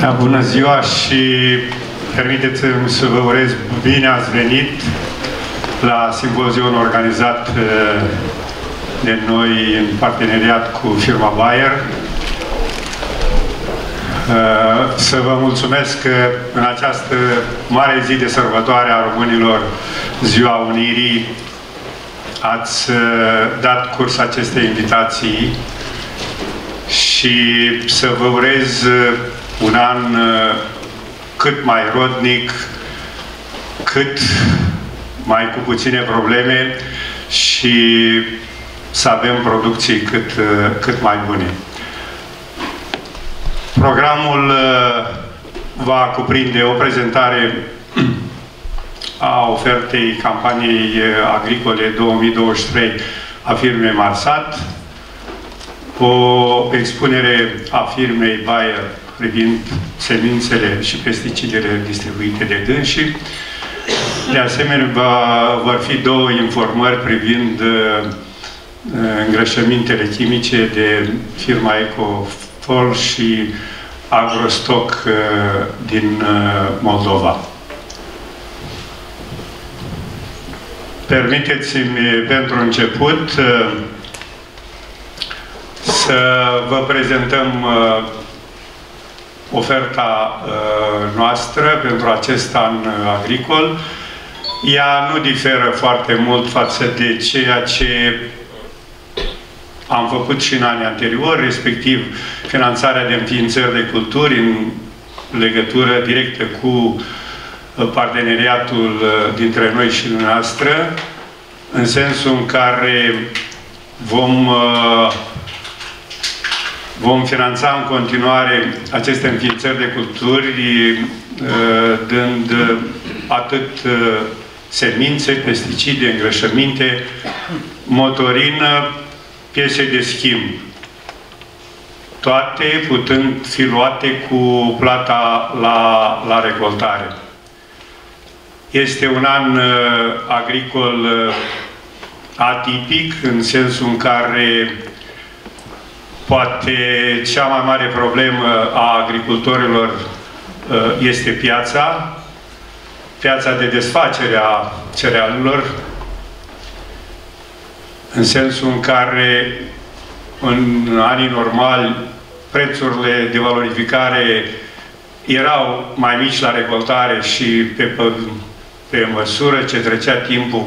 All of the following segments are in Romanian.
Da, bună ziua și permiteți-mi să vă urez bine ați venit la simpozionul organizat uh, de noi în parteneriat cu firma Bayer. Uh, să vă mulțumesc că în această mare zi de sărbătoare a românilor, Ziua Unirii, ați uh, dat curs acestei invitații și să vă urez un an cât mai rodnic, cât mai cu puține probleme și să avem producții cât, cât mai bune. Programul uh, va cuprinde o prezentare a ofertei campaniei agricole 2023 a firmei Marsat, o expunere a firmei Bayer privind semințele și pesticidele distribuite de dânsii. De asemenea, va, vor fi două informări privind uh, îngrășămintele chimice de firma Ecofol și Agrostoc uh, din uh, Moldova. Permiteți-mi pentru început uh, să vă prezentăm uh, oferta uh, noastră pentru acest an agricol. Ea nu diferă foarte mult față de ceea ce am făcut și în anii anteriori, respectiv finanțarea de înființări de culturi în legătură directă cu parteneriatul dintre noi și dumneavoastră, în sensul în care vom uh, Vom finanța în continuare aceste înființări de culturi, uh, dând uh, atât uh, semințe, pesticide, îngrășăminte, motorină, piese de schimb. Toate putând fi luate cu plata la, la recoltare. Este un an agricol atipic, în sensul în care Poate cea mai mare problemă a agricultorilor uh, este piața, piața de desfacere a cerealelor, în sensul în care în anii normali prețurile de valorificare erau mai mici la recoltare și pe, pe, pe măsură ce trecea timpul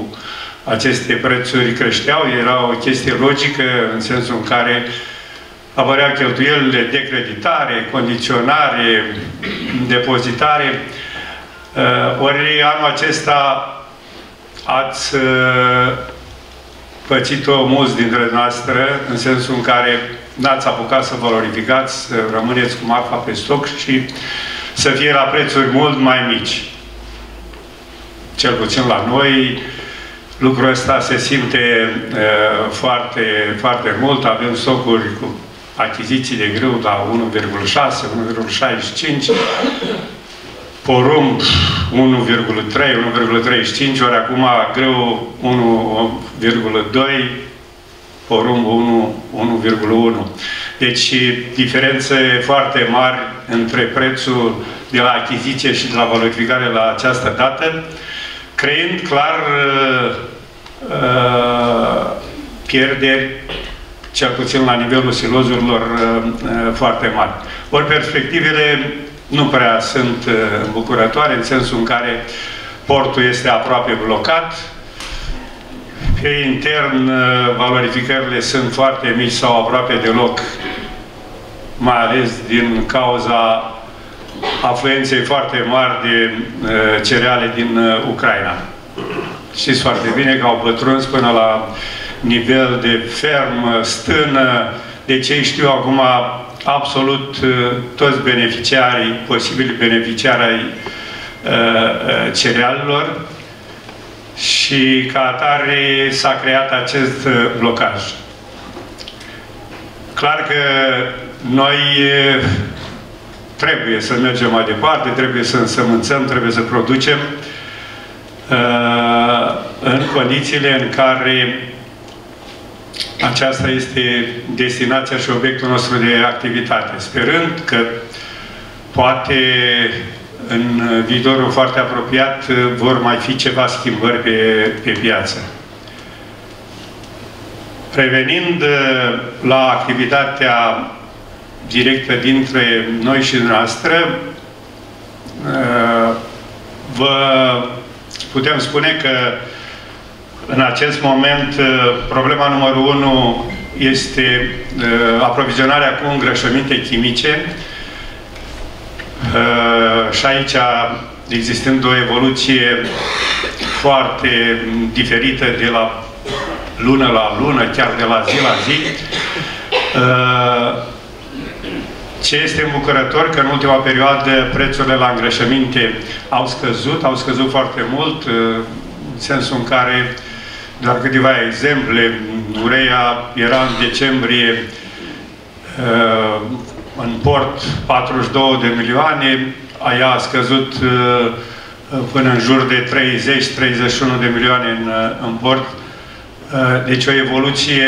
aceste prețuri creșteau, era o chestie logică în sensul în care uh, apărea cheltuielile de creditare, condiționare, depozitare. Uh, ori anul acesta ați uh, pățit-o mulți dintre noastre, în sensul în care n-ați apucat să valorificați, să rămâneți cu marfa pe stoc și să fie la prețuri mult mai mici. Cel puțin la noi, lucrul ăsta se simte uh, foarte, foarte mult. Avem stocuri cu achiziții de grâu la 1,6, 1,65, porumb 1,3, 1,35, ori acum grâu 1,2, porumb 1,1. Deci diferențe foarte mari între prețul de la achiziție și de la valorificare la această dată, creând clar uh, uh, pierderi cel puțin la nivelul silozurilor uh, uh, foarte mari. Ori perspectivele nu prea sunt uh, îmbucurătoare, în sensul în care portul este aproape blocat, pe intern valorificările sunt foarte mici sau aproape deloc, mai ales din cauza afluenței foarte mari de cereale din Ucraina. Știți foarte bine că au pătruns până la nivel de fermă, stână, de ce știu acum absolut uh, toți beneficiarii, posibili beneficiari ai uh, uh, cerealelor și ca atare s-a creat acest blocaj. Clar că noi trebuie să mergem mai departe, trebuie să însămânțăm, trebuie să producem în condițiile în care aceasta este destinația și obiectul nostru de activitate. Sperând că poate în viitorul foarte apropiat vor mai fi ceva schimbări pe, pe piață. Revenind uh, la activitatea directă dintre noi și noastră, uh, vă putem spune că în acest moment uh, problema numărul unu este aprovizionarea cu îngrășăminte chimice și aici existând o evoluție foarte diferită de la lună la lună, chiar de la zi la zi. Uh, ce este îmbucurător că în ultima perioadă prețurile la îngrășăminte au scăzut, au scăzut foarte mult, uh, în sensul în care, doar câteva exemple, ureia era în decembrie uh, în port 42 de milioane, aia a scăzut până în jur de 30-31 de milioane în, în port, Uh, deci o evoluție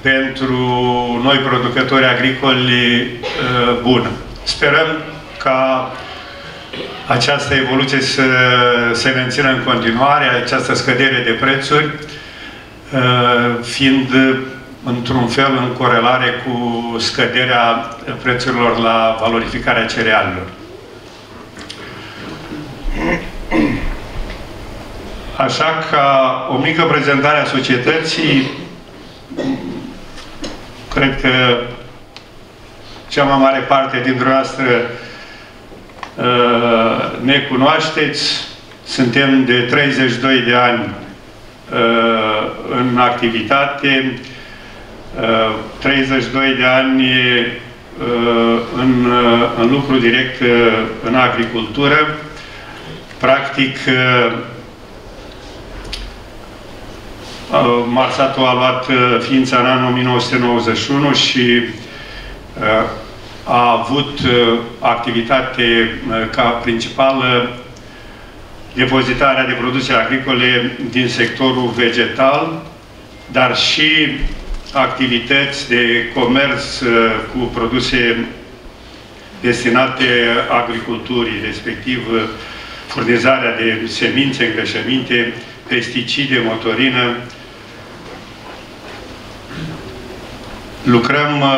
pentru noi producători agricoli uh, bună. Sperăm ca această evoluție să se mențină în continuare, această scădere de prețuri, uh, fiind într-un fel în corelare cu scăderea prețurilor la valorificarea cerealelor. Așa ca o mică prezentare a societății, cred că cea mai mare din dumneavoastră uh, ne cunoașteți, suntem de 32 de ani uh, în activitate, 32 uh, de ani în, în lucru direct în agricultură. Practic, Uh, Marsatul a luat uh, ființa în anul 1991 și uh, a avut activitate ca principală depozitarea de produse agricole din sectorul vegetal, dar și activități de comerț cu produse destinate agriculturii, respectiv furnizarea de semințe, îngrășăminte, pesticide, motorină, Lucrăm uh,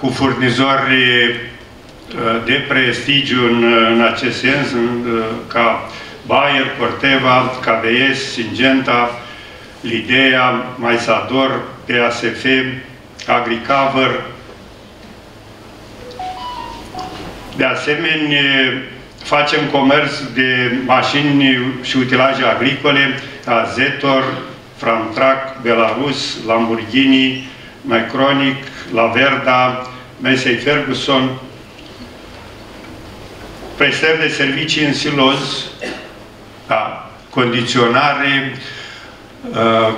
cu furnizori uh, de prestigiu în, în acest sens, în, uh, ca Bayer, Corteva, KBS, Syngenta, Lidea, Maisador, PASF, Agricover. De asemenea, facem comerț de mașini și utilaje agricole, Azetor, Framtrac, Belarus, Lamborghini, Mycronic, Laverda, Mesei Ferguson, prestări de servicii în siloz, da, condiționare, uh,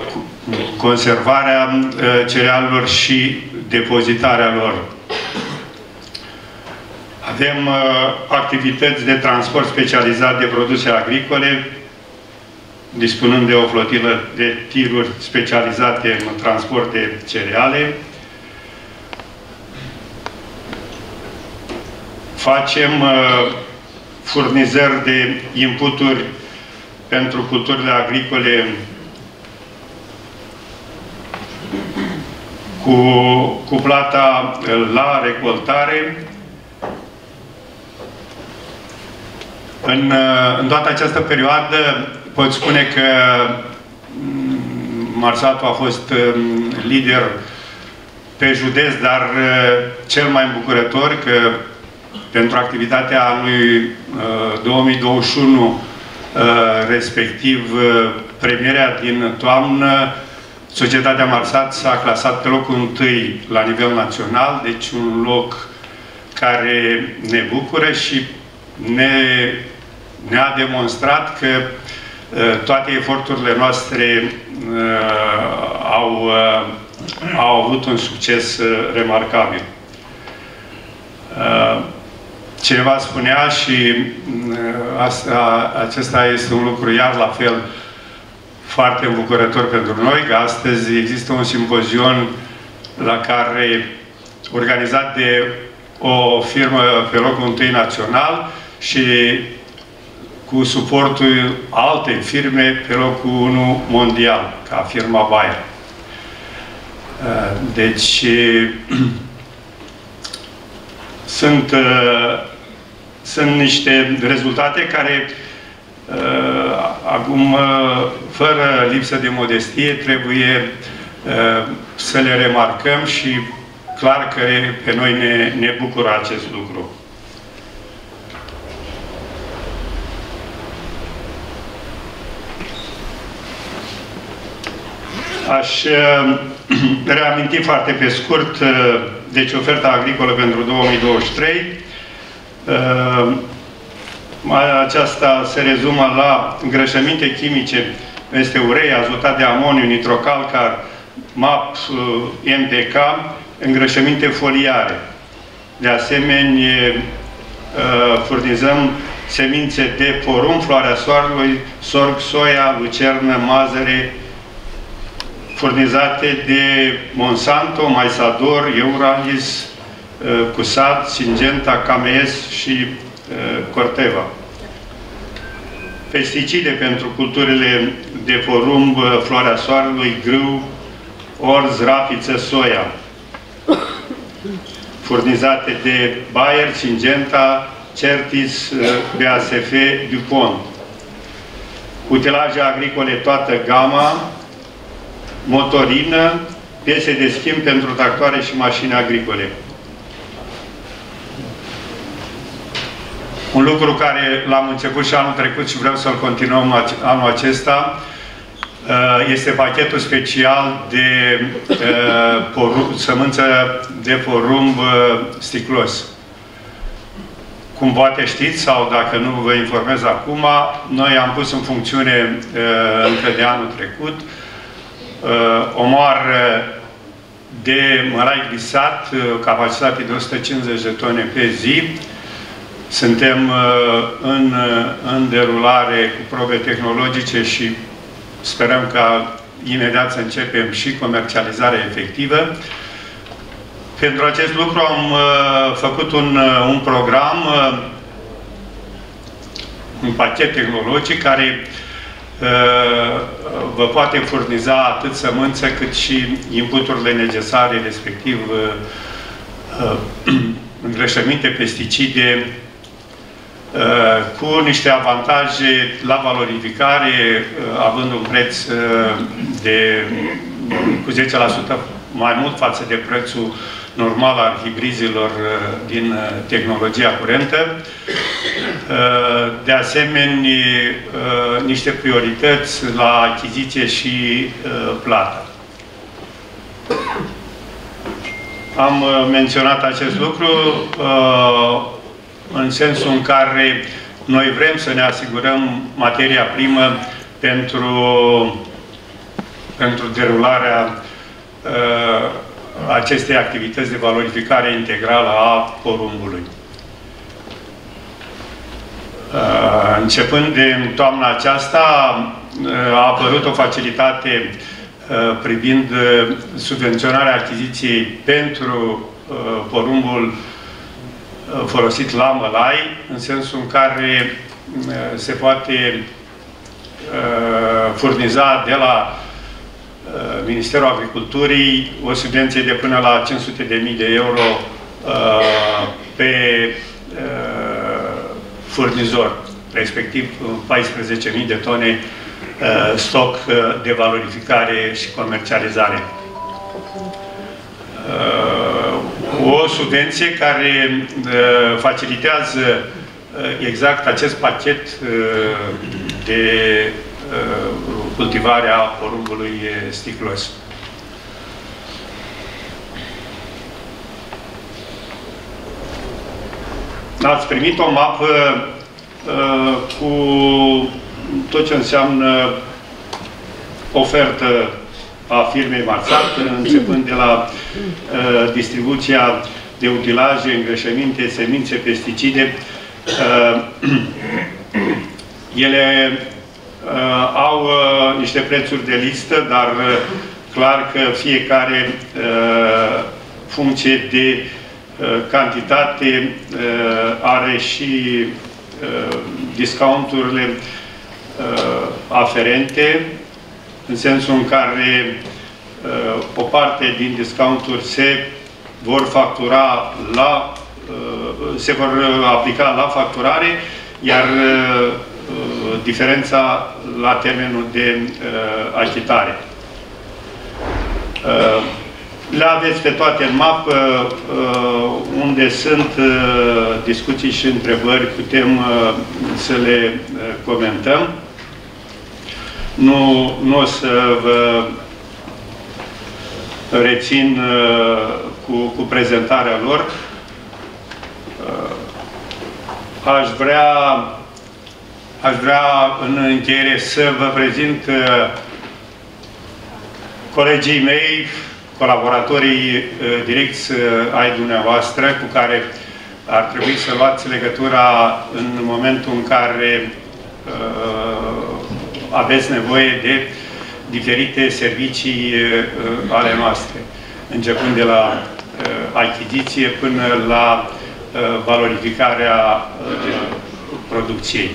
conservarea uh, cerealelor și depozitarea lor. Avem uh, activități de transport specializat de produse agricole, dispunând de o flotilă de tiruri specializate în transport de cereale. Facem uh, furnizări de inputuri pentru culturile agricole cu, cu plata la recoltare. În, uh, în toată această perioadă pot spune că mm, Marsatul a fost mm, lider pe județ, dar uh, cel mai îmbucurător că pentru activitatea anului 2021, uh, uh, respectiv premierea din toamnă, Societatea Marsat s-a clasat pe locul întâi la nivel național, deci un loc care ne bucură și ne, ne-a demonstrat că Eh, toate eforturile noastre uh, au, uh, au avut un succes uh, remarcabil. Cineva spunea și asta, acesta este un lucru iar la fel foarte îmbucurător pentru noi că astăzi există un simpozion la care organizat de o firmă pe locul întâi național și cu suportul alte firme pe locul 1 mondial, ca firma Bayer. Deci, sunt, sunt niște rezultate care acum, fără lipsă de modestie, trebuie să le remarcăm și clar că pe noi ne, ne bucură acest lucru. Aș uh, reaminti foarte pe scurt, uh, deci oferta agricolă pentru 2023. Uh, aceasta se rezumă la îngrășăminte chimice, este urei, azotat de amoniu, nitrocalcar, MAP, MDK, îngrășăminte foliare. De asemenea, furnizăm semințe de porumb, floarea soarelui, sorg, soia, lucernă, mazăre, furnizate de Monsanto, Maisador, Euralis, Cusat, Syngenta, KMS și Corteva. Pesticide pentru culturile de porumb, floarea soarelui, grâu, orz, rapiță, soia. Furnizate de Bayer, Syngenta, Certis, BASF, DuPont. Utilaje agricole toată gama, motorină, piese de schimb pentru tractoare și mașini agricole. Un lucru care l-am început și anul trecut și vreau să-l continuăm anul acesta uh, este pachetul special de uh, porumb, sămânță de porumb uh, sticlos. Cum poate știți, sau dacă nu vă informez acum, noi am pus în funcțiune încă de anul trecut uh, omoară de mărai glisat, uh, capacitate de 150 de tone pe zi. Suntem uh, în, uh, în derulare cu probe tehnologice și sperăm ca imediat să începem și comercializarea efectivă. Pentru acest lucru am uh, făcut un, uh, un program, uh, un pachet tehnologic care Uh, vă poate furniza atât sămânță cât și inputurile necesare, respectiv uh, uh, îngrășăminte, pesticide, cu niște avantaje la valorificare, având un preț de cu 10% mai mult față de prețul normal al hibrizilor uh, din uh, tehnologia curentă. Uh, de asemenea, niște priorități la achiziție și plată. Am menționat acest lucru în sensul în care noi vrem să ne asigurăm materia primă pentru, pentru derularea acestei activități de valorificare integrală a porumbului. Uh, începând de toamna aceasta, uh, a apărut o facilitate uh, privind subvenționarea achiziției pentru porumbul folosit la mălai, în sensul în care se poate furniza de la Uh, Ministerul Agriculturii o subvenție de până la 500.000 de euro uh, pe uh, furnizor, respectiv 14.000 de tone stoc de valorificare și comercializare. O subvenție care facilitează exact acest pachet de Uh, cultivarea porumbului sticlos. Ați primit o mapă uh, cu tot ce înseamnă ofertă a firmei Marsat, începând de la uh, distribuția de utilaje, îngrășăminte, semințe, pesticide. Uh, ele au niște prețuri de listă, dar clar că fiecare funcție de cantitate are și discounturile aferente, în sensul în care o parte din discounturi se vor factura la se vor aplica la facturare, iar diferența la termenul de achitare. Le aveți pe toate în mapă, unde sunt discuții și întrebări, putem să le comentăm. Nu, nu o să vă rețin cu, cu prezentarea lor. Aș vrea, aș vrea în încheiere să vă prezint colegii mei, colaboratorii uh, direcți uh, ai dumneavoastră cu care ar trebui să luați legătura în momentul în care uh, aveți nevoie de diferite servicii ale noastre, începând de la achiziție până la valorificarea producției.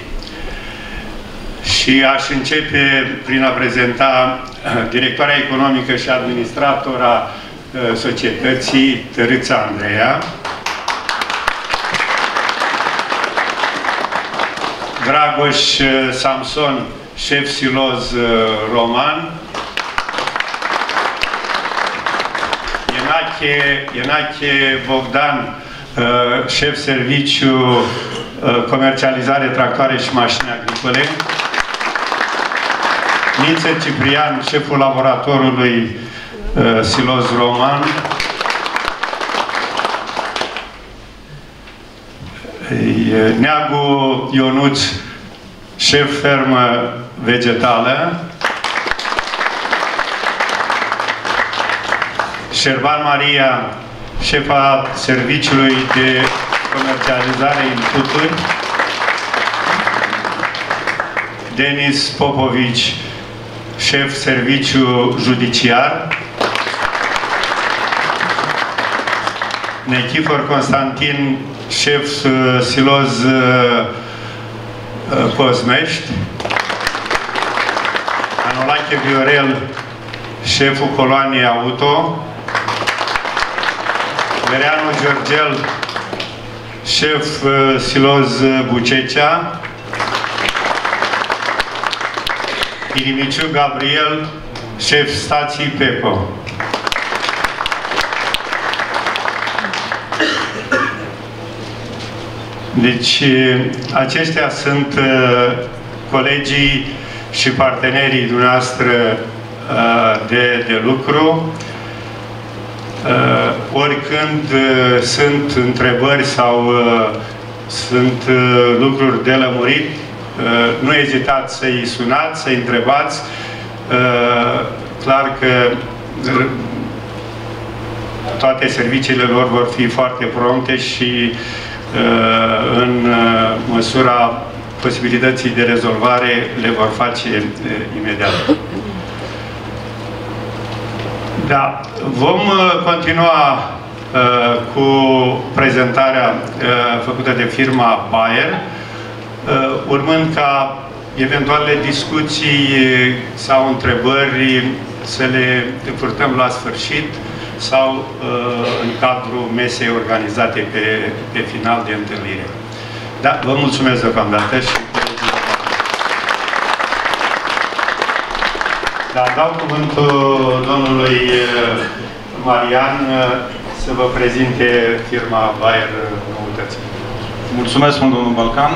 Și aș începe prin a prezenta uh, directoarea economică și administratora uh, societății Tărâța Andreea, Dragoș uh, Samson, șef siloz roman, Ienache, Ienache Bogdan, șef serviciu comercializare tractoare și mașini agricole, Niță Ciprian, șeful laboratorului uh, Silos Roman. Neagu Ionuț, șef fermă vegetală. Șerban Maria, șefa serviciului de comercializare inputuri. Denis Popovici, șef serviciu judiciar, Nechifor Constantin, șef uh, siloz uh, uh, Cosmești, Anolache Viorel, șeful coloaniei auto, Vereanu Georgel, șef siloz Bucecea, Irimiciu Gabriel, șef stații PEPO. Deci, aceștia sunt uh, colegii și partenerii dumneavoastră uh, de, de lucru. Uh, oricând sunt întrebări sau sunt lucruri de lămurit, Uh, nu ezitați să-i sunați, să-i întrebați. Uh, clar că toate serviciile lor vor fi foarte prompte și uh, în măsura posibilității de rezolvare le vor face imediat. Da, vom continua cu prezentarea făcută de firma Bayer. Uh, urmând ca eventuale discuții sau întrebări să le purtăm la sfârșit sau uh, în cadrul mesei organizate pe, pe final de întâlnire. Da, vă mulțumesc deocamdată și Da, dau cuvântul domnului uh, Marian să vă prezinte firma Bayer Noutăți. Mulțumesc mult, domnul Balcan.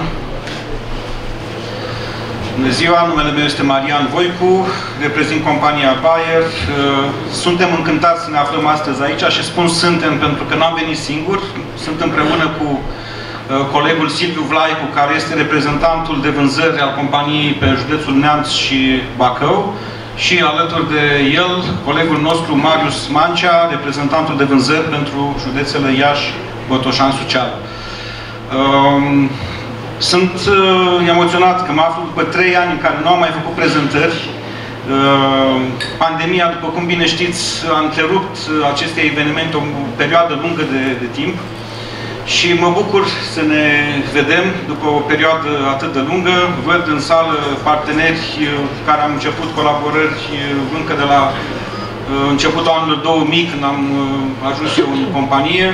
Bună ziua, numele meu este Marian Voicu, reprezint compania Bayer. Uh, suntem încântați să ne aflăm astăzi aici și spun suntem pentru că n-am venit singur. Sunt împreună cu uh, colegul Silviu Vlaicu, care este reprezentantul de vânzări al companiei pe județul Neamț și Bacău și alături de el colegul nostru Marius Mancea, reprezentantul de vânzări pentru județele Iași, Botoșan, Suceava. Um, Sunt uh, emoționat că mă aflu după trei ani în care nu am mai făcut prezentări. Uh, pandemia, după cum bine știți, a întrerupt aceste evenimente o perioadă lungă de, de timp și mă bucur să ne vedem după o perioadă atât de lungă. Văd în sală parteneri care am început colaborări încă de la începutul anului 2000, când am ajuns eu în companie.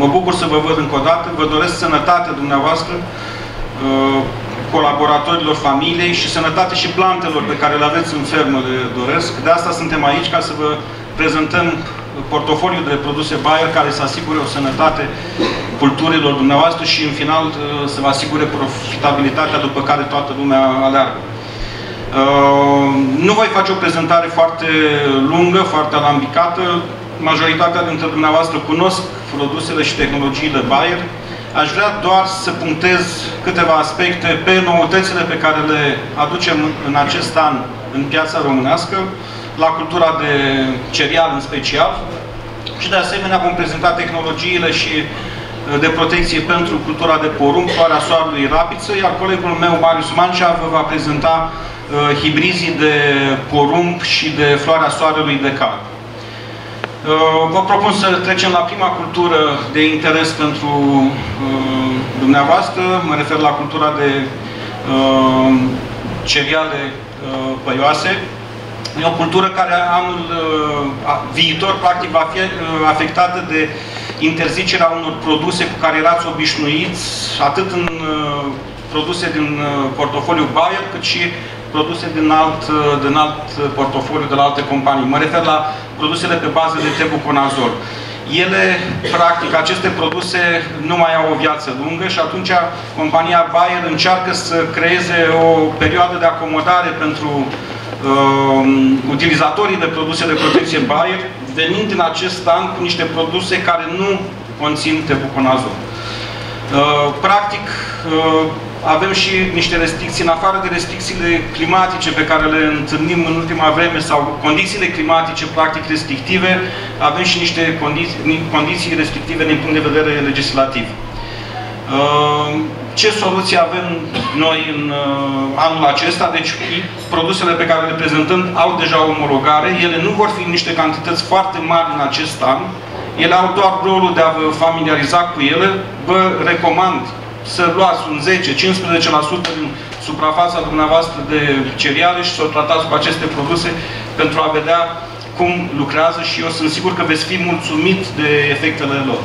Mă bucur să vă văd încă o dată, vă doresc sănătate dumneavoastră, uh, colaboratorilor familiei și sănătate și plantelor pe care le aveți în fermă le doresc. De asta suntem aici, ca să vă prezentăm portofoliul de produse Bayer care să asigure o sănătate culturilor dumneavoastră și în final uh, să vă asigure profitabilitatea după care toată lumea aleargă. Uh, nu voi face o prezentare foarte lungă, foarte alambicată majoritatea dintre dumneavoastră cunosc produsele și tehnologiile Bayer. Aș vrea doar să punctez câteva aspecte pe noutățile pe care le aducem în acest an în piața românească, la cultura de cereal în special. Și de asemenea vom prezenta tehnologiile și uh, de protecție pentru cultura de porumb, floarea soarelui rapiță, iar colegul meu, Marius Mancea, vă va prezenta uh, hibrizii de porumb și de floarea soarelui de cal. Uh, vă propun să trecem la prima cultură de interes pentru uh, dumneavoastră. Mă refer la cultura de uh, cereale uh, păioase. E o cultură care anul uh, viitor, practic, va fi uh, afectată de interzicerea unor produse cu care erați obișnuiți, atât în uh, produse din uh, portofoliu Bayer, cât și produse din alt, din alt portofoliu, de la alte companii. Mă refer la produsele pe bază de tebuconazol. Ele, practic, aceste produse nu mai au o viață lungă și atunci compania Bayer încearcă să creeze o perioadă de acomodare pentru uh, utilizatorii de produse de protecție Bayer, venind în acest an cu niște produse care nu conțin tebuconazol. Uh, practic, uh, avem și niște restricții, în afară de restricțiile climatice pe care le întâlnim în ultima vreme sau condițiile climatice practic restrictive, avem și niște condiții, condiții restrictive din punct de vedere legislativ. Uh, ce soluții avem noi în uh, anul acesta? Deci, produsele pe care le prezentăm au deja omologare, ele nu vor fi niște cantități foarte mari în acest an, ele au doar rolul de a vă familiariza cu ele. Vă recomand să luați un 10-15% din suprafața dumneavoastră de cereale și să o tratați cu aceste produse pentru a vedea cum lucrează și eu sunt sigur că veți fi mulțumit de efectele lor.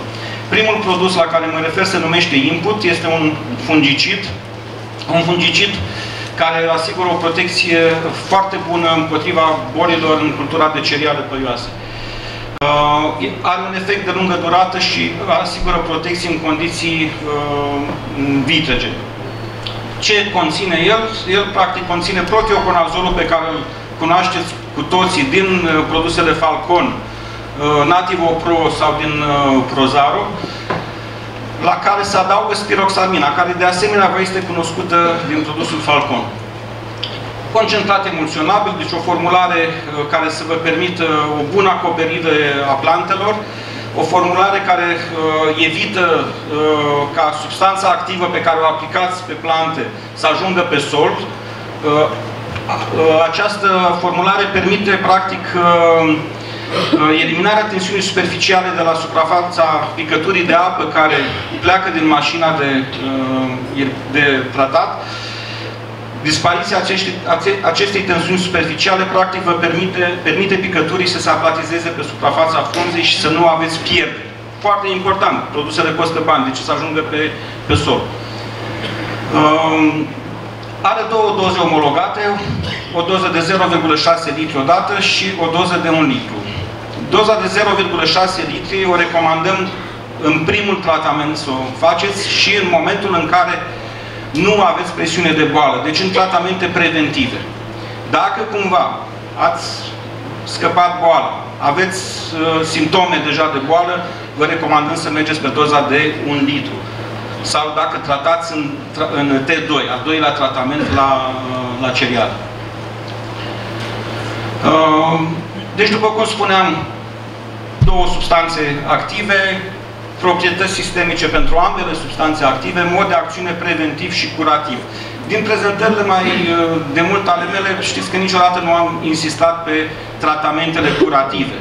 Primul produs la care mă refer se numește Input, este un fungicid, un fungicid care asigură o protecție foarte bună împotriva bolilor în cultura de cereale păioase. Uh, are un efect de lungă durată și asigură protecție în condiții uh, vitrege. Ce conține el? El practic conține proteoconazolul pe care îl cunoașteți cu toții din uh, produsele Falcon, uh, Nativo Pro sau din uh, Prozaro, la care se adaugă spiroxamina, care de asemenea vă este cunoscută din produsul Falcon concentrat emulsionabil, deci o formulare uh, care să vă permită o bună acoperire a plantelor, o formulare care uh, evită uh, ca substanța activă pe care o aplicați pe plante să ajungă pe sol. Uh, uh, această formulare permite, practic, uh, eliminarea tensiunii superficiale de la suprafața picăturii de apă care pleacă din mașina de, de tratat Dispariția acestei, acestei tensiuni superficiale practic vă permite, permite picăturii să se aplatizeze pe suprafața frunzei și să nu aveți pierderi. Foarte important, produsele costă bani, deci să ajungă pe, pe sol. Um, are două doze omologate, o doză de 0,6 litri odată și o doză de 1 litru. Doza de 0,6 litri o recomandăm în primul tratament să o faceți și în momentul în care nu aveți presiune de boală, deci în tratamente preventive. Dacă cumva ați scăpat boală, aveți uh, simptome deja de boală, vă recomandăm să mergeți pe doza de 1 litru. Sau dacă tratați în, în T2, al doilea tratament la, uh, la cereal. Uh, deci, după cum spuneam, două substanțe active, proprietăți sistemice pentru ambele substanțe active, mod de acțiune preventiv și curativ. Din prezentările mai uh, de mult ale mele, știți că niciodată nu am insistat pe tratamentele curative.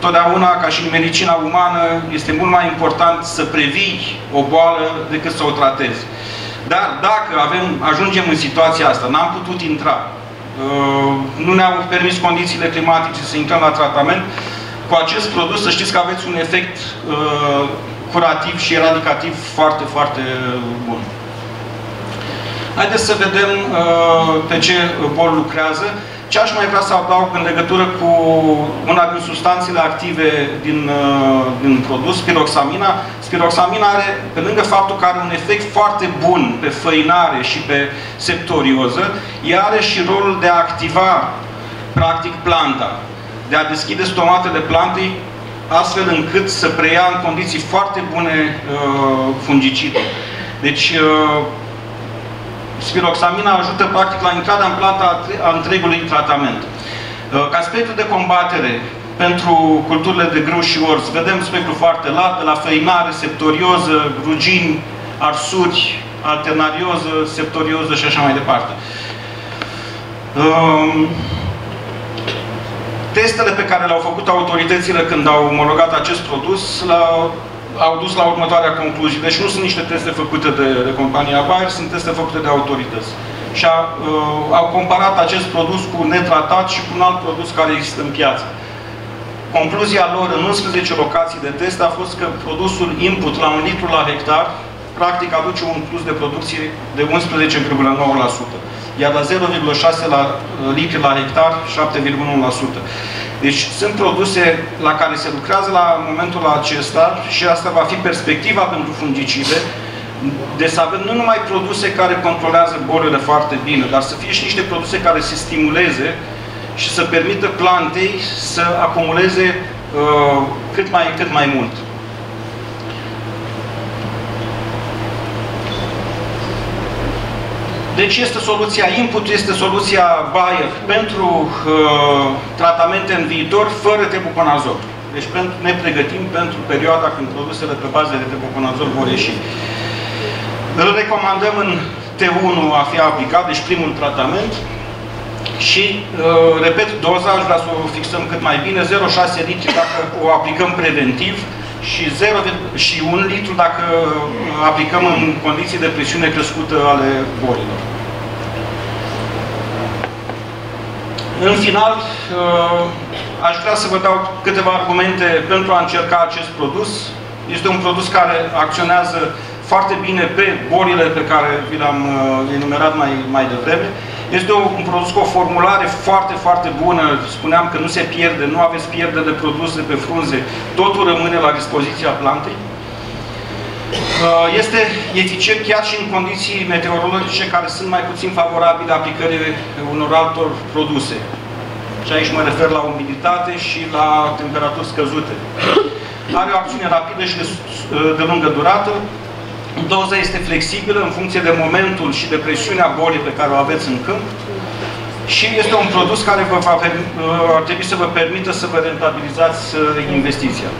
Totdeauna, ca și în medicina umană, este mult mai important să previi o boală decât să o tratezi. Dar dacă avem, ajungem în situația asta, n-am putut intra, uh, nu ne-au permis condițiile climatice să intrăm la tratament, cu acest produs să știți că aveți un efect uh, curativ și eradicativ foarte, foarte bun. Haideți să vedem uh, pe ce bol lucrează. Ce aș mai vrea să adaug în legătură cu una din substanțele active din, uh, din produs, spiroxamina. Spiroxamina are, pe lângă faptul că are un efect foarte bun pe făinare și pe septorioză, ea are și rolul de a activa, practic, planta. De a deschide stomatele plantei astfel încât să preia în condiții foarte bune uh, fungicide. Deci, uh, spiroxamina ajută practic la intrarea în planta a întregului tratament. Uh, ca spectru de combatere pentru culturile de grâu și orz, vedem spectru foarte lat, de la făinare, septorioză, rugini, arsuri, alternarioză, septorioză și așa mai departe. Um, testele pe care le-au făcut autoritățile când au omologat acest produs la, au dus la următoarea concluzie. Deci nu sunt niște teste făcute de, de compania Bayer, sunt teste făcute de autorități. Și a, uh, au comparat acest produs cu netratat și cu un alt produs care există în piață. Concluzia lor în 11 locații de test a fost că produsul input la un litru la hectar practic aduce un plus de producție de 11,9%, iar la 0,6 la uh, litri la hectar 7,1%. Deci sunt produse la care se lucrează la momentul acesta și asta va fi perspectiva pentru fungicide, de să avem nu numai produse care controlează bolile foarte bine, dar să fie și niște produse care se stimuleze și să permită plantei să acumuleze uh, cât, mai, cât mai mult. Deci este soluția input, este soluția Bayer pentru uh, tratamente în viitor fără tebuconazol. Deci pentru, ne pregătim pentru perioada când produsele pe bază de tebuconazol vor ieși. Îl recomandăm în T1 a fi aplicat, deci primul tratament. Și, uh, repet, doza, aș vrea să o fixăm cât mai bine, 0,6 litri dacă o aplicăm preventiv și, 0, și 1 litru dacă aplicăm în condiții de presiune crescută ale bolilor. În final, uh, aș vrea să vă dau câteva argumente pentru a încerca acest produs. Este un produs care acționează foarte bine pe bolile pe care vi le-am uh, enumerat mai, mai devreme. Este un produs cu o formulare foarte, foarte bună. Spuneam că nu se pierde, nu aveți pierde de produse pe frunze. Totul rămâne la dispoziția plantei. Uh, este eficient chiar și în condiții meteorologice care sunt mai puțin favorabile aplicării unor altor produse. Și aici mă refer la umiditate și la temperaturi scăzute. Are o acțiune rapidă și de, uh, de lungă durată. Doza este flexibilă în funcție de momentul și de presiunea bolii pe care o aveți în câmp. Și este un produs care vă va, uh, ar trebui să vă permită să vă rentabilizați investiția.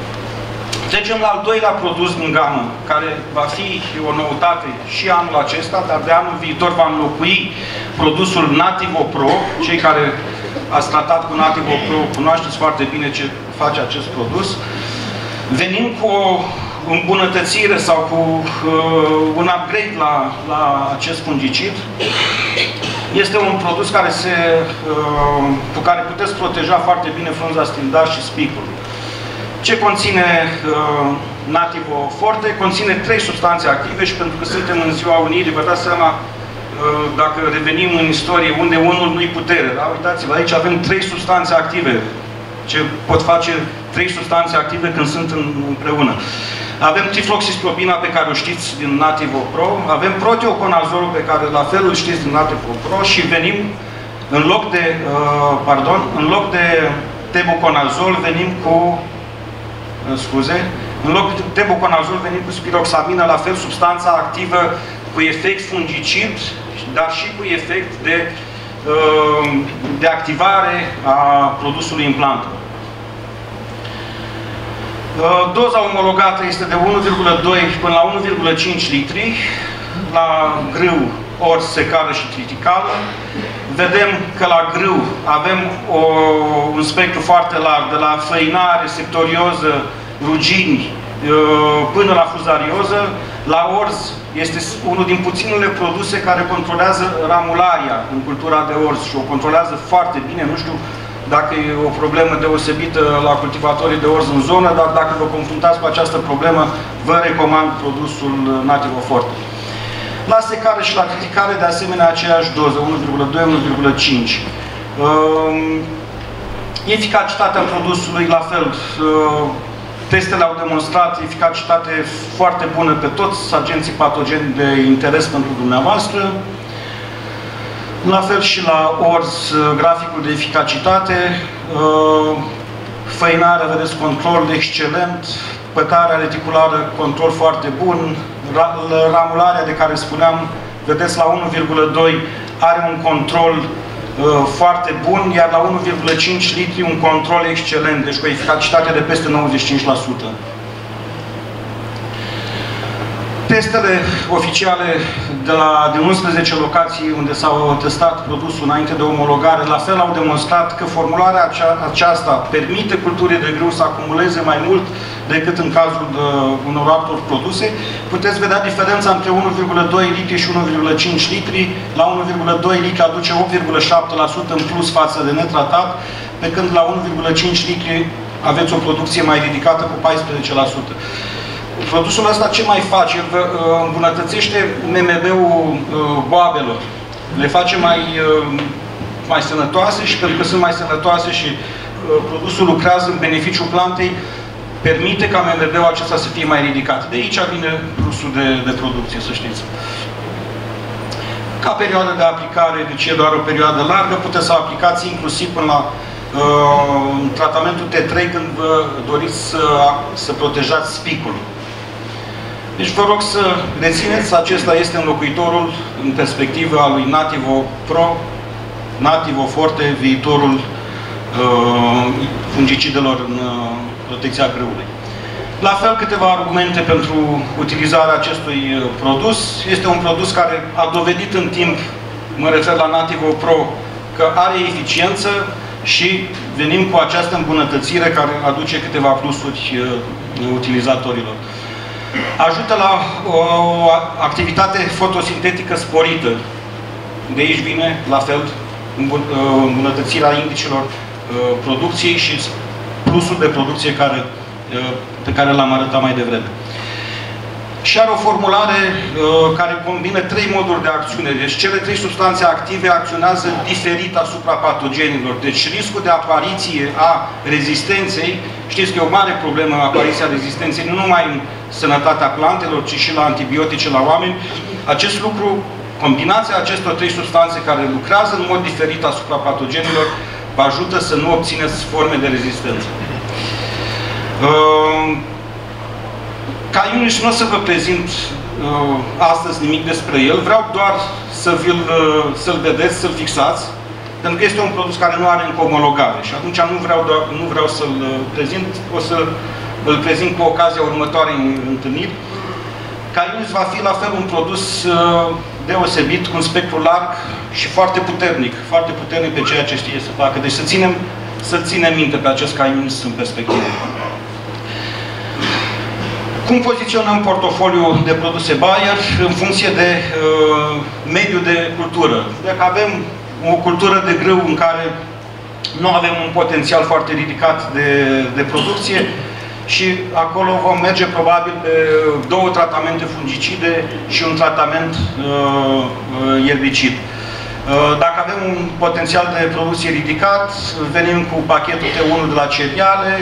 Trecem la al doilea produs din gamă, care va fi o noutate și anul acesta, dar de anul viitor va înlocui produsul Nativo Pro. Cei care ați tratat cu Nativo Pro cunoașteți foarte bine ce face acest produs. Venim cu o îmbunătățire sau cu uh, un upgrade la, la acest fungicid. Este un produs care se, uh, cu care puteți proteja foarte bine frunza stindar și spicul. Ce conține uh, Nativo Forte? Conține trei substanțe active și pentru că suntem în ziua Unirii, vă dați seama uh, dacă revenim în istorie, unde unul nu-i putere. Da? Uitați-vă, aici avem trei substanțe active. Ce pot face trei substanțe active când sunt în, împreună. Avem trifloxisprobina pe care o știți din Nativo Pro, avem proteoconazolul pe care la fel îl știți din Nativo Pro și venim în loc de, uh, pardon, în loc de tebuconazol venim cu scuze, în loc de tebuconazol venit cu spiroxamină, la fel substanța activă cu efect fungicid, dar și cu efect de, uh, de activare a produsului în plantă. Doza omologată este de 1,2 până la 1,5 litri la grâu, ori secală și triticală. Vedem că la grâu avem o, un spectru foarte larg, de la făinare, sectorioză, rugini, până la fuzarioză. La orz este unul din puținele produse care controlează ramularia în cultura de orz și o controlează foarte bine, nu știu dacă e o problemă deosebită la cultivatorii de orz în zonă, dar dacă vă confruntați cu această problemă, vă recomand produsul Nativo Forte. La secare și la criticare, de asemenea, aceeași doză, 1,2-1,5. Eficacitatea produsului, la fel, testele au demonstrat eficacitate foarte bună pe toți agenții patogeni de interes pentru dumneavoastră. La fel și la ORS, graficul de eficacitate, făinarea, vedeți, control excelent, pătarea reticulară, control foarte bun, ramularea de care spuneam, vedeți, la 1,2 are un control uh, foarte bun, iar la 1,5 litri un control excelent, deci cu eficacitate de peste 95%. Testele oficiale de la de 11 locații unde s-au testat produsul înainte de omologare, la fel au demonstrat că formularea acea, aceasta permite culturii de grâu să acumuleze mai mult decât în cazul de unor altor produse. Puteți vedea diferența între 1,2 litri și 1,5 litri. La 1,2 litri aduce 8,7% în plus față de netratat, pe când la 1,5 litri aveți o producție mai ridicată cu 14%. Produsul ăsta ce mai face? El uh, îmbunătățește MMB-ul uh, boabelor. Le face mai, uh, mai sănătoase și pentru că sunt mai sănătoase și produsul lucrează în beneficiul plantei, permite ca MMB-ul acesta să fie mai ridicat. De aici vine plusul de, de producție, să știți. Ca perioadă de aplicare, deci e doar o perioadă largă, puteți să aplicați inclusiv până la uh, tratamentul T3 când vă doriți să, să protejați spicul. Deci vă rog să rețineți, acesta este înlocuitorul în perspectivă al lui Nativo Pro, Nativo Forte, viitorul uh, fungicidelor în uh, protecția grâului. La fel, câteva argumente pentru utilizarea acestui uh, produs. Este un produs care a dovedit în timp, mă refer la Nativo Pro, că are eficiență și venim cu această îmbunătățire care aduce câteva plusuri uh, utilizatorilor ajută la o activitate fotosintetică sporită. De aici vine, la fel, uh, îmbunătățirea indicilor uh, producției și plusul de producție care, uh, pe care l-am arătat mai devreme. Și are o formulare uh, care combină trei moduri de acțiune. Deci cele trei substanțe active acționează diferit asupra patogenilor. Deci riscul de apariție a rezistenței, știți că e o mare problemă apariția rezistenței, nu numai în sănătatea plantelor, ci și la antibiotice la oameni. Acest lucru, combinația acestor trei substanțe care lucrează în mod diferit asupra patogenilor, vă ajută să nu obțineți forme de rezistență. Uh, ca Iunis nu o să vă prezint uh, astăzi nimic despre el, vreau doar să vi-l uh, să vedeți, să-l fixați, pentru că este un produs care nu are încă omologare și atunci nu vreau, doar, nu vreau să-l uh, prezint, o să îl prezint cu ocazia următoarei întâlniri. Caius va fi la fel un produs uh, deosebit, cu un spectru larg și foarte puternic, foarte puternic pe ceea ce știe să facă. Deci să ținem, să ținem minte pe acest Caius în perspectivă. Cum poziționăm portofoliul de produse Bayer în funcție de uh, mediul de cultură? Dacă avem o cultură de grâu în care nu avem un potențial foarte ridicat de, de producție și acolo vom merge probabil pe două tratamente fungicide și un tratament uh, uh ierbicid. Uh, dacă avem un potențial de producție ridicat, venim cu pachetul T1 de la cereale,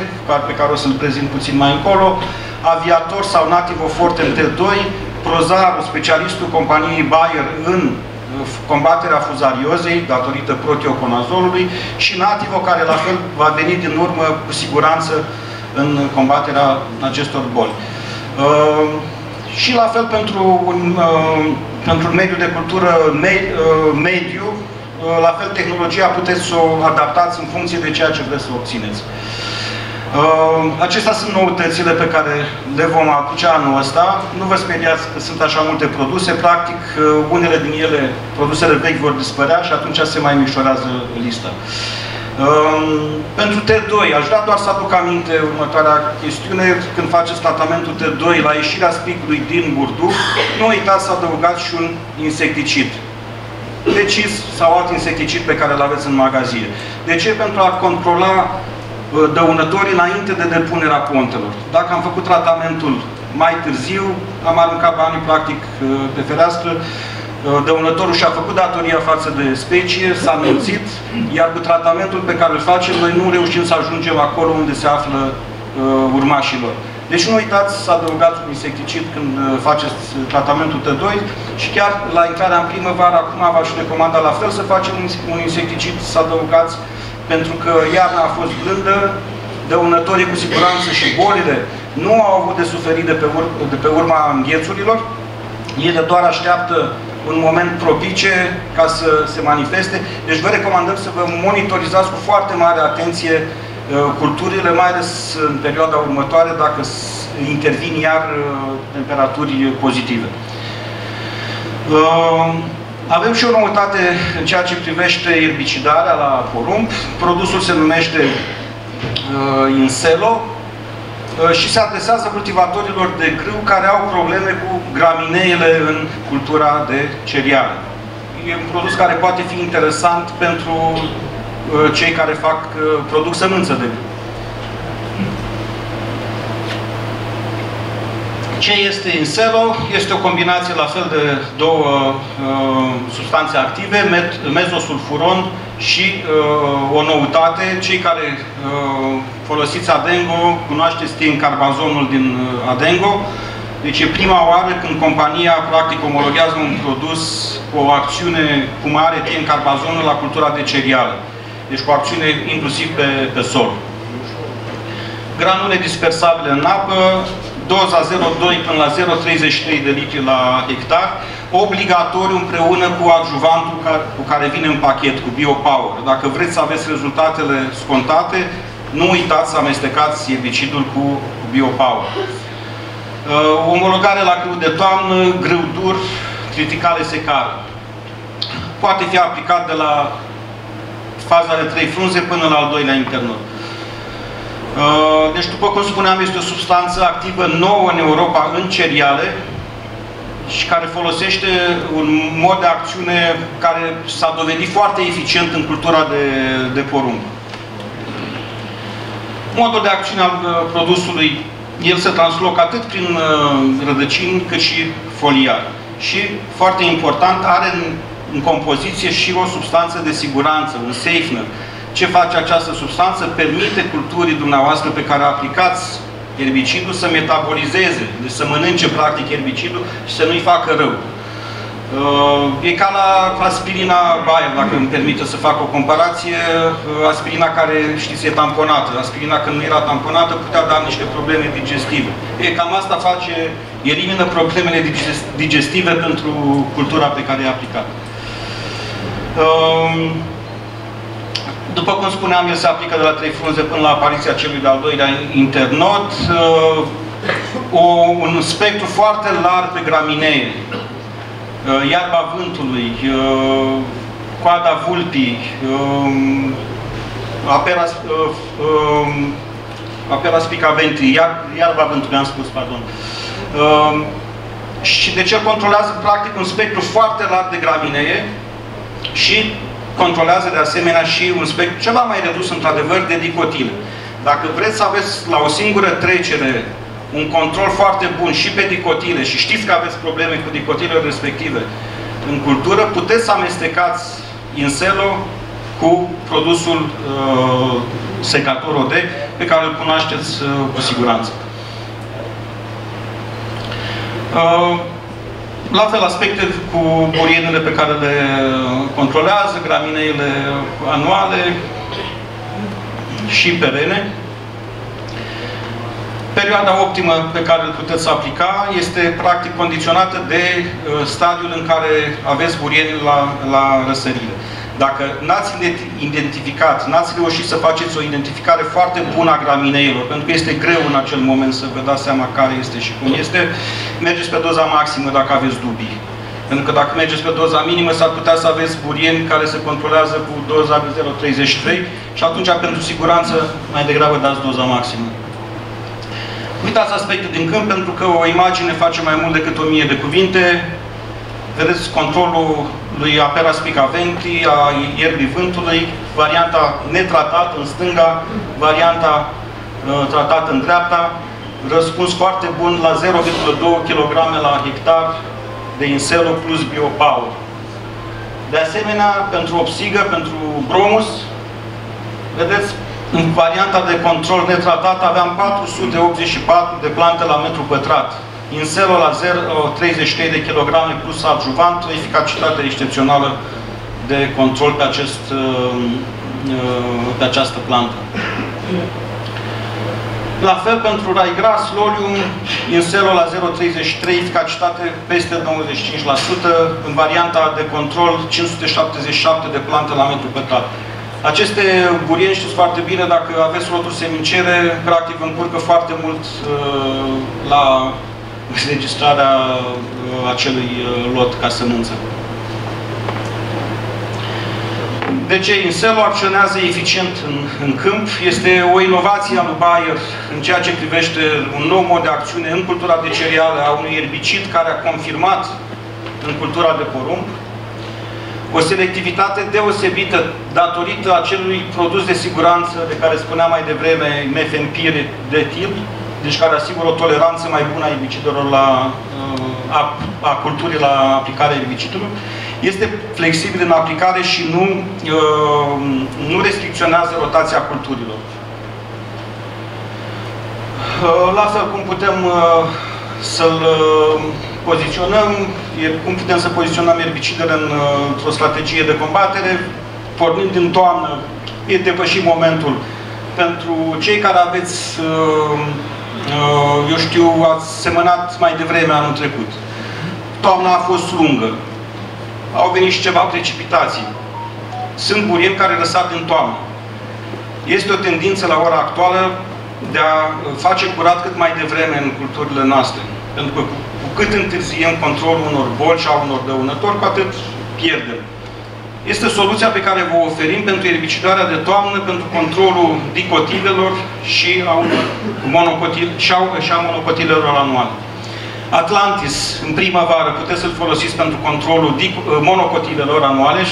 pe care o să-l prezint puțin mai încolo, aviator sau Nativo Forte T2, Prozaru, specialistul companiei Bayer în uh, combaterea fuzariozei datorită proteoconazolului și Nativo, care la fel va veni din urmă cu siguranță în combaterea acestor boli. Uh, și la fel pentru un, uh, pentru un mediu de cultură me, uh, mediu, uh, la fel tehnologia puteți să o adaptați în funcție de ceea ce vreți să obțineți. Uh, acestea sunt noutățile pe care le vom aduce anul ăsta. Nu vă speriați că sunt așa multe produse. Practic, uh, unele din ele, produsele vechi, vor dispărea și atunci se mai mișorează lista. Um, pentru T2, aș vrea doar să aduc aminte următoarea chestiune. Când faceți tratamentul T2 la ieșirea spicului din burduc, nu uitați să adăugați și un insecticid decis sau alt insecticid pe care îl aveți în magazie. De ce? Pentru a controla uh, dăunătorii înainte de depunerea pontelor. Dacă am făcut tratamentul mai târziu, am aruncat banii practic uh, pe fereastră, uh, dăunătorul și-a făcut datoria față de specie, s-a înmulțit, iar cu tratamentul pe care îl facem, noi nu reușim să ajungem acolo unde se află uh, urmașilor. Deci nu uitați să adăugați un insecticid când uh, faceți tratamentul T2 și chiar la intrarea în primăvară, acum v-aș recomanda la fel să facem un insecticid, să adăugați, pentru că iarna a fost blândă, dăunătorii cu siguranță și bolile nu au avut de suferit de pe, ur de pe urma înghețurilor, ele doar așteaptă un moment propice ca să se manifeste. Deci vă recomandăm să vă monitorizați cu foarte mare atenție Uh, culturile, mai ales în perioada următoare, dacă intervin iar uh, temperaturi pozitive. Uh, avem și o noutate în ceea ce privește erbicidarea la porumb. Produsul se numește Inselo și se adresează cultivatorilor de grâu care au probleme cu gramineele în cultura de cereale. E un produs care poate fi interesant pentru Uh, cei care fac, uh, produc sămânță de Ce este Inselo? Este o combinație la fel de două uh, substanțe active, mezosulfuron și uh, o noutate. Cei care uh, folosiți Adengo, cunoașteți carbazonul din uh, Adengo. Deci e prima oară când compania practic omologează un produs cu o acțiune cum are carbazonul la cultura de cereale deci cu acțiune inclusiv pe, pe sol. Granule dispersabile în apă, doza 0,2 până la 0,33 de litri la hectar, obligatoriu împreună cu adjuvantul care, cu care vine în pachet, cu BioPower. Dacă vreți să aveți rezultatele scontate, nu uitați să amestecați erbicidul cu BioPower. Uh, omologare la grâu de toamnă, grâu dur, criticale secare. Poate fi aplicat de la faza de trei frunze până la al doilea internot. Uh, deci, după cum spuneam, este o substanță activă nouă în Europa, în cereale, și care folosește un mod de acțiune care s-a dovedit foarte eficient în cultura de, de porumb. Modul de acțiune al uh, produsului, el se translocă atât prin uh, rădăcini cât și foliar. Și, foarte important, are în în compoziție și o substanță de siguranță, un safener. Ce face această substanță? Permite culturii dumneavoastră pe care aplicați erbicidul să metabolizeze, deci să mănânce practic erbicidul și să nu-i facă rău. Uh, e ca la aspirina Bayer, dacă îmi permite să fac o comparație. Uh, aspirina care, știți, e tamponată. Aspirina când nu era tamponată putea da niște probleme digestive. E, cam asta face, elimină problemele digestive pentru cultura pe care e aplicată. Ehm, după cum spuneam, el se aplică de la trei frunze până la apariția celui de-al doilea internot. Ehm, o, un spectru foarte larg de graminee. Ehm, iarba vântului, coada vulpii, apera, apera spicaventrii, iar, iarba vântului, am spus, pardon. Și de ce controlează practic un spectru foarte larg de graminee, și controlează de asemenea și un spectru ceva mai redus, într-adevăr, de dicotile. Dacă vreți să aveți la o singură trecere un control foarte bun și pe dicotile și știți că aveți probleme cu dicotilele respective în cultură, puteți să amestecați Inselo cu produsul uh, secator OD pe care îl cunoașteți uh, cu siguranță. Uh, la fel, aspecte cu burienele pe care le controlează, gramineile anuale și perene. Perioada optimă pe care îl puteți aplica este practic condiționată de uh, stadiul în care aveți burienile la, la răsărire. Dacă n-ați identificat, n-ați reușit să faceți o identificare foarte bună a gramineilor, pentru că este greu în acel moment să vă dați seama care este și cum este, mergeți pe doza maximă dacă aveți dubii. Pentru că dacă mergeți pe doza minimă, s-ar putea să aveți burieni care se controlează cu doza de 0,33 și atunci, pentru siguranță, mai degrabă dați doza maximă. Uitați aspecte din câmp, pentru că o imagine face mai mult decât o mie de cuvinte. Vedeți controlul lui Apera Spicaventi, a ierbii vântului, varianta netratată în stânga, varianta uh, tratată în dreapta, răspuns foarte bun la 0,2 kg la hectar de inselo plus biopower. De asemenea, pentru opsigă, pentru bromus, vedeți, în varianta de control netratat aveam 484 de plante la metru pătrat. Inselo la 0, 33 de kg plus adjuvant, o eficacitate excepțională de control pe, acest, uh, uh, pe această plantă. La fel pentru rai gras, lolium, inselo la 0,33, eficacitate peste 95%, în varianta de control 577 de plante la metru pătrat. Aceste burieni știți foarte bine, dacă aveți loturi semincere, practic încurcă foarte mult uh, la registrarea uh, acelui uh, lot ca sămânță. De ce Inselo acționează eficient în, în câmp? Este o inovație a lui Bayer în ceea ce privește un nou mod de acțiune în cultura de cereale a unui erbicid care a confirmat în cultura de porumb o selectivitate deosebită datorită acelui produs de siguranță de care spuneam mai devreme, mefenpir de tip, deci care asigură o toleranță mai bună a erbicidelor la, uh, a, a culturii la aplicarea erbicidului. Este flexibil în aplicare și nu, uh, nu restricționează rotația culturilor. Uh, la fel cum putem să-l poziționăm, cum putem să poziționăm erbicidele într-o strategie de combatere, pornind din toamnă, e depășit momentul. Pentru cei care aveți, uh, uh, eu știu, ați semănat mai devreme anul trecut. Toamna a fost lungă. Au venit și ceva precipitații. Sunt burieni care lăsat din toamnă. Este o tendință la ora actuală de a face curat cât mai devreme în culturile noastre. Pentru că cu cât întârziem controlul unor boli și a unor dăunători, cu atât pierdem. Este soluția pe care vă oferim pentru erbicidarea de toamnă, pentru controlul dicotilelor și a, monocotil, și a, și a monocotilelor anuale. Atlantis, în primăvară, puteți să-l folosiți pentru controlul monocotilelor anuale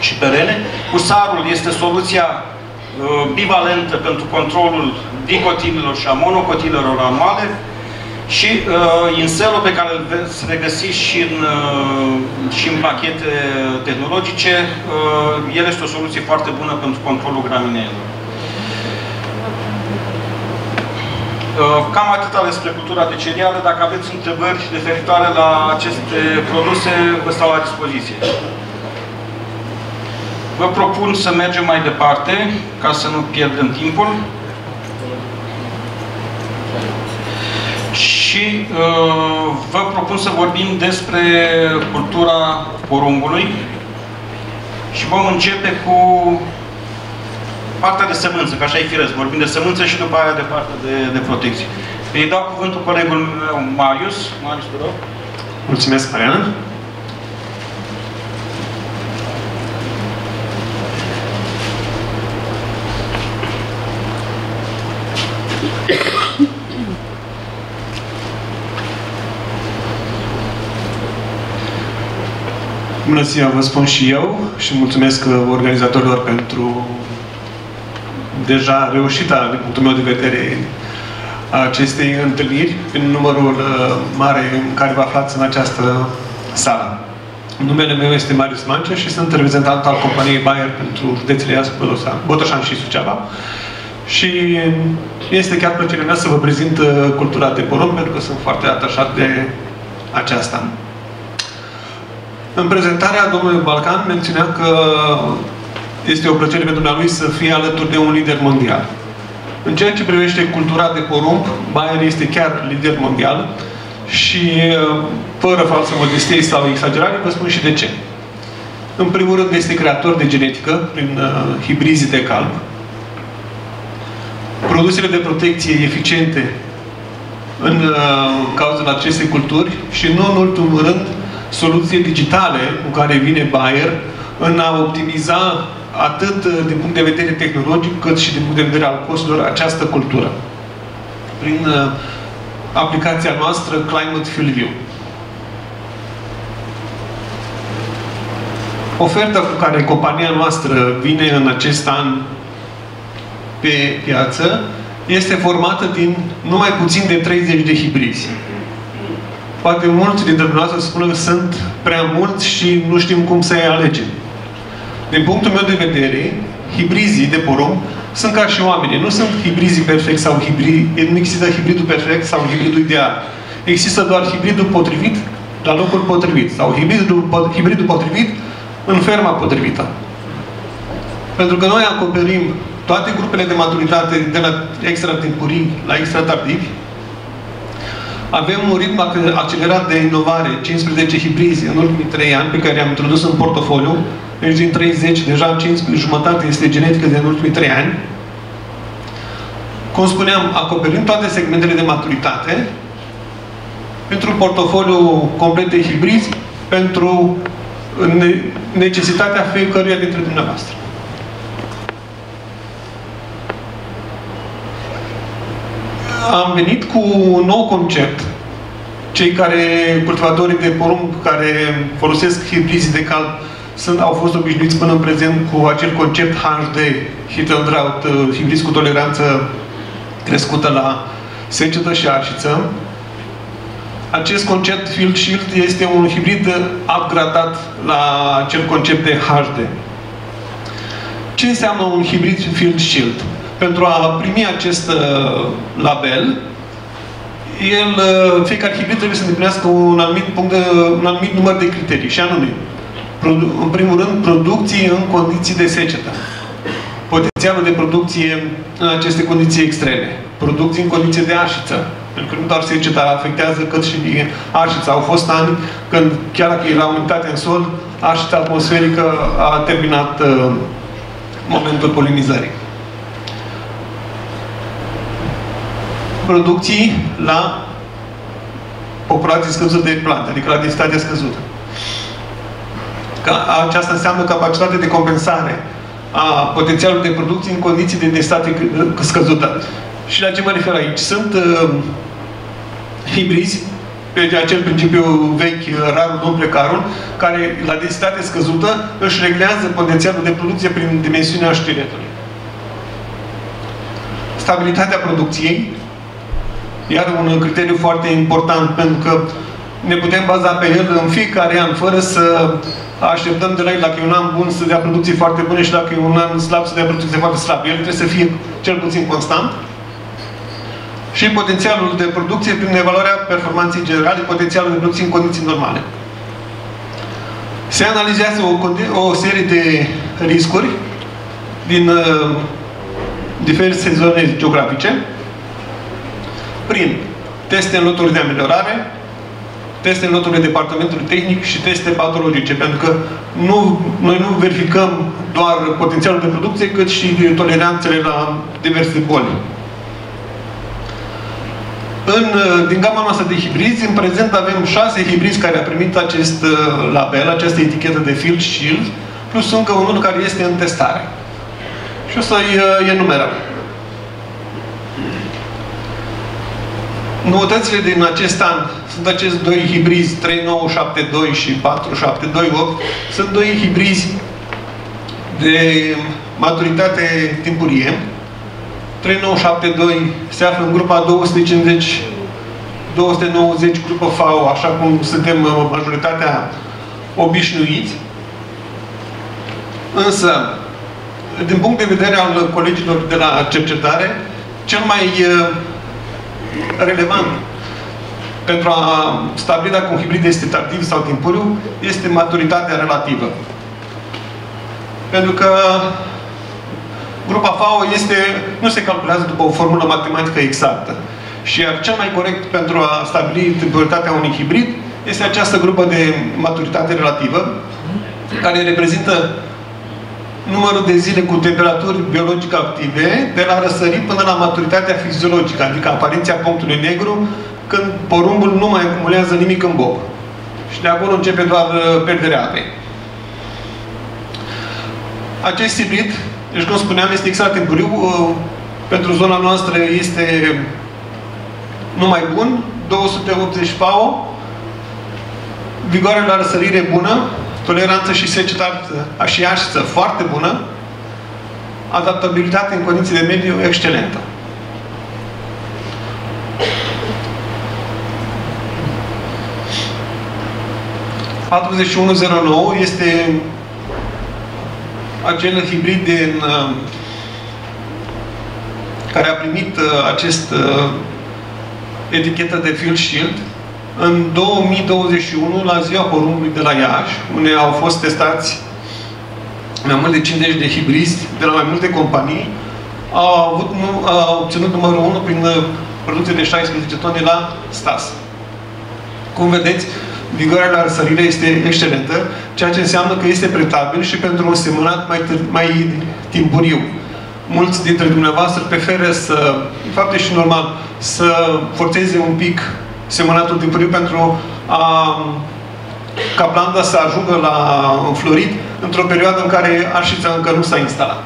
și perene. Usarul este soluția uh, bivalentă pentru controlul dicotilelor și a monocotilelor anuale și uh, inselul pe care îl veți regăsi și în, uh, și în pachete tehnologice, uh, el este o soluție foarte bună pentru controlul gramineelor. Uh, cam atât despre cultura de cereale. Dacă aveți întrebări referitoare la aceste produse, vă stau la dispoziție. Vă propun să mergem mai departe, ca să nu pierdem timpul. Și uh, vă propun să vorbim despre cultura porumbului și vom începe cu partea de sămânță, că așa e firesc. Vorbim de sămânță și după aia de partea de, de protecție. Îi dau cuvântul colegul meu, Marius. Marius, te rog. Mulțumesc, Mariana. Bună ziua, vă spun și eu și mulțumesc organizatorilor pentru deja reușita, din punctul meu de vedere, a acestei întâlniri, în numărul uh, mare în care vă aflați în această sală. Numele meu este Marius Mancea și sunt reprezentant al companiei Bayer pentru județele Iași, Botoșan și Suceava. Și este chiar plăcerea mea să vă prezint uh, cultura de porumb, pentru că sunt foarte atașat de aceasta. În prezentarea, domnului Balcan menționea că este o plăcere pentru lui să fie alături de un lider mondial. În ceea ce privește cultura de porumb, Bayer este chiar lider mondial și, fără falsă modestie sau exagerare, vă spun și de ce. În primul rând este creator de genetică prin uh, hibrizii de calb. Produsele de protecție eficiente în uh, cauza acestei culturi și nu în ultimul rând soluții digitale cu care vine Bayer în a optimiza atât uh, din punct de vedere tehnologic cât și din punct de vedere al costurilor această cultură. Prin uh, aplicația noastră Climate Field View. Oferta cu care compania noastră vine în acest an pe piață este formată din numai puțin de 30 de hibrizi. Poate mulți dintre dumneavoastră spun că sunt prea mulți și nu știm cum să-i alegem. Din punctul meu de vedere, hibrizii de porumb sunt ca și oamenii. Nu sunt hibrizii perfect sau hibrid, nu există hibridul perfect sau hibridul ideal. Există doar hibridul potrivit la locul potrivit sau hibridul, hibridul potrivit în ferma potrivită. Pentru că noi acoperim toate grupele de maturitate de la extra timpurii la extra tardivi, avem un ritm accelerat de inovare, 15 hibrizi în ultimii 3 ani, pe care i-am introdus în portofoliu. Deci din 30, deja 15 jumătate este genetică de în ultimii 3 ani. Cum spuneam, acoperim toate segmentele de maturitate pentru un portofoliu complet de hibrizi, pentru necesitatea fiecăruia dintre dumneavoastră. Am venit cu un nou concept. Cei care, cultivatorii de porumb, care folosesc hibrizii de calb, sunt, au fost obișnuiți până în prezent cu acel concept HD, Hit and Drought, uh, hibriz cu toleranță crescută la secetă și arșiță. Acest concept Field Shield este un hibrid upgradat la acel concept de HD. Ce înseamnă un hibrid Field Shield? Pentru a primi acest uh, label, el, uh, fiecare hibrid trebuie să îndeplinească un anumit, punct de, un anumit număr de criterii, și anume, în primul rând, producții în condiții de secetă. Potențialul de producție în aceste condiții extreme. Producții în condiții de arșiță. Pentru că nu doar seceta afectează, cât și arșița. Au fost ani când, chiar dacă era unitate în sol, arșița atmosferică a terminat uh, momentul polinizării. Producții la populație scăzută de plante, adică la densitate scăzută. aceasta înseamnă capacitatea de compensare a potențialului de producție în condiții de densitate scăzută. Și la ce mă refer aici? Sunt uh, hibrizi pe acel principiu vechi, rarul nu plecarul, care la densitate scăzută își reglează potențialul de producție prin dimensiunea știretului. Stabilitatea producției iar un criteriu foarte important, pentru că ne putem baza pe el în fiecare an, fără să așteptăm de la el, dacă e un an bun, să dea producții foarte bune și dacă e un an slab, să dea producții foarte slabe. El trebuie să fie cel puțin constant. Și potențialul de producție prin evaluarea performanței generale, potențialul de producție în condiții normale. Se analizează o, o serie de riscuri din uh, diverse zone geografice, prin teste în loturi de ameliorare, teste în loturile departamentului tehnic și teste patologice, pentru că nu, noi nu verificăm doar potențialul de producție, cât și toleranțele la diverse boli. În, din gama noastră de hibrizi, în prezent avem șase hibrizi care au primit acest uh, label, această etichetă de Field Shield, plus încă unul care este în testare. Și o să-i uh, enumerăm. Noutățile din acest an sunt acești doi hibrizi 3972 și 4728. Sunt doi hibrizi de maturitate timpurie. 3972 se află în grupa 250 290 grupă FAO, așa cum suntem uh, majoritatea obișnuiți. Însă, din punct de vedere al colegilor de la cercetare, cel mai uh, relevant pentru a stabili dacă un hibrid este tardiv sau timpuriu, este maturitatea relativă. Pentru că grupa FAO este, nu se calculează după o formulă matematică exactă. Și iar cel mai corect pentru a stabili temporalitatea unui hibrid este această grupă de maturitate relativă, care reprezintă numărul de zile cu temperaturi biologice active de la răsărit până la maturitatea fiziologică, adică apariția punctului negru, când porumbul nu mai acumulează nimic în bob. Și de acolo începe doar uh, pierderea apei. Acest hibrid, deci cum spuneam, este extra timpuriu. Uh, pentru zona noastră este numai bun, 280 FAO, vigoare la răsărire bună, toleranță și secetate și așță foarte bună, adaptabilitate în condiții de mediu excelentă. ...4109 este acel hibrid din, uh, care a primit uh, acest uh, etichetă de Field Shield în 2021, la ziua porumbului de la Iași, unde au fost testați mai mult de 50 de hibrizi de la mai multe companii, au, avut, au obținut numărul 1 prin producție de 16 tone la Stas. Cum vedeți, vigoarea la răsărire este excelentă, ceea ce înseamnă că este pretabil și pentru un semănat mai, mai timpuriu. Mulți dintre dumneavoastră preferă să, de fapt e și normal, să forțeze un pic semănatul timpuriu pentru a, ca planta să ajungă la înflorit într-o perioadă în care arșița încă nu s-a instalat.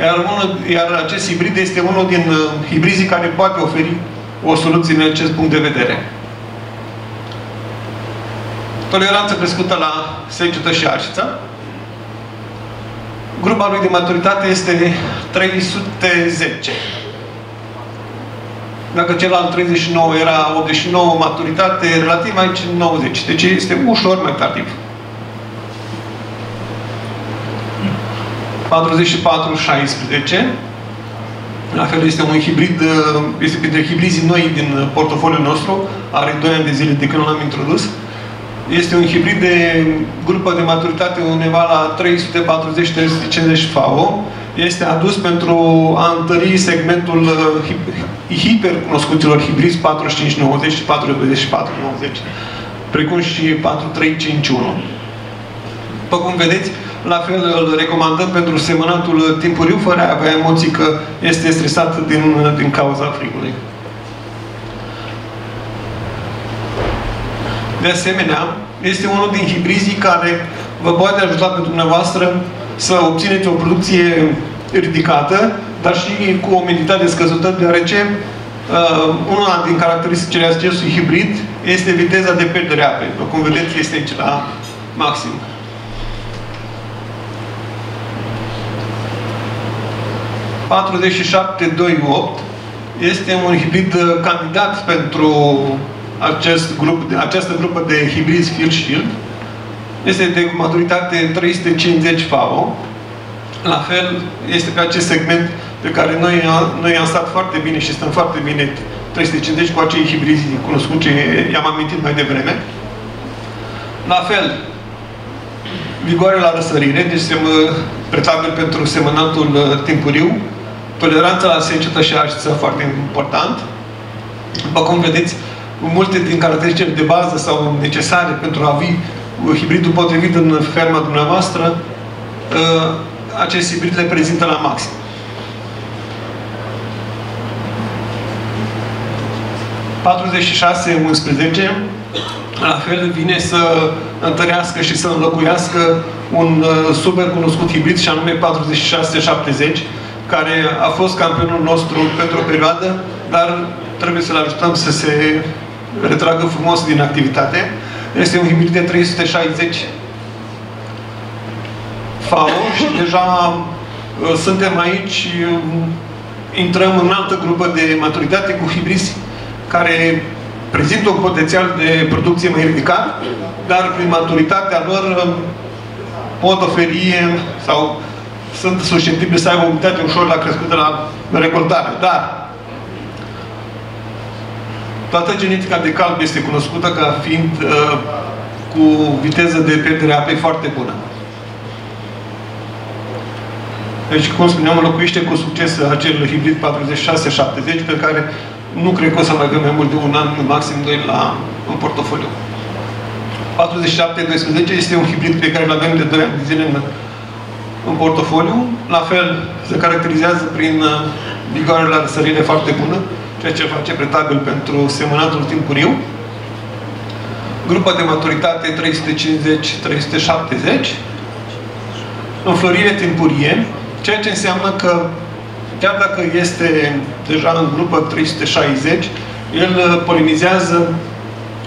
Iar, unul, iar acest hibrid este unul din uh, hibrizii care poate oferi o soluție în acest punct de vedere. Toleranță crescută la secetă și arșiță. Grupa lui de maturitate este 310. Dacă celălalt 39 era 89 maturitate, relativ aici 90. Deci este ușor mai tardiv. 44-16. La fel este un hibrid, este printre hibrizii noi din portofoliul nostru. Are 2 ani de zile de când l-am introdus. Este un hibrid de grupă de maturitate undeva la 340-350 FAO este adus pentru a întări segmentul uh, hipercunoscuților hibrizi 4590 și 42490, precum și 4351. După cum vedeți, la fel îl recomandăm pentru semănatul timpuriu, fără a avea emoții că este stresat din, din cauza frigului. De asemenea, este unul din hibrizii care vă poate ajuta pe dumneavoastră să obțineți o producție ridicată, dar și cu o umiditate scăzută, deoarece uh, una din caracteristicile acestui hibrid este viteza de pierdere a apei. După cum vedeți, este aici la maxim. ...4728 este un hibrid uh, candidat pentru acest grup, această grupă de hibrizi Field Shield. Este de maturitate 350 FAO. La fel, este pe acest segment pe care noi, noi am stat foarte bine și stăm foarte bine 350 cu acei hibrizi cunoscuți ce i-am amintit mai devreme. La fel, vigoare la răsărire, deci semă, pretabil pentru semănatul uh, timpuriu, toleranța la secetă și arșiță foarte important. După cum vedeți, multe din caracteristicile de bază sau necesare pentru a fi hibridul potrivit în ferma dumneavoastră, ă, acest hibrid le prezintă la maxim. ...46-11, la fel vine să întărească și să înlocuiască un ă, super cunoscut hibrid, și anume 46-70, care a fost campionul nostru pentru o perioadă, dar trebuie să-l ajutăm să se retragă frumos din activitate. Este un hibrid de 360 FAO și deja uh, suntem aici, uh, intrăm în altă grupă de maturitate cu hibrizi care prezintă un potențial de producție mai ridicat, dar prin maturitatea lor uh, pot oferi sau sunt susceptibili să aibă o unitate ușor la crescută la recoltare. Dar Toată genetica de calb este cunoscută ca fiind uh, cu viteză de pierdere a apei foarte bună. Deci, cum spuneam, înlocuiește cu succes acel hibrid 46-70 pe care nu cred că o să mai avem mai mult de un an, maxim doi la, în portofoliu. 4712 este un hibrid pe care îl avem de 2 ani de zile în, în portofoliu. La fel, se caracterizează prin uh, vigoare la răsărire foarte bună, ceea ce face pretabil pentru semănatul timpuriu. Grupa de maturitate 350-370. Înflorire timpurie, ceea ce înseamnă că chiar dacă este deja în grupă 360, el uh, polinizează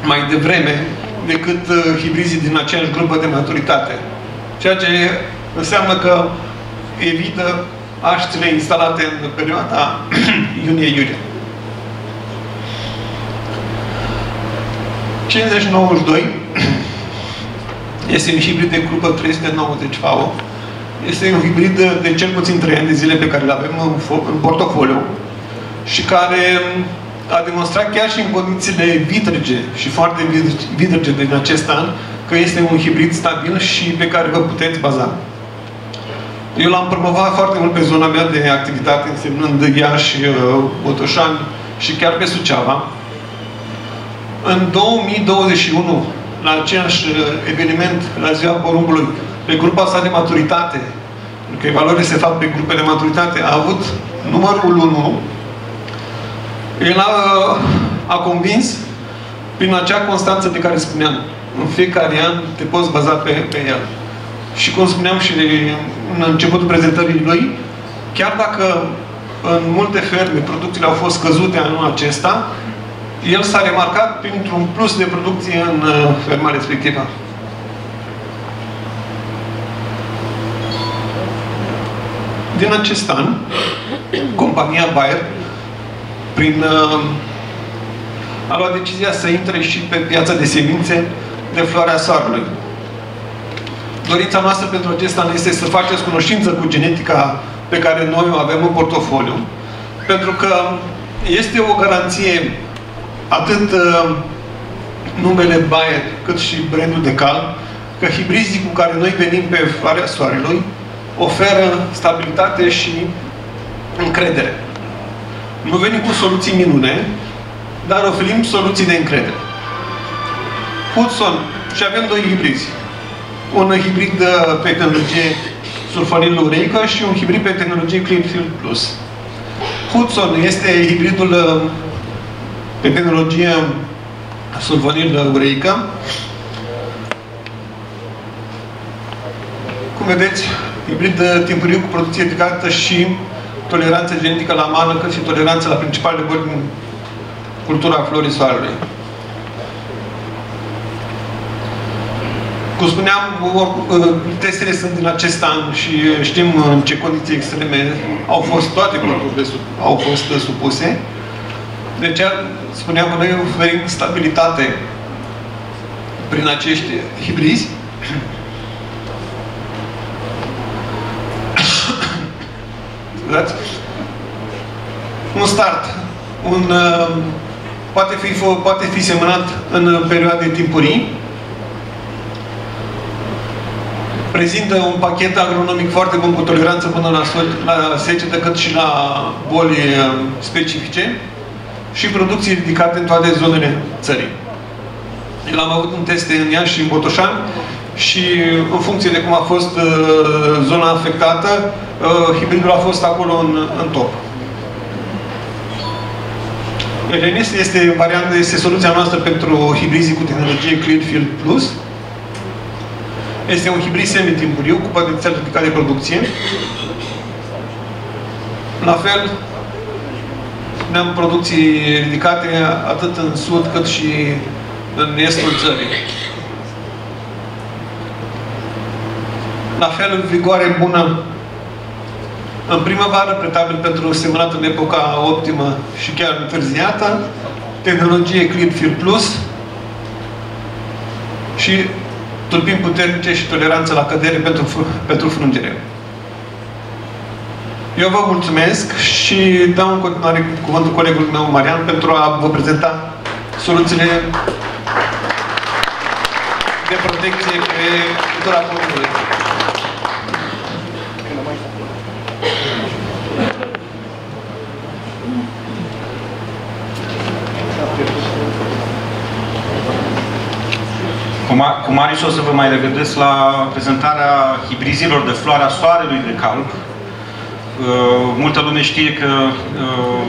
mai devreme decât uh, hibrizii din aceeași grupă de maturitate. Ceea ce înseamnă că evită aștile instalate în perioada iunie-iulie. 5092 este un hibrid de grupă 390 FAO. Este un hibrid de cel puțin 3 ani de zile pe care îl avem în, în portofoliu și care a demonstrat chiar și în condițiile vitrege și foarte vitrege din acest an că este un hibrid stabil și pe care vă puteți baza. Eu l-am promovat foarte mult pe zona mea de activitate, însemnând Iași, uh, Botoșani și chiar pe Suceava. În 2021, la același uh, eveniment, la ziua porumbului, pe grupa sa de maturitate, pentru că evaluările se fac pe grupe de maturitate, a avut numărul 1 el a, a convins prin acea constanță de care spuneam. În fiecare an te poți baza pe, pe el. Și cum spuneam și de, în începutul prezentării lui, chiar dacă în multe ferme producțiile au fost scăzute anul acesta, el s-a remarcat printr-un plus de producție în uh, ferma respectivă. Din acest an, compania Bayer prin uh, a luat decizia să intre și pe piața de semințe de floarea soarelui. Dorința noastră pentru acest an este să faceți cunoștință cu genetica pe care noi o avem în portofoliu, pentru că este o garanție atât uh, numele Bayer, cât și brandul de cal, că hibrizii cu care noi venim pe floarea soarelui oferă stabilitate și încredere. Nu venim cu soluții minune, dar oferim soluții de încredere. Hudson, și avem doi hibrizi. Un hibrid pe tehnologie sulfonil ureică și un hibrid pe tehnologie Cleanfield Plus. Hudson este hibridul uh, pe tehnologie sulfonil ureică. Cum vedeți, hibrid uh, timpuriu cu producție ridicată și toleranță genetică la mană, cât și toleranță la principalele boli din cultura florii soarelui. Cum spuneam, uh, testele sunt din acest an și știm în ce condiții extreme au fost toate culturile au fost supuse. Deci, spuneam că noi oferim stabilitate prin acești hibrizi. Scuzați, un start, un, uh, poate, fi, poate fi semănat în perioade timpurii, prezintă un pachet agronomic foarte bun cu toleranță până la, la secetă, cât și la boli uh, specifice și producții ridicate în toate zonele țării. El am avut un test în Iași și în Botoșani și în funcție de cum a fost uh, zona afectată, uh, hibridul a fost acolo în, în top. Elenis este varianta, este soluția noastră pentru hibrizii cu tehnologie Clearfield Plus. Este un hibrid semi-timpuriu cu potențial ridicat de producție. La fel, ne-am producții ridicate atât în sud cât și în estul țării. La fel, vigoare bună în primăvară, pretabil pentru semnat în epoca optimă și chiar întârziată, tehnologie Cleanfield Plus și tulpini puternice și toleranță la cădere pentru, pentru frângere. Eu vă mulțumesc și dau în continuare cuvântul colegului meu, Marian, pentru a vă prezenta soluțiile de protecție pe cultura pământului. cu Marius o să vă mai revedeți la prezentarea hibrizilor de floarea soarelui de calb. Uh, multă lume știe că uh,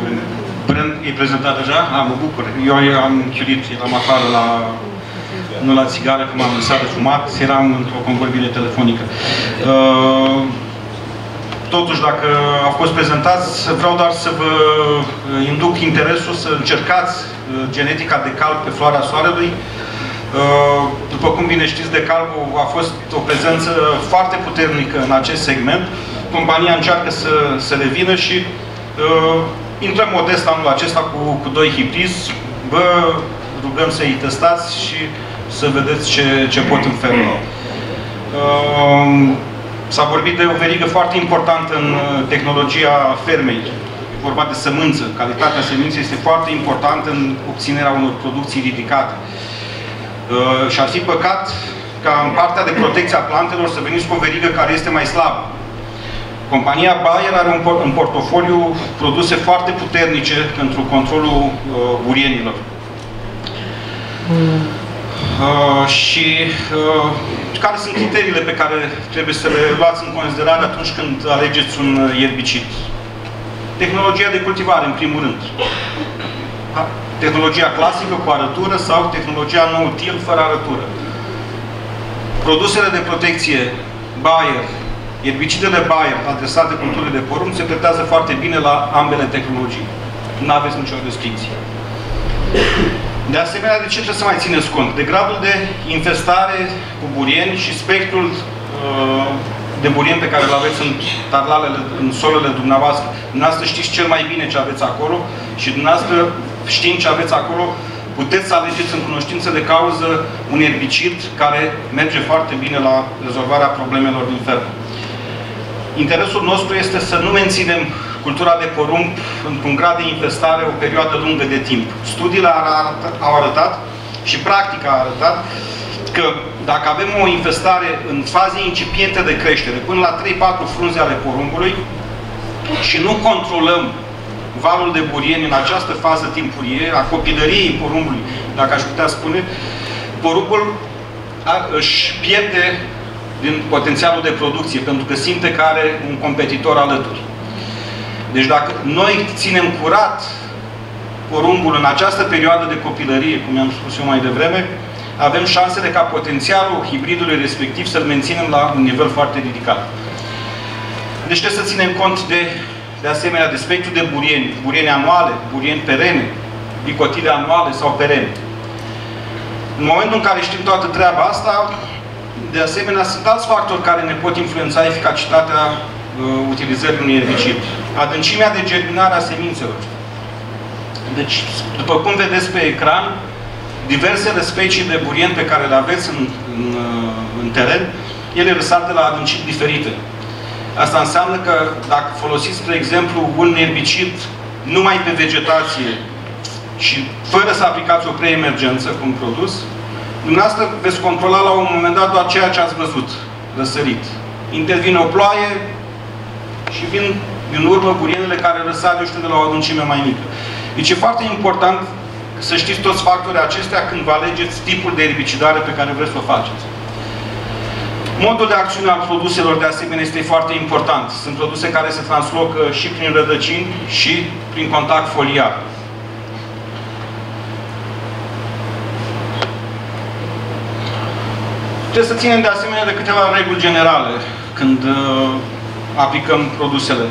Brand e prezentat deja? Ah, mă bucur. Eu am chiulit, eram afară la nu la țigară, că m-am lăsat de fumat, eram într-o convorbire telefonică. Uh, totuși, dacă au fost prezentați, vreau doar să vă induc interesul să încercați genetica de calb pe floarea soarelui. Uh, după cum bine știți, Decalbu a fost o prezență foarte puternică în acest segment. Compania încearcă să, să revină și uh, intrăm modest anul acesta cu, cu doi hibrizi. Vă rugăm să-i testați și să vedeți ce, ce pot în felul uh, S-a vorbit de o verigă foarte importantă în uh, tehnologia fermei. E vorba de sămânță. Calitatea seminței este foarte importantă în obținerea unor producții ridicate. Uh, și ar fi păcat ca în partea de protecție a plantelor să veniți cu o verigă care este mai slabă. Compania Bayer are un, în portofoliu produse foarte puternice pentru controlul uh, burienilor. Mm. Uh, și uh, care sunt criteriile pe care trebuie să le luați în considerare atunci când alegeți un ierbicid? Tehnologia de cultivare, în primul rând tehnologia clasică cu arătură sau tehnologia no-till fără arătură. Produsele de protecție Bayer, erbicidele Bayer adresate culturii de porumb se pretează foarte bine la ambele tehnologii. Nu aveți nicio restricție. De asemenea, de ce trebuie să mai țineți cont? De gradul de infestare cu burieni și spectrul uh, de burieni pe care îl aveți în tarlalele, în solele dumneavoastră. Dumneavoastră știți cel mai bine ce aveți acolo și dumneavoastră știind ce aveți acolo, puteți să alegeți în cunoștință de cauză un erbicid care merge foarte bine la rezolvarea problemelor din fermă. Interesul nostru este să nu menținem cultura de porumb într-un grad de infestare o perioadă lungă de timp. Studiile au arătat și practica a arătat că dacă avem o infestare în faze incipiente de creștere, până la 3-4 frunze ale porumbului, și nu controlăm valul de burieni în această fază timpurie, a copilăriei porumbului, dacă aș putea spune, porumbul își pierde din potențialul de producție, pentru că simte că are un competitor alături. Deci dacă noi ținem curat porumbul în această perioadă de copilărie, cum am spus eu mai devreme, avem șansele ca potențialul hibridului respectiv să-l menținem la un nivel foarte ridicat. Deci trebuie să ținem cont de de asemenea de spectru de burieni, burieni anuale, burieni perene, dicotile anuale sau perene. În momentul în care știm toată treaba asta, de asemenea, sunt alți factori care ne pot influența eficacitatea uh, utilizării unui erbicid. Adâncimea de germinare a semințelor. Deci, după cum vedeți pe ecran, diversele specii de burien pe care le aveți în, în, uh, în teren, ele resaltă la adâncimi diferite. Asta înseamnă că dacă folosiți, spre exemplu, un erbicid numai pe vegetație și fără să aplicați o preemergență cu un produs, dumneavoastră veți controla la un moment dat doar ceea ce ați văzut, răsărit. Intervine o ploaie și vin din urmă burienele care răsar, eu știu, de la o adâncime mai mică. Deci e foarte important să știți toți factorii acestea când vă alegeți tipul de erbicidare pe care vreți să o faceți. Modul de acțiune al produselor, de asemenea, este foarte important. Sunt produse care se translocă și prin rădăcini și prin contact foliar. Trebuie să ținem de asemenea de câteva reguli generale când uh, aplicăm produsele.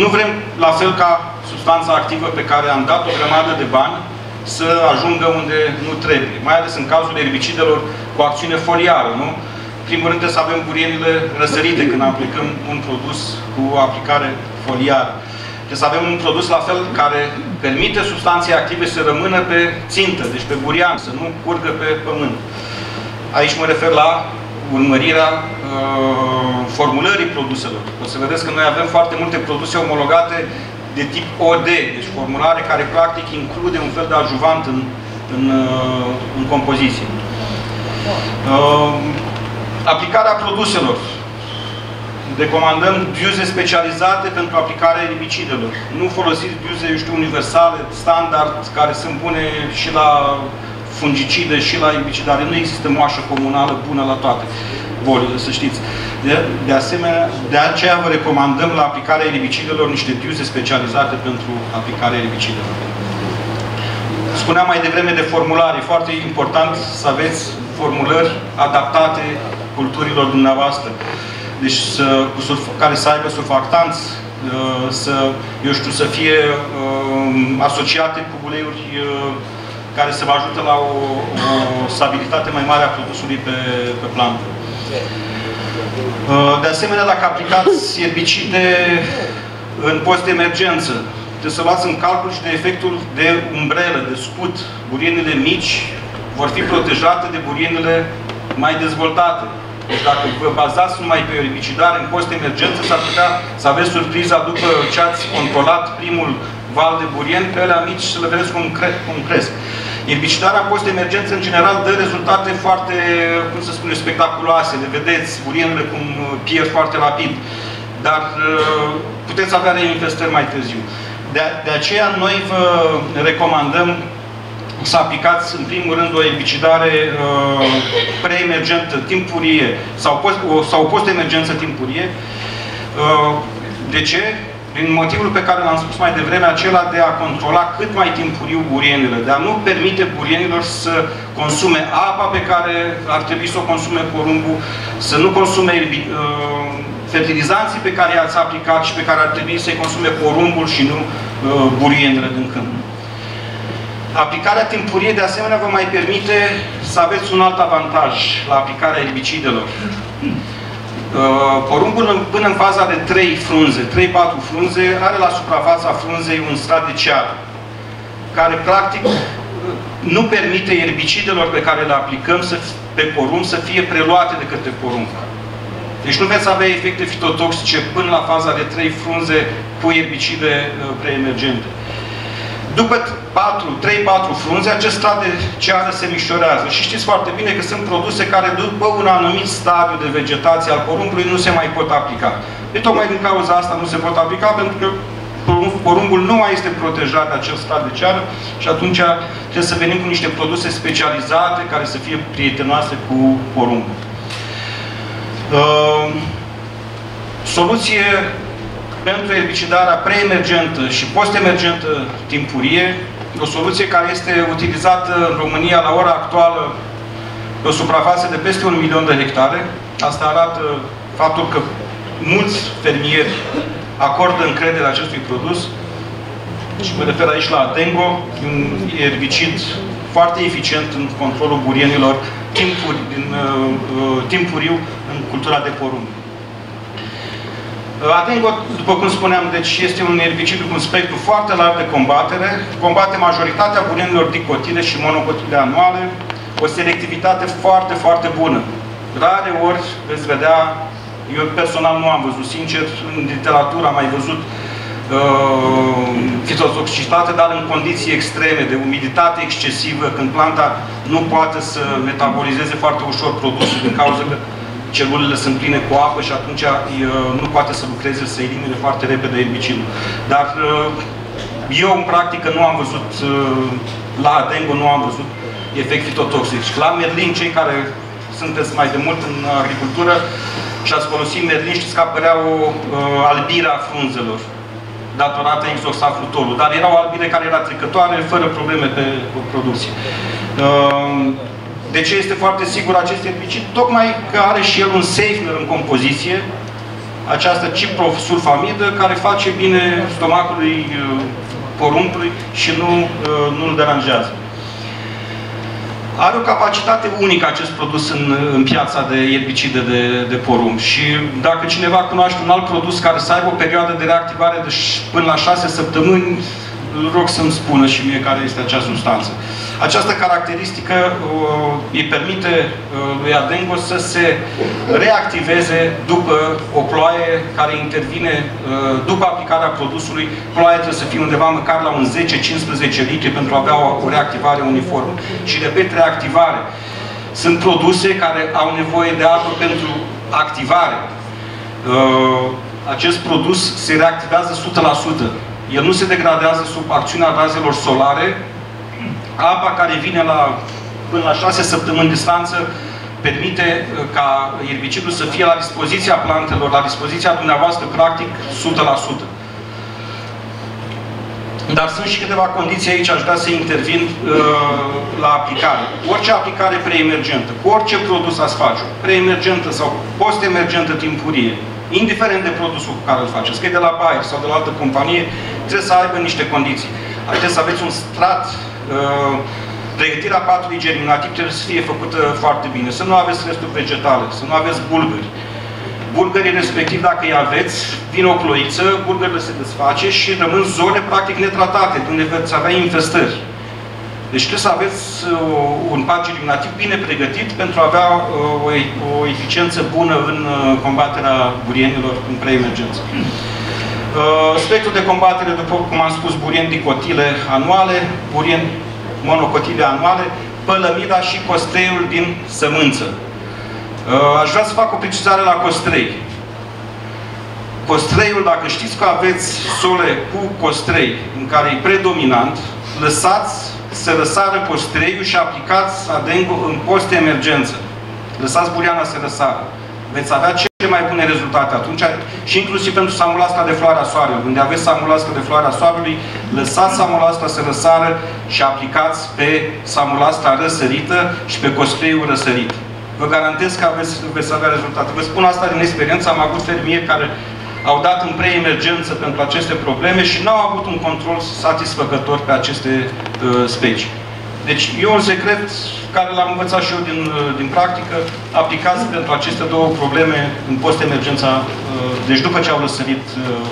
Nu vrem, la fel ca substanța activă pe care am dat o grămadă de bani, să ajungă unde nu trebuie. Mai ales în cazul erbicidelor cu acțiune foliară, nu? primul rând să avem burienile răsărite când aplicăm un produs cu aplicare foliară. Trebuie să avem un produs la fel care permite substanței active să rămână pe țintă, deci pe burian, să nu curgă pe pământ. Aici mă refer la urmărirea uh, formulării produselor. O să vedeți că noi avem foarte multe produse omologate de tip OD, deci formulare care practic include un fel de ajuvant în, în, uh, în compoziție. Uh, aplicarea produselor. Recomandăm biuze specializate pentru aplicarea erbicidelor. Nu folosiți biuze, eu știu, universale, standard, care sunt bune și la fungicide și la erbicidare. Nu există moașă comunală bună la toate bolile, să știți. De, de asemenea, de aceea vă recomandăm la aplicarea erbicidelor niște diuze specializate pentru aplicarea erbicidelor. Spuneam mai devreme de formulare. E foarte important să aveți formulări adaptate culturilor dumneavoastră. Deci să, cu surf, care să aibă surfactanți, uh, să, eu știu, să fie uh, asociate cu uleiuri uh, care să vă ajute la o, o stabilitate mai mare a produsului pe, pe plantă. Uh, de asemenea, dacă aplicați erbicide în post de emergență, trebuie să luați în calcul și de efectul de umbrelă, de scut. Burienile mici vor fi protejate de burienile mai dezvoltate. Deci dacă vă bazați numai pe erbicidare în post de emergență, s-ar putea să aveți surpriza după ce ați controlat primul val de burien, pe alea mici să le vedeți cum, cre cum cresc. Erbicidarea post-emergență, în general, dă rezultate foarte, cum să spunem, spectaculoase. Le vedeți, burienele cum pierd foarte rapid. Dar uh, puteți avea reinvestări mai târziu. De, de aceea, noi vă recomandăm să aplicați, în primul rând, o erbicidare uh, pre-emergentă, timpurie, sau, post, o, sau post-emergență timpurie. Uh, de ce? Prin motivul pe care l-am spus mai devreme, acela de a controla cât mai timpuriu burienile, de a nu permite burienilor să consume apa pe care ar trebui să o consume porumbul, să nu consume uh, fertilizanții pe care i-ați aplicat și pe care ar trebui să-i consume porumbul și nu uh, burienile din câmp. Aplicarea timpurie, de asemenea, vă mai permite să aveți un alt avantaj la aplicarea erbicidelor. Uh, porumbul până în faza de 3 frunze, 3-4 frunze, are la suprafața frunzei un strat de ceară, care practic nu permite erbicidelor pe care le aplicăm să, pe porumb să fie preluate de către porumb. Deci nu veți avea efecte fitotoxice până la faza de 3 frunze cu erbicide uh, preemergente. După 3-4 frunze, acest strat de ceară se mișorează. Și știți foarte bine că sunt produse care după un anumit stadiu de vegetație al porumbului nu se mai pot aplica. De tocmai din cauza asta nu se pot aplica, pentru că porumbul nu mai este protejat de acest strat de ceară și atunci trebuie să venim cu niște produse specializate care să fie prietenoase cu porumbul. Uh, soluție pentru erbicidarea preemergentă și postemergentă timpurie, o soluție care este utilizată în România la ora actuală pe o suprafață de peste un milion de hectare. Asta arată faptul că mulți fermieri acordă încredere acestui produs și mă refer aici la Atengo, un erbicid foarte eficient în controlul burienilor timpuri, din, uh, uh, timpuriu în cultura de porumb. Atengo, după cum spuneam, deci este un erbicid cu un spectru foarte larg de combatere, combate majoritatea burienilor dicotile și monocotile anuale, o selectivitate foarte, foarte bună. Rare ori veți vedea, eu personal nu am văzut, sincer, în literatură am mai văzut uh, fitotoxicitate, dar în condiții extreme, de umiditate excesivă, când planta nu poate să metabolizeze foarte ușor produsul din cauza că celulele sunt pline cu apă și atunci nu poate să lucreze, să elimine foarte repede erbicidul. Dar eu, în practică, nu am văzut, la Adengo nu am văzut efect fitotoxic. La Merlin, cei care sunteți mai de mult în agricultură și ați folosit Merlin, știți că apărea o uh, albire a frunzelor datorată exoxaflutorul. Dar era o albire care era trecătoare, fără probleme pe producție. Uh, de ce este foarte sigur acest erbicid? Tocmai că are și el un safener în compoziție, această ciprosulfamidă, care face bine stomacului uh, porumbului și nu, uh, nu îl deranjează. Are o capacitate unică acest produs în, în piața de erbicide de, de porumb și dacă cineva cunoaște un alt produs care să aibă o perioadă de reactivare de până la 6 săptămâni, îl rog să-mi spună și mie care este acea substanță. Această caracteristică uh, îi permite uh, lui Adengo să se reactiveze după o ploaie care intervine uh, după aplicarea produsului. Ploaia trebuie să fie undeva măcar la un 10-15 litri pentru a avea o, o reactivare uniformă. Și repet, reactivare. Sunt produse care au nevoie de apă pentru activare. Uh, acest produs se reactivează 100%. El nu se degradează sub acțiunea razelor solare. Apa care vine la până la 6 săptămâni distanță permite uh, ca erbicidul să fie la dispoziția plantelor, la dispoziția dumneavoastră, practic, 100%. Dar sunt și câteva condiții aici, aș vrea să intervin uh, la aplicare. Orice aplicare preemergentă, cu orice produs ați face, preemergentă sau post-emergentă timpurie, indiferent de produsul cu care îl faceți, că e de la Bayer sau de la altă companie, trebuie să aibă niște condiții. Trebuie să aveți un strat, uh, pregătirea patului germinativ trebuie să fie făcută foarte bine, să nu aveți resturi vegetale, să nu aveți bulgări, bulgării respectiv, dacă îi aveți, vine o ploiță, bulgările se desface și rămân zone practic netratate, unde veți avea infestări. Deci trebuie să aveți uh, un pag germinativ bine pregătit pentru a avea uh, o, o eficiență bună în uh, combaterea burienilor în preemergență. Spectrul de combatere, după cum am spus, burien dicotile anuale, burien monocotile anuale, pălămida și costeiul din sămânță. Uh, aș vrea să fac o precizare la costrei. Costreiul, dacă știți că aveți sole cu costrei, în care e predominant, lăsați să răsară costreiul și aplicați adengul în post-emergență. Lăsați buriana să răsară. Veți avea cele mai bune rezultate atunci și inclusiv pentru samulastra de floarea soarelui. Unde aveți samulastra de floarea soarelui, lăsați samulastra să răsară și aplicați pe samulastra răsărită și pe cospreiul răsărit. Vă garantez că aveți, veți avea rezultate. Vă spun asta din experiență. Am avut fermieri care au dat în preemergență pentru aceste probleme și n-au avut un control satisfăcător pe aceste uh, specii. Deci e un secret care l-am învățat și eu din, uh, din practică, aplicați pentru aceste două probleme în post-emergența, uh, deci după ce au lăsărit uh,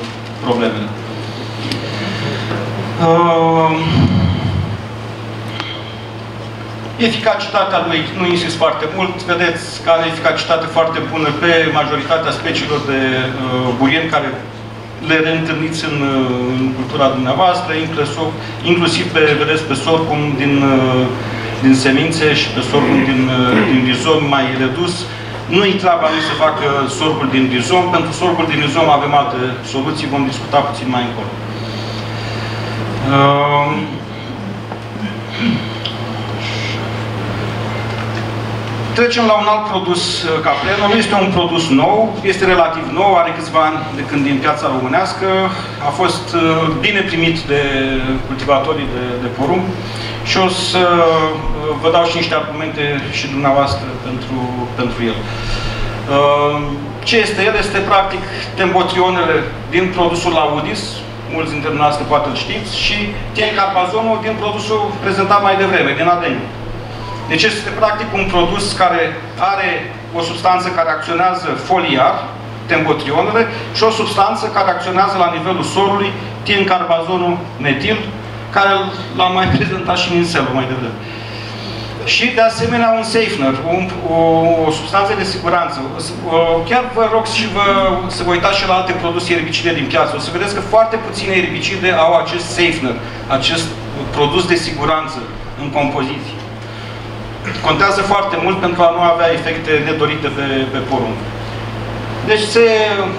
problemele. Uh, Eficacitatea lui, nu insist foarte mult, vedeți că are eficacitate foarte bună pe majoritatea speciilor de uh, burieni care le reîntâlniți în, uh, în cultura dumneavoastră, inclusiv, inclusiv pe, vedeți, pe sorghum din, uh, din semințe și pe sorghum din, uh, din rizom mai redus. Nu-i treaba lui să facă sorgul din rizom, pentru sorgul din rizom avem alte soluții, vom discuta puțin mai încolo. Uh, Trecem la un alt produs uh, Capreno. Nu este un produs nou, este relativ nou, are câțiva ani de când din piața românească. A fost uh, bine primit de cultivatorii de, de porumb și o să uh, vă dau și niște argumente și dumneavoastră pentru, pentru el. Ce este el? Este practic tembotrionele din produsul Laudis, mulți dintre dumneavoastră poate îl știți, și tiencarpazonul din produsul prezentat mai devreme, din Adeniu. Deci este practic un produs care are o substanță care acționează foliar, tembotrionele, și o substanță care acționează la nivelul solului, carbazonul metil, care l-am mai prezentat și în selul mai devreme. Și, de asemenea, un safener, un, o, o substanță de siguranță. Chiar vă rog și vă, să vă uitați și la alte produse erbicide din piață. O să vedeți că foarte puține erbicide au acest safener, acest produs de siguranță în compoziție contează foarte mult pentru a nu avea efecte nedorite pe, pe porumb. Deci se,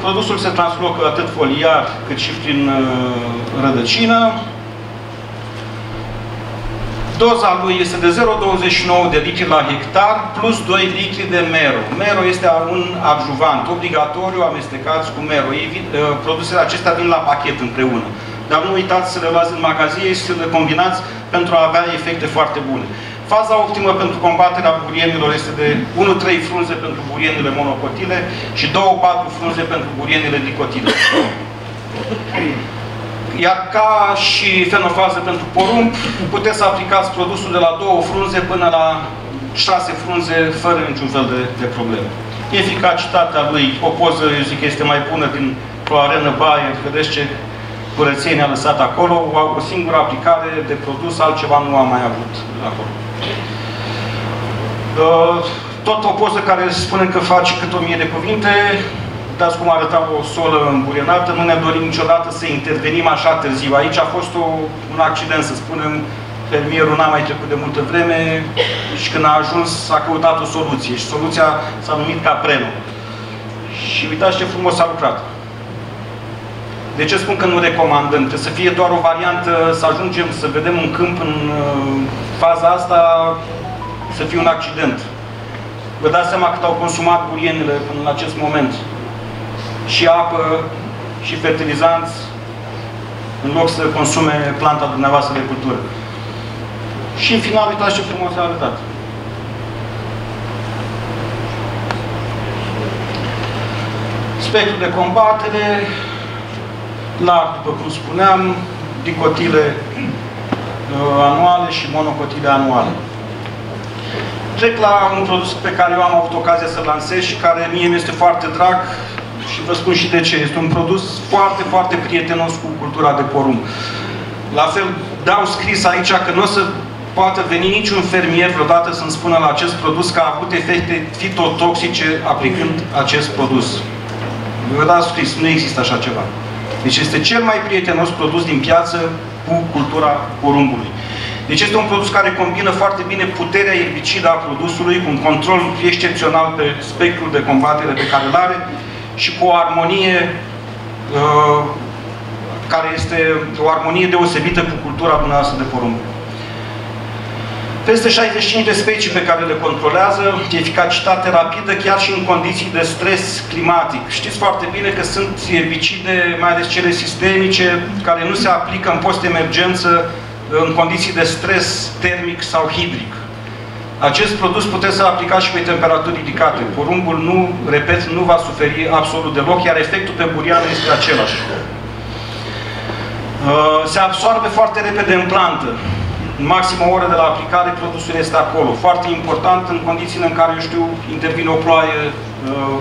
produsul se translocă atât foliar cât și prin uh, rădăcină. Doza lui este de 0,29 de litri la hectar plus 2 litri de mero. Mero este un adjuvant obligatoriu amestecați cu mero. Ei, uh, produsele acestea vin la pachet împreună. Dar nu uitați să le luați în magazie și să le combinați pentru a avea efecte foarte bune. Faza optimă pentru combaterea burienilor este de 1-3 frunze pentru burienile monocotile și 2-4 frunze pentru burienile dicotile. Iar ca și fenofază pentru porumb, puteți să aplicați produsul de la 2 frunze până la 6 frunze fără niciun fel de, de probleme. Eficacitatea lui, o poză, eu zic, este mai bună din o arenă Bayer, vedeți ce curățenie a lăsat acolo, o singură aplicare de produs, altceva nu am mai avut acolo. Uh, tot o poză care spune că face cât o mie de cuvinte, dați cum arăta o solă îmburienată, nu ne dorim niciodată să intervenim așa târziu. Aici a fost o, un accident, să spunem, fermierul n-a mai trecut de multă vreme și când a ajuns a căutat o soluție și soluția s-a numit Capreno. Și uitați ce frumos a lucrat. De ce spun că nu recomandăm? Trebuie să fie doar o variantă, să ajungem să vedem un câmp în uh, faza asta să fie un accident. Vă dați seama cât au consumat burienile până în acest moment. Și apă, și fertilizanți, în loc să consume planta dumneavoastră de cultură. Și în final, uitați ce frumos a arătat. Spectrul de combatere, la, după cum spuneam, dicotile uh, anuale și monocotile anuale. Trec la un produs pe care eu am avut ocazia să-l lansez și care mie mi este foarte drag și vă spun și de ce. Este un produs foarte, foarte prietenos cu cultura de porumb. La fel, dau scris aici că nu o să poată veni niciun fermier vreodată să-mi spună la acest produs că a avut efecte fitotoxice aplicând acest produs. Vă dați scris, nu există așa ceva. Deci este cel mai prietenos produs din piață cu cultura porumbului. Deci este un produs care combină foarte bine puterea erbicidă a produsului, cu un control excepțional pe spectrul de combatere pe care îl are și cu o armonie uh, care este o armonie deosebită cu cultura dumneavoastră de porumb. Peste 65 de specii pe care le controlează, eficacitate rapidă chiar și în condiții de stres climatic. Știți foarte bine că sunt erbicide, mai ales cele sistemice, care nu se aplică în post-emergență în condiții de stres termic sau hidric. Acest produs puteți să aplicați și pe temperaturi ridicate. Porumbul nu, repet, nu va suferi absolut deloc, iar efectul pe buriană este același. Uh, se absorbe foarte repede în plantă. În maximă oră de la aplicare, produsul este acolo. Foarte important în condițiile în care, eu știu, intervine o ploaie uh,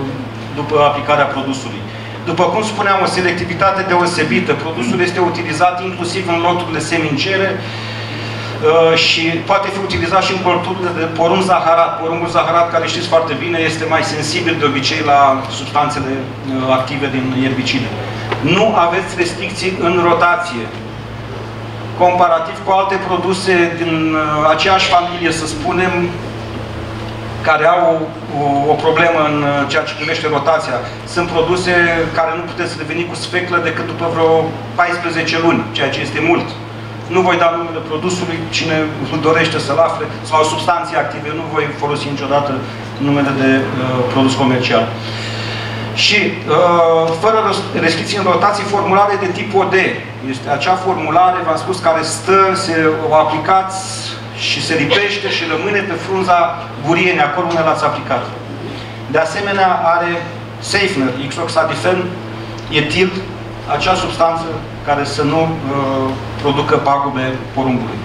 după aplicarea produsului. După cum spuneam, o selectivitate deosebită. Produsul este utilizat inclusiv în loturile semincere uh, și poate fi utilizat și în culturile de porumb zaharat. Porumbul zaharat, care știți foarte bine, este mai sensibil de obicei la substanțele uh, active din ierbicide. Nu aveți restricții în rotație comparativ cu alte produse din uh, aceeași familie, să spunem, care au o, o problemă în uh, ceea ce privește rotația. Sunt produse care nu puteți reveni cu sfeclă decât după vreo 14 luni, ceea ce este mult. Nu voi da numele produsului, cine dorește să-l afle, sau substanții active, nu voi folosi niciodată numele de uh, produs comercial. Și, uh, fără restricții în rotații, formulare de tip OD. Este acea formulare, v-am spus, care stă, se o aplicați și se lipește și rămâne pe frunza burienii, acolo unde l-ați aplicat. De asemenea, are Safener, ixoxadifen, etil, acea substanță care să nu uh, producă pagube porumbului.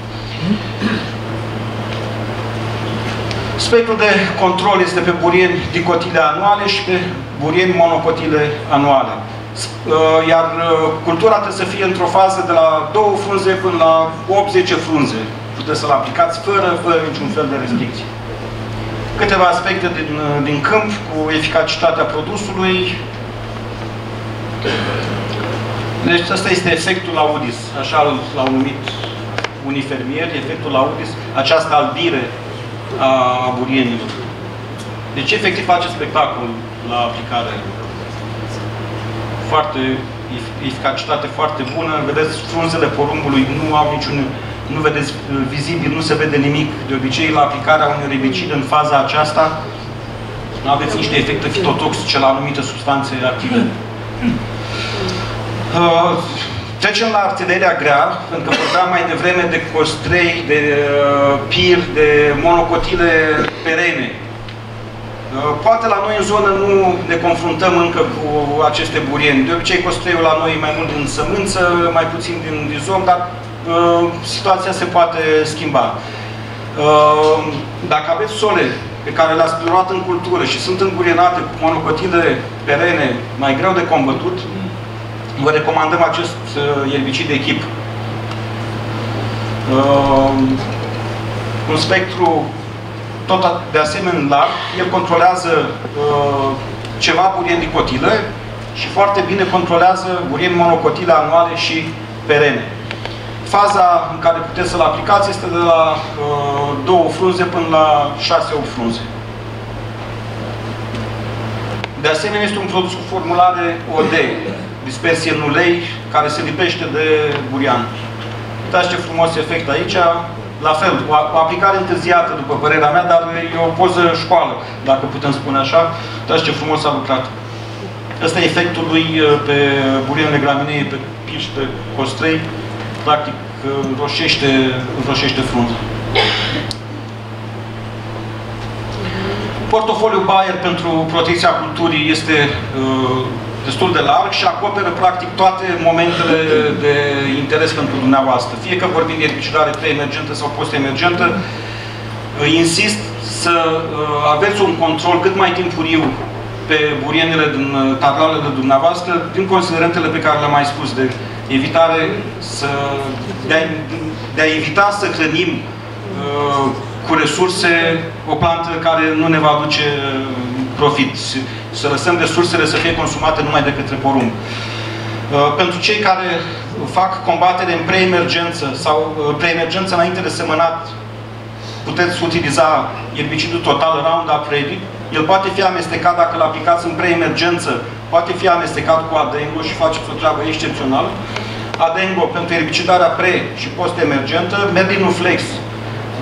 Spectrul de control este pe burieni dicotile anuale și pe burieni monocotile anuale. Uh, iar uh, cultura trebuie să fie într-o fază de la două frunze până la 80 frunze. Puteți să-l aplicați fără, fără niciun fel de restricții. Câteva aspecte din, uh, din câmp cu eficacitatea produsului. Deci ăsta este efectul Audis, așa l-au numit unii fermieri, efectul Audis, această albire a burienilor. Deci efectiv face spectacol la aplicare. Foarte, eficacitate foarte bună. Vedeți, frunzele porumbului nu au niciun, nu vedeți uh, vizibil, nu se vede nimic. De obicei, la aplicarea unui rebicid în faza aceasta, aveți niște efecte fitotoxice la anumite substanțe active. Uh, trecem la artileria grea, pentru că vorbeam mai devreme de costrei, de uh, pir, de monocotile perene. Uh, poate la noi în zonă nu ne confruntăm încă cu aceste burieni. De obicei, costreiul la noi e mai mult din sămânță, mai puțin din rizom, dar uh, situația se poate schimba. Uh, dacă aveți sole pe care le-ați luat în cultură și sunt îngurienate cu monocotile perene mai greu de combătut, vă recomandăm acest uh, erbicid de echip. Uh, un spectru tot de asemenea larg, el controlează uh, ceva burieni dicotile și foarte bine controlează burieni monocotile anuale și perene. Faza în care puteți să-l aplicați este de la uh, două frunze până la șase o frunze. De asemenea, este un produs cu formulare OD, dispersie în ulei, care se lipește de burian. Uitați ce frumos efect aici, la fel, o, o aplicare întârziată, după părerea mea, dar e o poză școală, dacă putem spune așa. Uitați ce frumos a lucrat. Ăsta e efectul lui uh, pe burinele graminei, pe piși, pe costrei. Practic, roșește, roșește frunza. Portofoliul Bayer pentru protecția culturii este uh, destul de larg și acoperă practic toate momentele de interes pentru dumneavoastră. Fie că vorbim de erbicidare pre-emergentă sau post-emergentă, insist să uh, aveți un control cât mai timpuriu pe burienele din uh, tablalele dumneavoastră, din considerentele pe care le-am mai spus, de evitare să, de, a, de a evita să hrănim uh, cu resurse o plantă care nu ne va aduce profit. Să lăsăm resursele să fie consumate numai de către porumb. Uh, pentru cei care fac combatere în preemergență sau uh, preemergență înainte de semănat, puteți utiliza erbicidul total Roundup Ready. El poate fi amestecat, dacă îl aplicați în preemergență, poate fi amestecat cu Adengo și faceți o treabă excepțională. Adengo pentru erbicidarea pre- și post-emergentă, Flex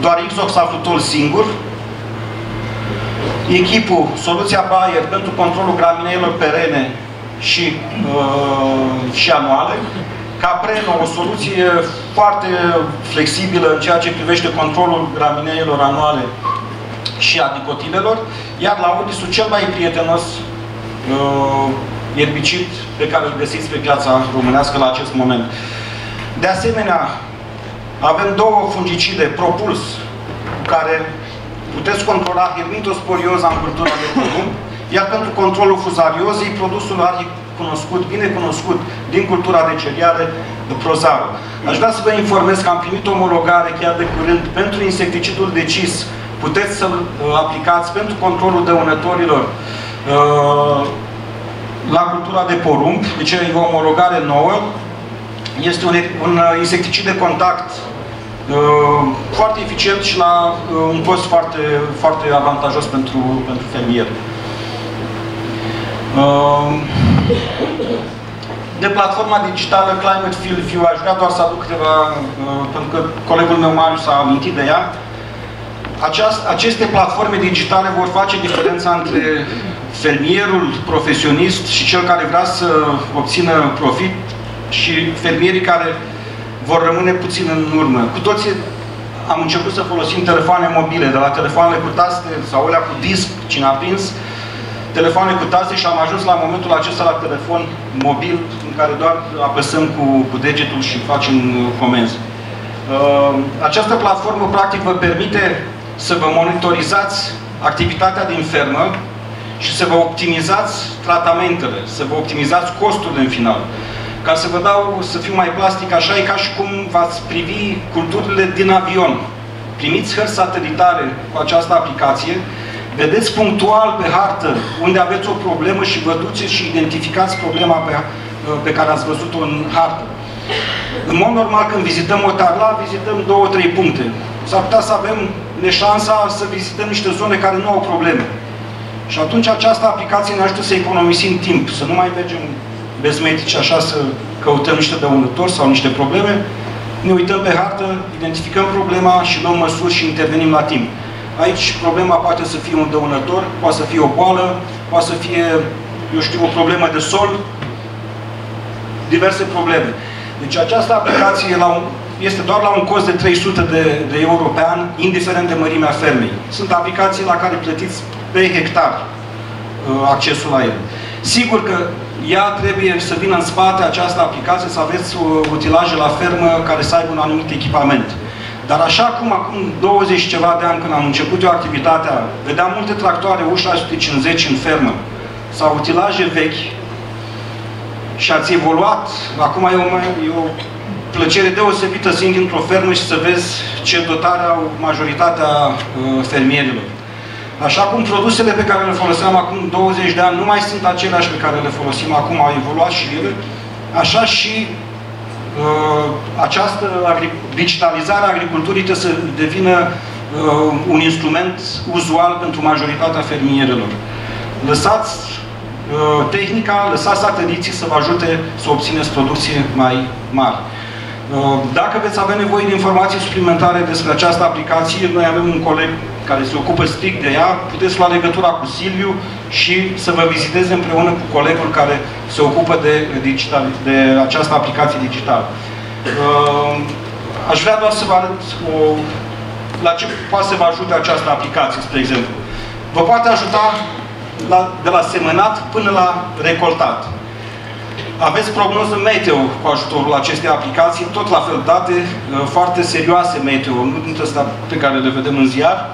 doar isoxaflutol singur, echipul, soluția Bayer pentru controlul gramineilor perene și, uh, și anuale, Capreno, o soluție foarte flexibilă în ceea ce privește controlul gramineilor anuale și a dicotilelor, iar la Udisul cel mai prietenos uh, erbicid pe care îl găsiți pe piața românească la acest moment. De asemenea, avem două fungicide, Propuls, cu care puteți controla hermitosporioza în cultura de porumb, iar pentru controlul fuzariozei, produsul are cunoscut, bine cunoscut din cultura de cereale, Prozaro. Aș vrea să vă informez că am primit omologare chiar de curând pentru insecticidul decis. Puteți să-l uh, aplicați pentru controlul dăunătorilor uh, la cultura de porumb, deci e o omologare nouă. Este un, un uh, insecticid de contact Uh, foarte eficient și la uh, un cost foarte, foarte avantajos pentru, pentru fermier. Uh, de platforma digitală Climate Field View aș vrea doar să aduc câteva, pentru că colegul meu Marius a amintit de ea. Aceast, aceste platforme digitale vor face diferența între fermierul profesionist și cel care vrea să obțină profit și fermierii care vor rămâne puțin în urmă. Cu toții am început să folosim telefoane mobile, de la telefoanele cu taste sau alea cu disc, cine a prins, telefoane cu taste și am ajuns la momentul acesta la telefon mobil, în care doar apăsăm cu, cu degetul și facem comenzi. Uh, această platformă, practic, vă permite să vă monitorizați activitatea din fermă și să vă optimizați tratamentele, să vă optimizați costurile în final. Ca să vă dau, să fiu mai plastic, așa e ca și cum v-ați privi culturile din avion. Primiți hărți satelitare cu această aplicație, vedeți punctual pe hartă unde aveți o problemă și vă duceți și identificați problema pe, pe care ați văzut-o în hartă. În mod normal, când vizităm o tarla, vizităm două, trei puncte. S-ar putea să avem neșansa să vizităm niște zone care nu au probleme. Și atunci această aplicație ne ajută să economisim timp, să nu mai mergem bezmetici, așa să căutăm niște dăunători sau niște probleme, ne uităm pe hartă, identificăm problema și luăm măsuri și intervenim la timp. Aici problema poate să fie un dăunător, poate să fie o boală, poate să fie, eu știu, o problemă de sol, diverse probleme. Deci această aplicație la un, este doar la un cost de 300 de, de euro pe an, indiferent de mărimea fermei. Sunt aplicații la care plătiți pe hectar uh, accesul la ele. Sigur că ea trebuie să vină în spate această aplicație, să aveți utilaje la fermă care să aibă un anumit echipament. Dar așa cum acum 20 ceva de ani când am început eu activitatea, vedeam multe tractoare U650 în fermă sau utilaje vechi și ați evoluat, acum e o, e o plăcere deosebită să intri într-o fermă și să vezi ce dotare au majoritatea uh, fermierilor. Așa cum produsele pe care le foloseam acum 20 de ani nu mai sunt aceleași pe care le folosim acum, au evoluat și ele, așa și uh, această digitalizare a agriculturii trebuie să devină uh, un instrument uzual pentru majoritatea fermierilor. Lăsați uh, tehnica, lăsați sateliții să vă ajute să obțineți producție mai mari. Uh, dacă veți avea nevoie de informații suplimentare despre această aplicație, noi avem un coleg care se ocupă strict de ea, puteți lua legătura cu Silviu și să vă viziteze împreună cu colegul care se ocupă de, digital, de această aplicație digitală. Uh, aș vrea doar să vă arăt o, la ce poate să vă ajute această aplicație, spre exemplu. Vă poate ajuta la, de la semănat până la recoltat. Aveți prognoză meteo cu ajutorul acestei aplicații, tot la fel date uh, foarte serioase meteo, nu dintre astea pe care le vedem în ziar.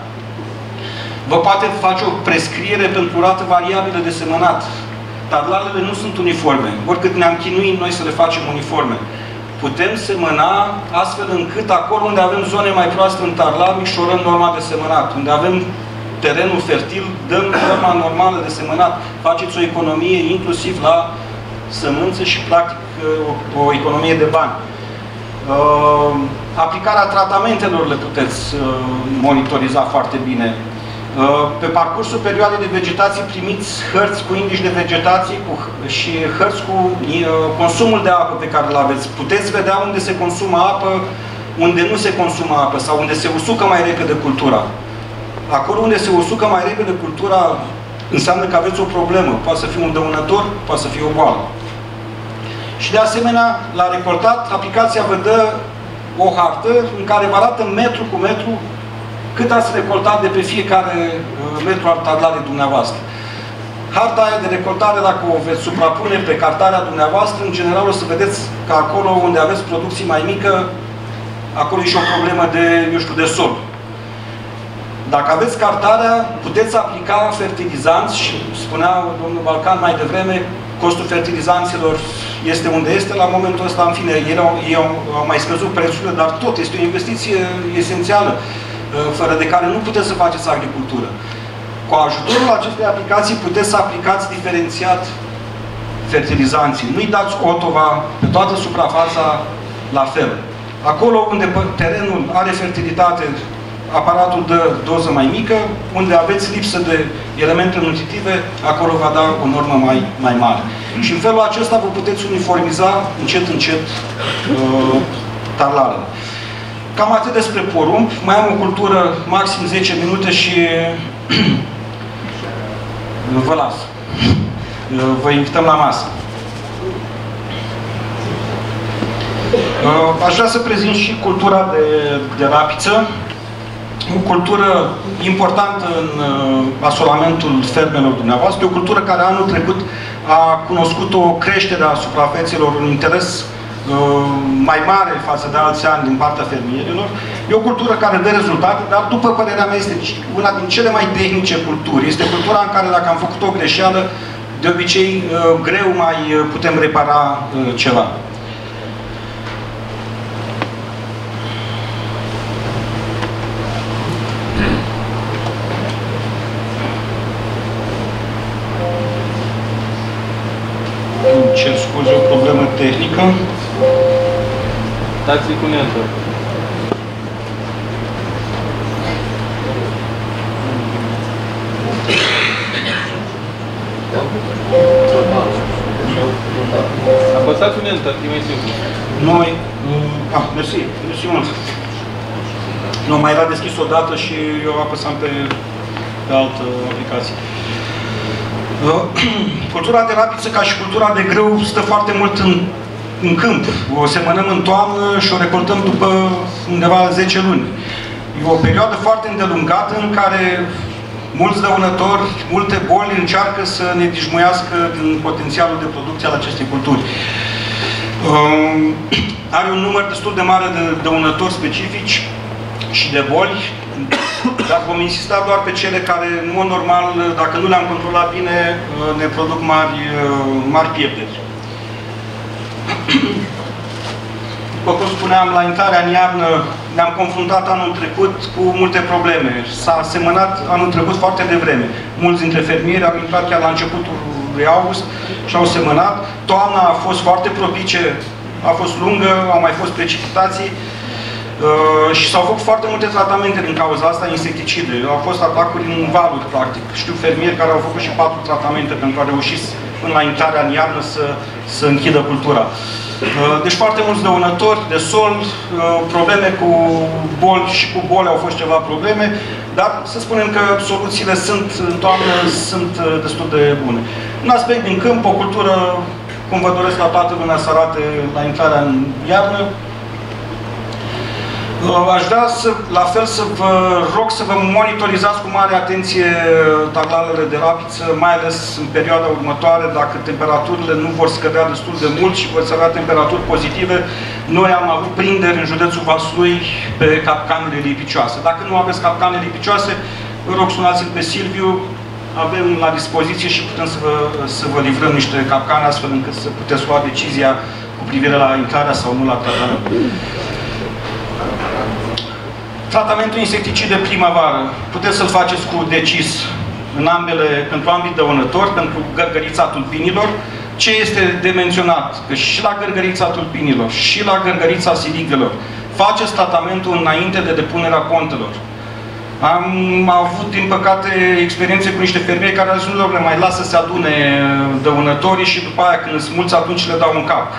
Vă poate face o prescriere pentru rată variabilă de semănat. Tablalele nu sunt uniforme. Oricât ne-am chinuit noi să le facem uniforme. Putem semăna astfel încât acolo unde avem zone mai proaste în tarla, mișorăm norma de semănat. Unde avem terenul fertil, dăm norma normală de semănat. Faceți o economie inclusiv la sămânță și, practic, o, o economie de bani. Uh, aplicarea tratamentelor le puteți uh, monitoriza foarte bine. Uh, pe parcursul perioadei de vegetație primiți hărți cu indici de vegetație cu, și hărți cu uh, consumul de apă pe care îl aveți. Puteți vedea unde se consumă apă, unde nu se consumă apă sau unde se usucă mai repede cultura. Acolo unde se usucă mai repede cultura înseamnă că aveți o problemă. Poate să fie un dăunător, poate să fie o boală. Și de asemenea, la recoltat, aplicația vă dă o hartă în care vă arată metru cu metru cât ați recoltat de pe fiecare uh, metru al tablarei dumneavoastră. Harta aia de recoltare, dacă o veți suprapune pe cartarea dumneavoastră, în general o să vedeți că acolo unde aveți producții mai mică, acolo e și o problemă de, eu știu, de sol. Dacă aveți cartarea, puteți aplica fertilizanți și spunea domnul Balcan mai devreme, costul fertilizanților este unde este la momentul ăsta, în fine, ei au, ei au, au mai scăzut prețurile, dar tot este o investiție esențială, uh, fără de care nu puteți să faceți agricultură. Cu ajutorul acestei aplicații puteți să aplicați diferențiat fertilizanții. Nu-i dați otova pe toată suprafața la fel. Acolo unde terenul are fertilitate aparatul dă doză mai mică, unde aveți lipsă de elemente nutritive, acolo va da o normă mai, mai mare. Și în felul acesta vă puteți uniformiza încet, încet uh, talalele. Cam atât despre porumb. Mai am o cultură maxim 10 minute și vă las. Uh, vă invităm la masă. Uh, aș vrea să prezint și cultura de, de rapiță o cultură importantă în uh, asolamentul fermelor dumneavoastră, o cultură care anul trecut a cunoscut o creștere a suprafețelor, un interes uh, mai mare față de alți ani din partea fermierilor. E o cultură care dă rezultate, dar după părerea mea este una din cele mai tehnice culturi. Este cultura în care dacă am făcut o greșeală, de obicei uh, greu mai uh, putem repara uh, ceva. cer scuze, o problemă tehnică. Dați-i cu enter. Apăsați un enter, e mai simplu. Noi, uh, ah, mersi, mersi mult. Nu, mai era deschis o dată și eu apăsam pe, pe altă aplicație. Cultura de rapiță, ca și cultura de grâu, stă foarte mult în, în câmp. O semănăm în toamnă și o recoltăm după undeva 10 luni. E o perioadă foarte îndelungată în care mulți dăunători, multe boli încearcă să ne dișmuiască din potențialul de producție al acestei culturi. Um, are un număr destul de mare de dăunători specifici și de boli, dar vom insista doar pe cele care, în mod normal, dacă nu le-am controlat bine, ne produc mari, mari pierderi. După cum spuneam, la intrarea în iarnă ne-am confruntat anul trecut cu multe probleme. S-a semănat anul trecut foarte devreme. Mulți dintre fermieri au intrat chiar la începutul lui august și au semănat. Toamna a fost foarte propice, a fost lungă, au mai fost precipitații. Uh, și s-au făcut foarte multe tratamente din cauza asta, insecticide. Au fost atacuri în valuri, practic. Știu fermieri care au făcut și patru tratamente pentru a reuși până la intrarea în iarnă să, să închidă cultura. Uh, Uh, deci foarte mulți dăunători de sol, uh, probleme cu boli și cu boli au fost ceva probleme, dar să spunem că soluțiile sunt în toamnă, sunt uh, destul de bune. Un aspect din câmp, o cultură, cum vă doresc la toată lumea să arate la intrarea în iarnă, Aș vrea să, la fel să vă rog să vă monitorizați cu mare atenție taglalele de rapiță, mai ales în perioada următoare, dacă temperaturile nu vor scădea destul de mult și vor avea temperaturi pozitive. Noi am avut prinderi în județul Vaslui pe capcanele lipicioase. Dacă nu aveți capcane lipicioase, vă rog sunați-l pe Silviu, avem la dispoziție și putem să vă, să vă livrăm niște capcane astfel încât să puteți lua decizia cu privire la intrarea sau nu la tratament. Tratamentul insecticid de primăvară, puteți să-l faceți cu decis în ambele, pentru ambii dăunători, pentru gărgărița tulpinilor. Ce este de menționat? Că și la gărgărița tulpinilor, și la gărgărița siligvelor, faceți tratamentul înainte de depunerea contelor. Am avut, din păcate, experiențe cu niște fermieri care au zis, nu, mai lasă să se adune dăunătorii și după aia, când sunt mulți, atunci le dau în cap.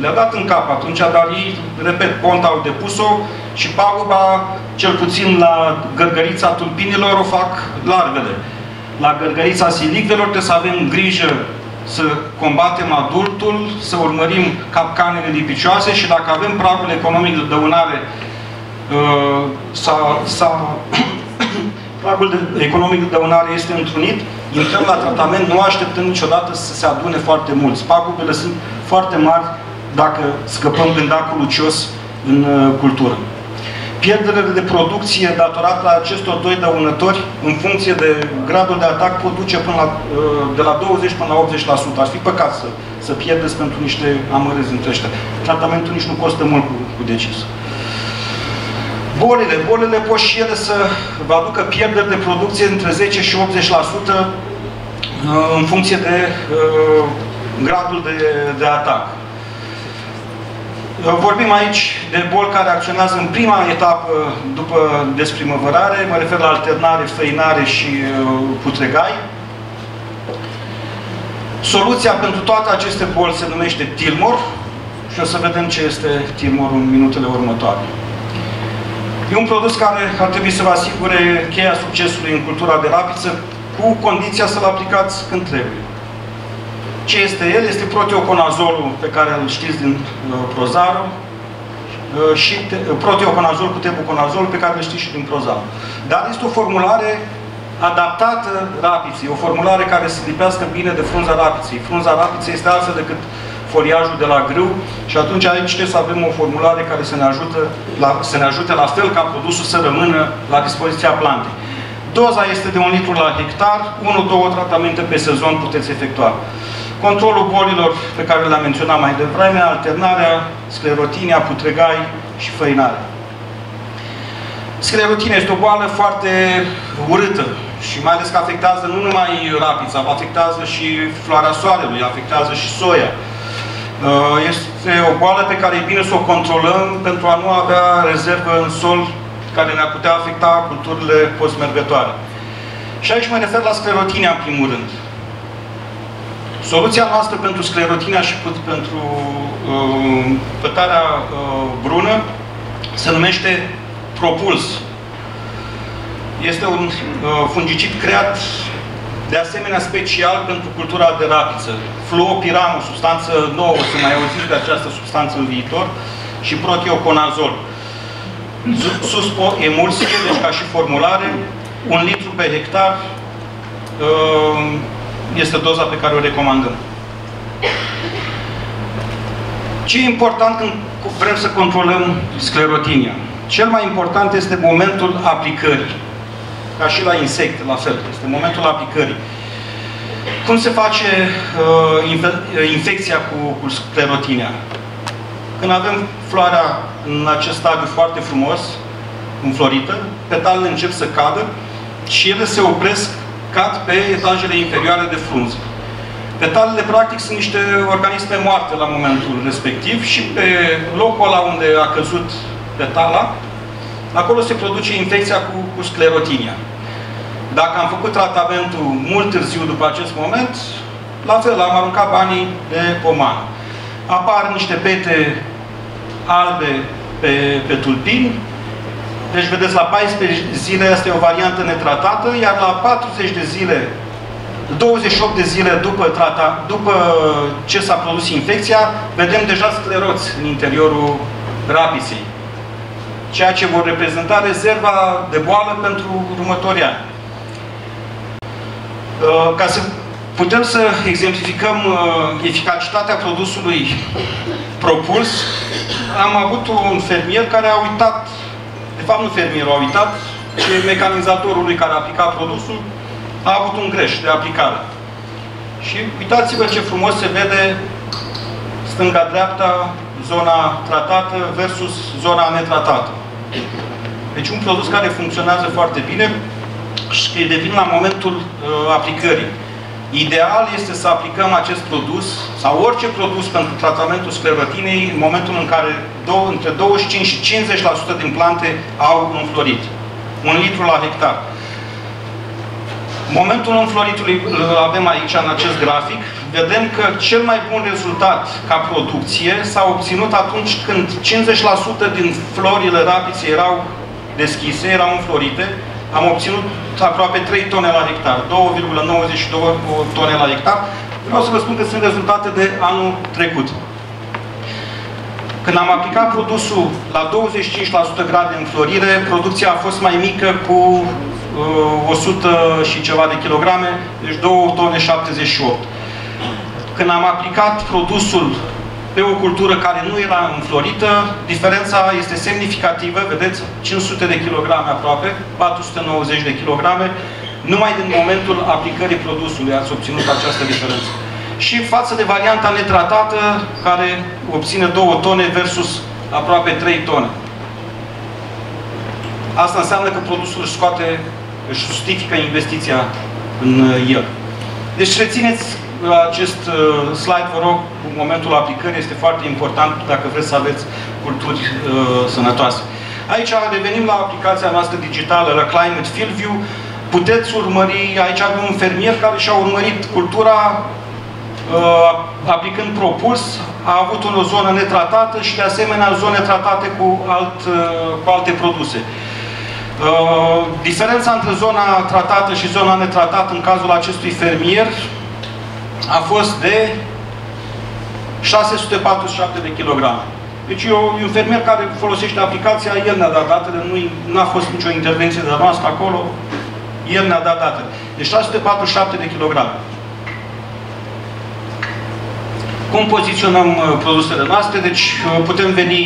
Le-a dat în cap atunci, dar ei, repet, pont au depus-o și paguba, cel puțin la gărgărița tulpinilor, o fac larvele. La gărgărița silicvelor trebuie să avem grijă să combatem adultul, să urmărim capcanele lipicioase și dacă avem pragul economic de dăunare uh, sau, sau pragul de, economic de dăunare este întrunit, intrăm la tratament, nu așteptăm niciodată să se adune foarte mulți. Pagubele sunt foarte mari dacă scăpăm gândacul lucios în uh, cultură. Pierderile de producție datorată acestor doi dăunători, în funcție de gradul de atac, pot duce până la, uh, de la 20 până la 80%. Ar fi păcat să, să pierdeți pentru niște amărâzi între ăștia. Tratamentul nici nu costă mult cu, cu decis. Bolile. Bolile pot și ele să vă aducă pierderi de producție între 10 și 80% uh, în funcție de uh, gradul de, de atac. Vorbim aici de boli care acționează în prima etapă după desprimăvărare, mă refer la alternare, făinare și uh, putregai. Soluția pentru toate aceste boli se numește Tilmor și o să vedem ce este Tilmorul în minutele următoare. E un produs care ar trebui să vă asigure cheia succesului în cultura de rapiță cu condiția să-l aplicați când trebuie. Ce este el? Este proteoconazolul pe care îl știți din uh, Prozaro uh, și te, uh, proteoconazol cu tebuconazol pe care îl știți și din Prozaro. Dar este o formulare adaptată rapiței, o formulare care se lipească bine de frunza rapiței. Frunza rapiței este altfel decât foliajul de la grâu și atunci aici trebuie să avem o formulare care să ne, ajută la, să ne ajute la fel ca produsul să rămână la dispoziția plantei. Doza este de un litru la hectar, 1-2 tratamente pe sezon puteți efectua controlul bolilor pe care le-am menționat mai devreme, alternarea, sclerotinia, putregai și făinare. Sclerotinia este o boală foarte urâtă și mai ales că afectează nu numai rapița, afectează și floarea soarelui, afectează și soia. Uh, este o boală pe care e bine să o controlăm pentru a nu avea rezervă în sol care ne-ar putea afecta culturile postmergătoare. Și aici mă refer la sclerotinia în primul rând. Soluția noastră pentru sclerotina și pentru uh, pătarea uh, brună se numește Propuls. Este un uh, fungicid creat de asemenea special pentru cultura de rapiță. Fluopiram, o substanță nouă, să mai auziți de această substanță în viitor, și protioconazol. Suspo emulsie, deci ca și formulare, un litru pe hectar, uh, este doza pe care o recomandăm. Ce e important când vrem să controlăm sclerotinia? Cel mai important este momentul aplicării. Ca și la insecte, la fel. Este momentul aplicării. Cum se face uh, infe infecția cu, cu sclerotinia? Când avem floarea în acest stadiu foarte frumos, înflorită, petalele încep să cadă și ele se opresc cad pe etajele inferioare de frunze. Petalele, practic, sunt niște organisme moarte la momentul respectiv și pe locul ăla unde a căzut petala, acolo se produce infecția cu, cu sclerotinia. Dacă am făcut tratamentul mult târziu după acest moment, la fel, am aruncat banii de pomană. apar niște pete albe pe, pe tulpini, deci vedeți la 14 zile asta e o variantă netratată, iar la 40 de zile 28 de zile după, trata, după ce s-a produs infecția, vedem deja scleroți în interiorul rapisei. Ceea ce vor reprezenta rezerva de boală pentru următorii ani. Uh, ca să putem să exemplificăm uh, eficacitatea produsului propuls, am avut un fermier care a uitat, de fapt nu fermierul a uitat, ci mecanizatorului care a aplicat produsul a avut un greș de aplicare. Și uitați-vă ce frumos se vede stânga-dreapta, zona tratată versus zona netratată. Deci un produs care funcționează foarte bine și devin la momentul uh, aplicării. Ideal este să aplicăm acest produs sau orice produs pentru tratamentul sclerotinei în momentul în care două, între 25 și 50% din plante au înflorit. Un litru la hectar. Momentul înfloritului îl avem aici în acest grafic. Vedem că cel mai bun rezultat ca producție s-a obținut atunci când 50% din florile rapițe erau deschise, erau înflorite. Am obținut aproape 3 tone la hectar, 2,92 tone la hectar. Vreau să vă spun că sunt rezultate de anul trecut. Când am aplicat produsul la 25% grade înflorire, producția a fost mai mică cu 100 uh, și ceva de kilograme, deci 2 tone 78. Când am aplicat produsul pe o cultură care nu era înflorită, diferența este semnificativă, vedeți, 500 de kilograme aproape, 490 de kilograme, numai din momentul aplicării produsului ați obținut această diferență. Și față de varianta netratată, care obține 2 tone versus aproape 3 tone. Asta înseamnă că produsul își scoate își justifică investiția în uh, el. Deci rețineți uh, acest uh, slide, vă rog, în momentul aplicării este foarte important dacă vreți să aveți culturi uh, sănătoase. Aici revenim la aplicația noastră digitală, la Climate Field View. Puteți urmări, aici avem un fermier care și-a urmărit cultura uh, aplicând propuls, a avut o zonă netratată și de asemenea zone tratate cu, alt, uh, cu alte produse. Uh, diferența între zona tratată și zona netratată în cazul acestui fermier a fost de 647 de kilograme. Deci eu, un fermier care folosește aplicația, el ne-a dat datele, nu a fost nicio intervenție de la noastră acolo, el ne-a dat datele. Deci 647 de kilograme. Cum poziționăm uh, produsele noastre? Deci uh, putem veni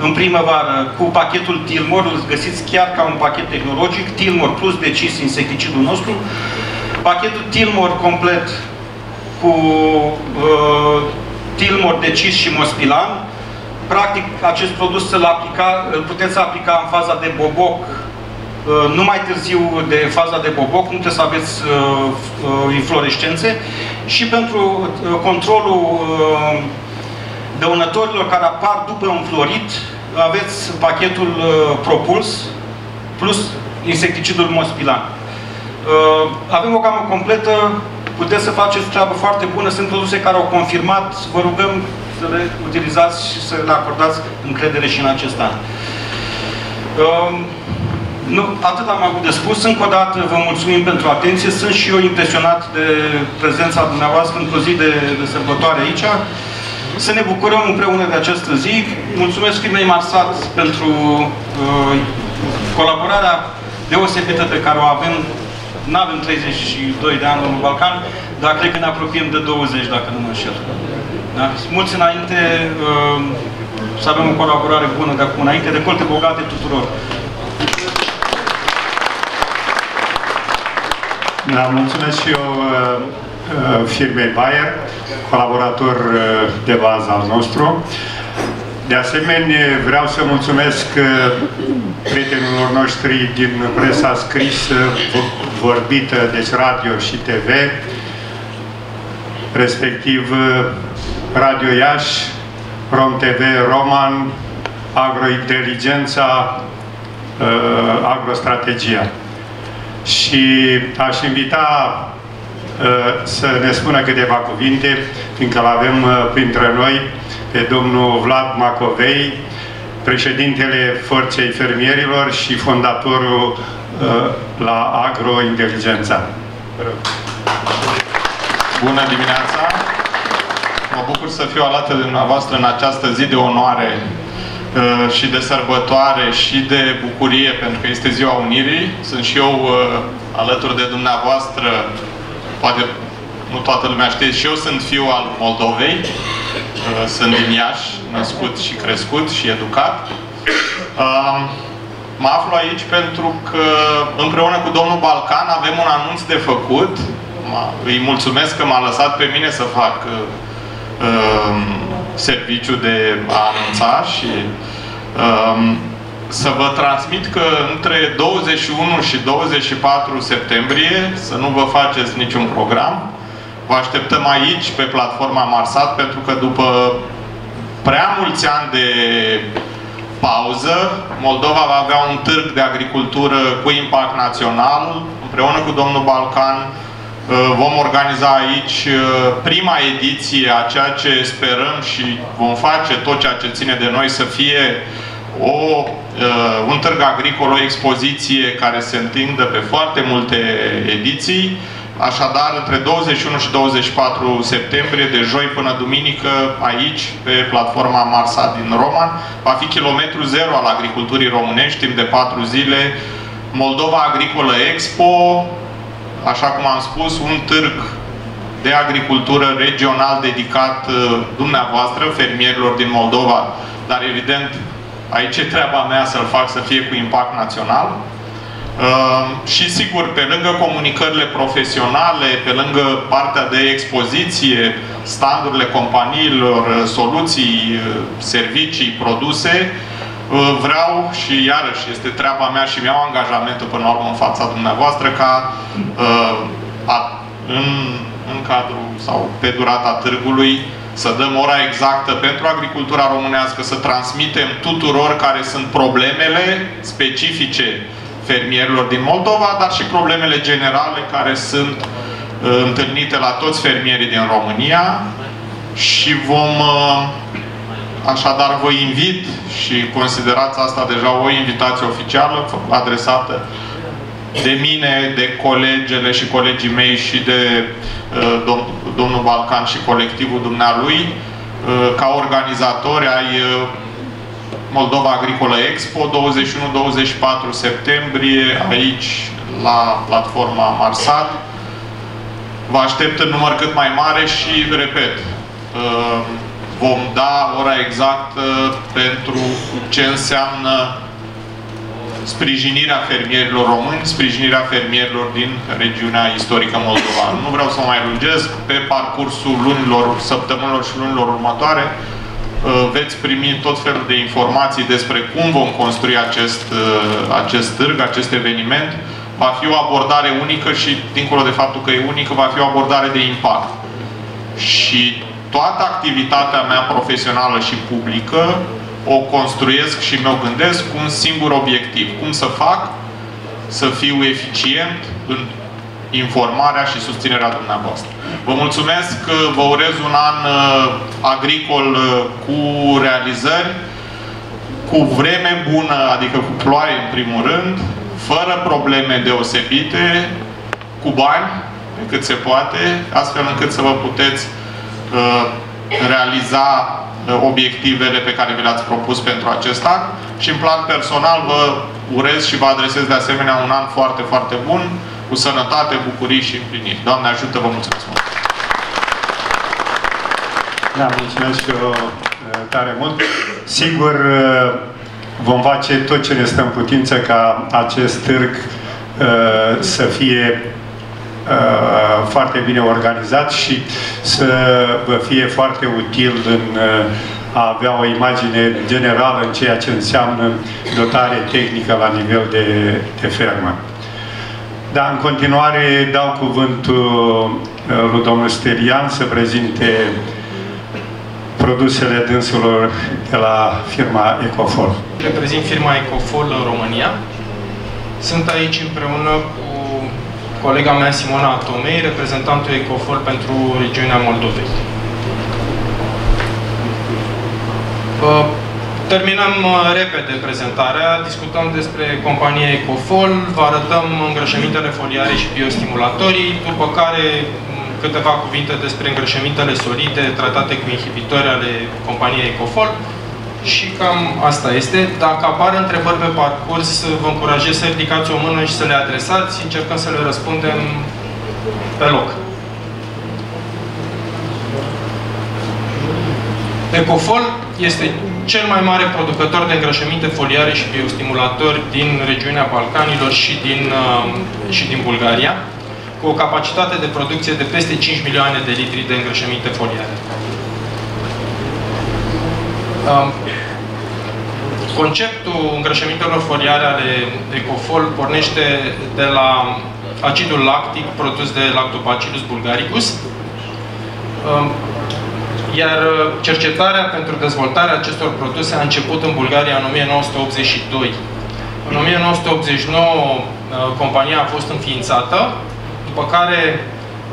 în primăvară cu pachetul Tilmor, îl găsiți chiar ca un pachet tehnologic, Tilmor plus decis insecticidul nostru, pachetul Tilmor complet cu uh, Tilmor decis și Mospilan, practic acest produs să-l aplica, îl puteți aplica în faza de boboc uh, nu mai târziu de faza de boboc, nu trebuie să aveți uh, uh, inflorescențe și pentru uh, controlul uh, dăunătorilor care apar după un florit, aveți pachetul uh, Propuls plus insecticidul Mospilan. Uh, avem o gamă completă, puteți să faceți treabă foarte bună, sunt produse care au confirmat, vă rugăm să le utilizați și să le acordați încredere și în acest an. Uh, nu, atât am avut de spus. Încă o dată vă mulțumim pentru atenție. Sunt și eu impresionat de prezența dumneavoastră într-o zi de, de sărbătoare aici să ne bucurăm împreună de această zi. Mulțumesc firmei Marsat pentru uh, colaborarea deosebită pe care o avem. Nu avem 32 de ani în Balcan, dar cred că ne apropiem de 20, dacă nu mă înșel. Da? Mulți înainte, uh, să avem o colaborare bună de acum înainte, de colte bogate tuturor. Da, mulțumesc și eu uh, uh firmei Bayer colaborator uh, de bază al nostru. De asemenea, vreau să mulțumesc uh, prietenilor noștri din presa scrisă, vorbită, deci radio și TV, respectiv uh, Radio Iași, Rom TV Roman, Agrointeligența, Agrostrategia. Și aș invita Uh, să ne spună câteva cuvinte, fiindcă l avem uh, printre noi pe domnul Vlad Macovei, președintele Forței Fermierilor și fondatorul uh, la Agrointeligența. Bună dimineața! Mă bucur să fiu alături de dumneavoastră în această zi de onoare uh, și de sărbătoare și de bucurie pentru că este Ziua Unirii. Sunt și eu uh, alături de dumneavoastră, poate nu toată lumea știe, și eu sunt fiu al Moldovei, uh, sunt din Iași, născut și crescut și educat. Um, mă aflu aici pentru că împreună cu domnul Balcan avem un anunț de făcut. Îi mulțumesc că m-a lăsat pe mine să fac um, serviciu de a anunța și um, să vă transmit că între 21 și 24 septembrie, să nu vă faceți niciun program, Vă așteptăm aici, pe platforma Marsat, pentru că după prea mulți ani de pauză, Moldova va avea un târg de agricultură cu impact național, împreună cu domnul Balcan, uh, vom organiza aici uh, prima ediție a ceea ce sperăm și vom face tot ceea ce ține de noi să fie o, uh, un târg agricol, o expoziție care se întindă pe foarte multe ediții, Așadar, între 21 și 24 septembrie, de joi până duminică, aici, pe platforma Marsa din Roman, va fi kilometru zero al agriculturii românești, timp de 4 zile, Moldova Agricolă Expo, așa cum am spus, un târg de agricultură regional dedicat uh, dumneavoastră, fermierilor din Moldova, dar evident, aici e treaba mea să-l fac să fie cu impact național. Ehm, și sigur, pe lângă comunicările profesionale, pe lângă partea de expoziție, standurile companiilor, soluții, servicii, produse, ehm, vreau și iarăși este treaba mea și mi-au angajamentul până la urmă în fața dumneavoastră ca ehm, în, în cadrul sau pe durata târgului să dăm ora exactă pentru agricultura românească, să transmitem tuturor care sunt problemele specifice fermierilor din Moldova, dar și problemele generale care sunt uh, întâlnite la toți fermierii din România. Și vom uh, așadar vă invit și considerați asta deja o invitație oficială adresată de mine, de colegele și colegii mei și de uh, dom domnul Balcan și colectivul dumnealui. Uh, ca organizatori ai uh, Moldova Agricolă Expo, 21-24 septembrie, aici, la platforma Marsat. Vă aștept în număr cât mai mare și, repet, uh, vom da ora exactă pentru ce înseamnă sprijinirea fermierilor români, sprijinirea fermierilor din regiunea istorică Moldova. Nu vreau să mai lungesc, pe parcursul lunilor, săptămânilor și lunilor următoare, Uh, veți primi tot felul de informații despre cum vom construi acest, uh, acest târg, acest eveniment. Va fi o abordare unică și, dincolo de faptul că e unică, va fi o abordare de impact. Și toată activitatea mea profesională și publică o construiesc și mi-o gândesc cu un singur obiectiv. Cum să fac să fiu eficient în informarea și susținerea dumneavoastră. Vă mulțumesc, vă urez un an uh, agricol uh, cu realizări, cu vreme bună, adică cu ploaie în primul rând, fără probleme deosebite, cu bani, cât se poate, astfel încât să vă puteți uh, realiza obiectivele pe care vi le-ați propus pentru acest an și în plan personal vă urez și vă adresez de asemenea un an foarte, foarte bun cu sănătate, bucurii și împliniri. Doamne ajută, vă mulțumesc mult! Da, mulțumesc și eu uh, tare mult. Sigur, uh, vom face tot ce ne stă în putință ca acest târg uh, să fie foarte bine organizat și să vă fie foarte util în a avea o imagine generală în ceea ce înseamnă dotare tehnică la nivel de, de fermă. Da, în continuare dau cuvântul uh, lui domnul Sterian să prezinte produsele dânsulor de la firma Ecofol. Reprezint firma Ecofol în România. Sunt aici împreună cu colega mea Simona Atomei, reprezentantul Ecofol pentru regiunea Moldovei. Uh, terminăm uh, repede prezentarea, discutăm despre compania Ecofol, vă arătăm îngrășămintele foliare și biostimulatorii, după care mm, câteva cuvinte despre îngrășămintele solide tratate cu inhibitori ale companiei Ecofol și cam asta este. Dacă apar întrebări pe parcurs, vă încurajez să ridicați o mână și să le adresați, încercăm să le răspundem pe loc. Ecofol este cel mai mare producător de îngrășăminte foliare și biostimulatori din regiunea Balcanilor și din, uh, și din Bulgaria, cu o capacitate de producție de peste 5 milioane de litri de îngrășăminte foliare. Um, conceptul îngrășămintelor foliare ale Ecofol pornește de la acidul lactic produs de Lactobacillus bulgaricus, um, iar uh, cercetarea pentru dezvoltarea acestor produse a început în Bulgaria în 1982. În 1989 uh, compania a fost înființată, după care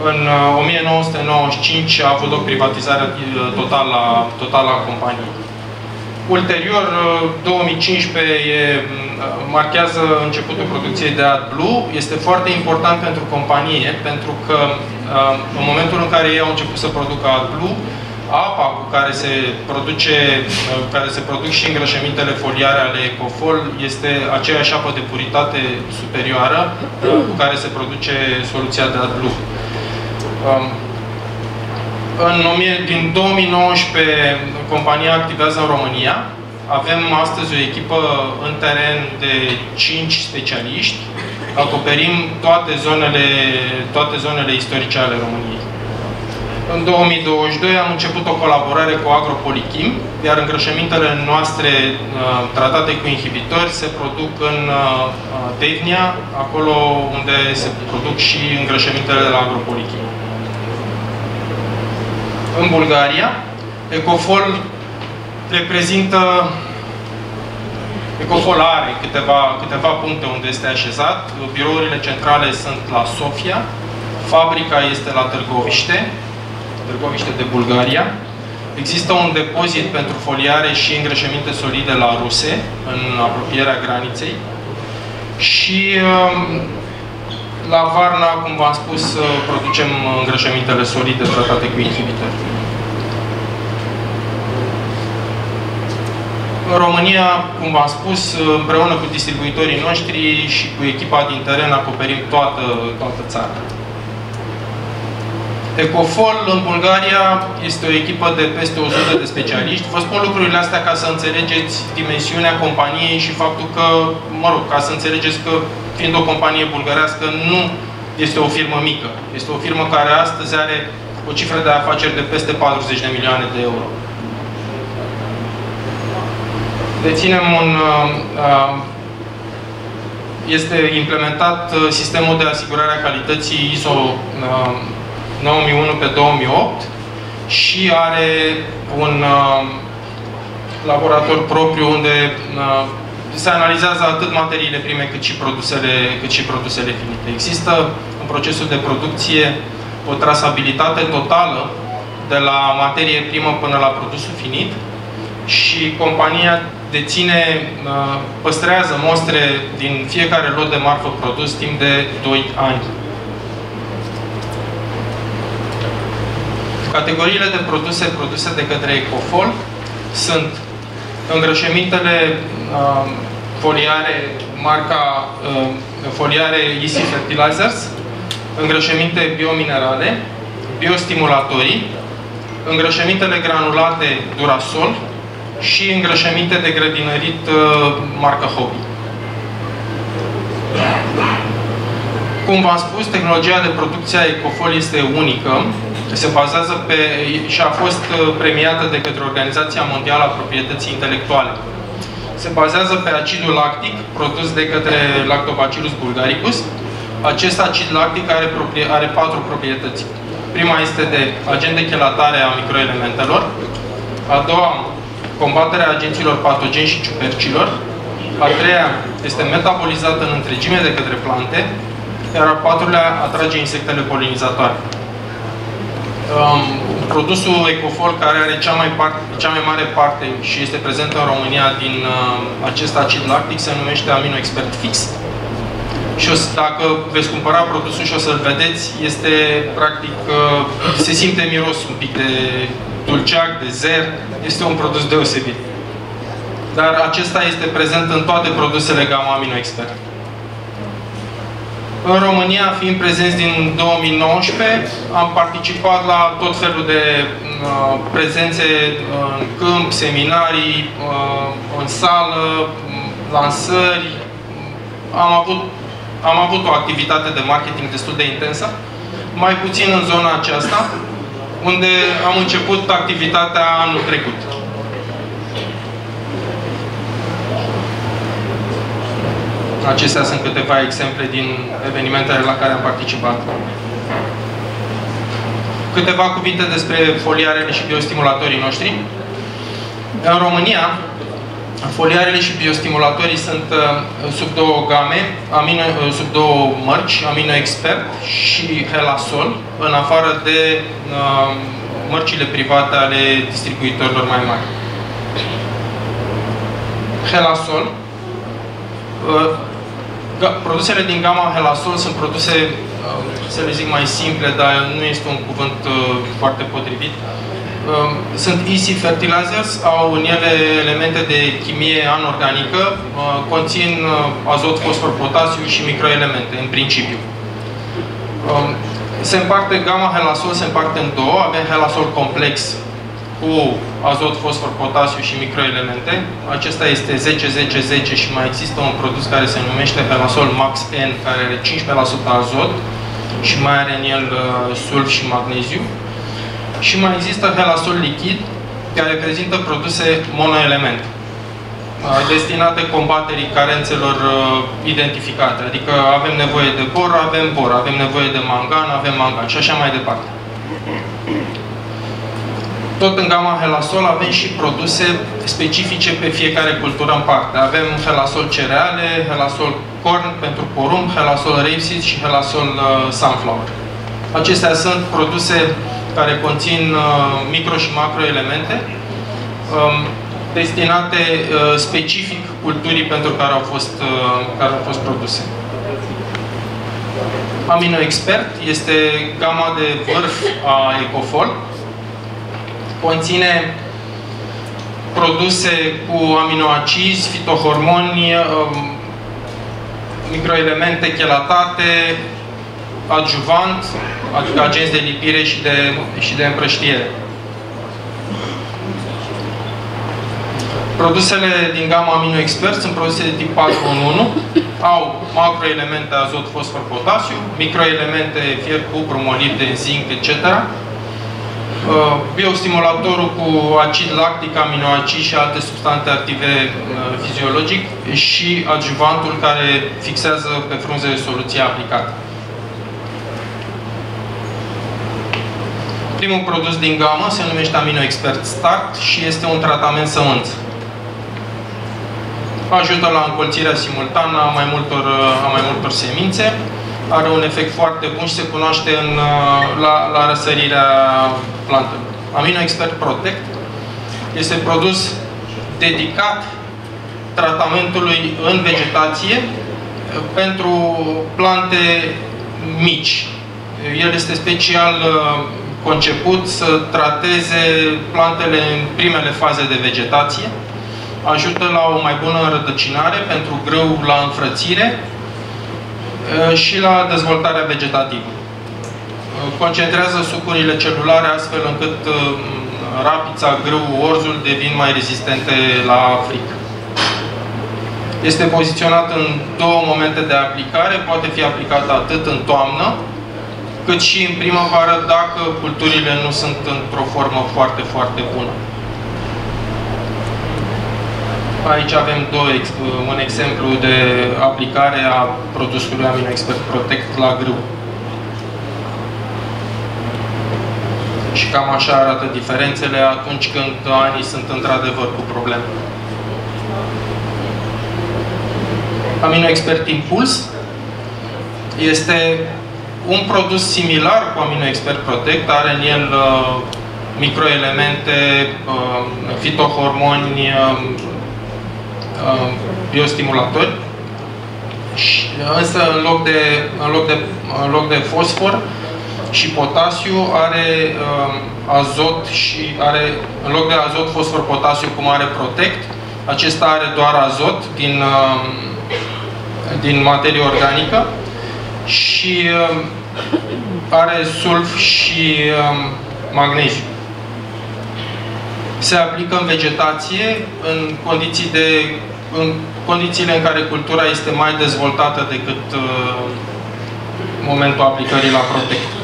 în 1995 uh, a avut loc privatizarea totală, totală a companiei. Ulterior, 2015 e, marchează începutul producției de AdBlue. Este foarte important pentru companie, pentru că în momentul în care ei au început să producă AdBlue, apa cu care se produce, cu care se produc și îngrășămintele foliare ale Ecofol este aceeași apă de puritate superioară cu care se produce soluția de AdBlue. Um, în, din 2019, compania activează în România. Avem astăzi o echipă în teren de 5 specialiști. Acoperim toate zonele, toate zonele istorice ale României. În 2022 am început o colaborare cu Agropolichim, iar îngrășămintele noastre uh, tratate cu inhibitori se produc în Devnia, uh, acolo unde se produc și îngrășămintele de la Agropolichim. În Bulgaria, Ecofol reprezintă Ecofol are câteva, câteva puncte unde este așezat. Birourile centrale sunt la Sofia, fabrica este la Târgoviște, Târgoviște de Bulgaria. Există un depozit pentru foliare și îngrășăminte solide la Ruse, în apropierea graniței. Și um, la Varna, cum v-am spus, uh, producem îngrășămintele solide tratate cu inhibitori. În România, cum v-am spus, uh, împreună cu distribuitorii noștri și cu echipa din teren acoperim toată, toată țara. Ecofol în Bulgaria este o echipă de peste 100 de specialiști. Vă spun lucrurile astea ca să înțelegeți dimensiunea companiei și faptul că, mă rog, ca să înțelegeți că, fiind o companie bulgărească, nu este o firmă mică. Este o firmă care astăzi are o cifră de afaceri de peste 40 de milioane de euro. Deținem un... Uh, uh, este implementat uh, sistemul de asigurare a calității ISO 9001 pe 2008 și are un uh, laborator propriu unde uh, se analizează atât materiile prime cât și produsele, cât și produsele finite. Există în procesul de producție o trasabilitate totală de la materie primă până la produsul finit și compania deține, uh, păstrează mostre din fiecare lot de marfă produs timp de 2 ani. Categoriile de produse produse de către Ecofol sunt îngrășămintele uh, foliare, marca uh, foliare Easy Fertilizers, îngrășăminte biominerale, biostimulatorii, îngrășămintele granulate Durasol și îngrășăminte de grădinărit uh, marca Hobby. Cum v-am spus, tehnologia de producție a Ecofol este unică se bazează pe și a fost uh, premiată de către Organizația Mondială a Proprietății Intelectuale. Se bazează pe acidul lactic produs de către Lactobacillus bulgaricus. Acest acid lactic are, are patru proprietăți. Prima este de agent de chelatare a microelementelor. A doua, combaterea agenților patogeni și ciupercilor. A treia este metabolizată în întregime de către plante. Iar a patrulea atrage insectele polinizatoare. Um, produsul Ecofol care are cea mai, part, cea mai mare parte și este prezent în România din uh, acest acid lactic se numește Amino Expert Fix. Și o să, dacă veți cumpăra produsul și o să-l vedeți, este practic, uh, se simte miros un pic de dulceac, de zer, este un produs deosebit. Dar acesta este prezent în toate produsele Gamma Amino Expert. În România, fiind prezenți din 2019, am participat la tot felul de uh, prezențe în câmp, seminarii, uh, în sală, lansări. Am avut, am avut o activitate de marketing destul de intensă, mai puțin în zona aceasta, unde am început activitatea anul trecut. Acestea sunt câteva exemple din evenimentele la care am participat. Câteva cuvinte despre foliarele și biostimulatorii noștri. În România, foliarele și biostimulatorii sunt uh, sub două game, amino, uh, sub două mărci, Amino Expert și Helasol, în afară de uh, mărcile private ale distribuitorilor mai mari. Helasol uh, produsele din gama Helasol sunt produse, uh, să le zic mai simple, dar nu este un cuvânt uh, foarte potrivit. Um, sunt easy fertilizers, au în ele elemente de chimie anorganică, uh, conțin azot, fosfor, potasiu și microelemente, în principiu. Um, se împarte, gama Helasol se împarte în două, avem Helasol complex cu azot, fosfor, potasiu și microelemente. Acesta este 10-10-10 și mai există un produs care se numește Pelasol Max N, care are 15% azot și mai are în el uh, sulf și magneziu. Și mai există Helasol lichid, care prezintă produse monoelement uh, destinate combaterii carențelor uh, identificate. Adică avem nevoie de bor, avem bor, avem nevoie de mangan, avem mangan și așa mai departe. Tot în gama Helasol avem și produse specifice pe fiecare cultură în parte. Avem Helasol cereale, Helasol corn pentru porumb, Helasol rapeseed și Helasol uh, sunflower. Acestea sunt produse care conțin uh, micro și macroelemente um, destinate uh, specific culturii pentru care au fost, uh, care au fost produse. Amino Expert este gama de vârf a Ecofol, conține produse cu aminoacizi, fitohormoni, um, microelemente chelatate, adjuvant, adică agenți de lipire și de, și de împrăștiere. Produsele din gama Amino Expert sunt produse de tip 4 în 1, au macroelemente azot, fosfor, potasiu, microelemente fier, cupru, molibden, zinc, etc. Uh, biostimulatorul cu acid lactic, aminoacid și alte substanțe active uh, fiziologic și adjuvantul care fixează pe frunze soluția aplicată. Primul produs din gamă se numește Amino Expert Start și este un tratament sămânță. Ajută la încolțirea simultană a mai multor, uh, a mai multor semințe are un efect foarte bun și se cunoaște în, uh, la, la răsărirea plantelor. Amino Expert Protect este produs dedicat tratamentului în vegetație uh, pentru plante mici. El este special uh, conceput să trateze plantele în primele faze de vegetație, ajută la o mai bună rădăcinare pentru grâu la înfrățire Uh, și la dezvoltarea vegetativă. Uh, concentrează sucurile celulare astfel încât uh, rapița, grâu, orzul devin mai rezistente la frică. Este poziționat în două momente de aplicare, poate fi aplicat atât în toamnă, cât și în primăvară dacă culturile nu sunt într-o formă foarte, foarte bună. Aici avem două, un exemplu de aplicare a produsului Amino Expert Protect la grâu. Și cam așa arată diferențele atunci când anii sunt într-adevăr cu probleme. Amino Expert Impuls este un produs similar cu Amino Expert Protect, are în el uh, microelemente, uh, fitohormoni, biostimulatori. Și, însă, în loc, de, în, loc de, în loc de fosfor și potasiu, are azot și are, în loc de azot, fosfor, potasiu, cum are Protect, acesta are doar azot din, din materie organică și are sulf și um, magneziu. Se aplică în vegetație, în condiții de în condițiile în care cultura este mai dezvoltată decât uh, momentul aplicării la protect.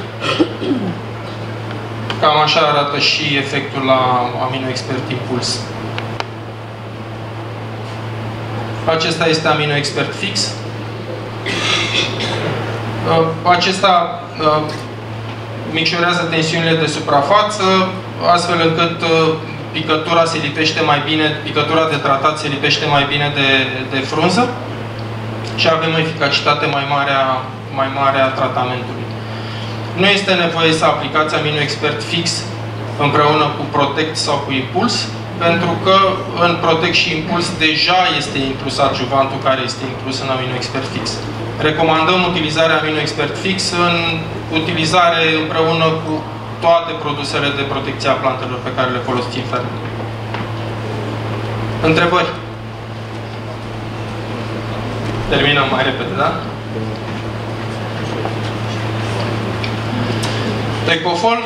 Cam așa arată și efectul la AminoExpert Impuls. Acesta este AminoExpert Fix. Uh, acesta uh, micșorează tensiunile de suprafață, astfel încât uh, picătura se lipește mai bine, picătura de tratat se lipește mai bine de, de frunză și avem o eficacitate mai mare, a, mai mare a tratamentului. Nu este nevoie să aplicați AminoExpert fix împreună cu Protect sau cu Impuls, pentru că în Protect și Impuls deja este inclus adjuvantul care este inclus în AminoExpert fix. Recomandăm utilizarea AminoExpert fix în utilizare împreună cu toate produsele de protecție a plantelor pe care le folosim ferm. Întrebări? Terminăm mai repede, da? Ecofol,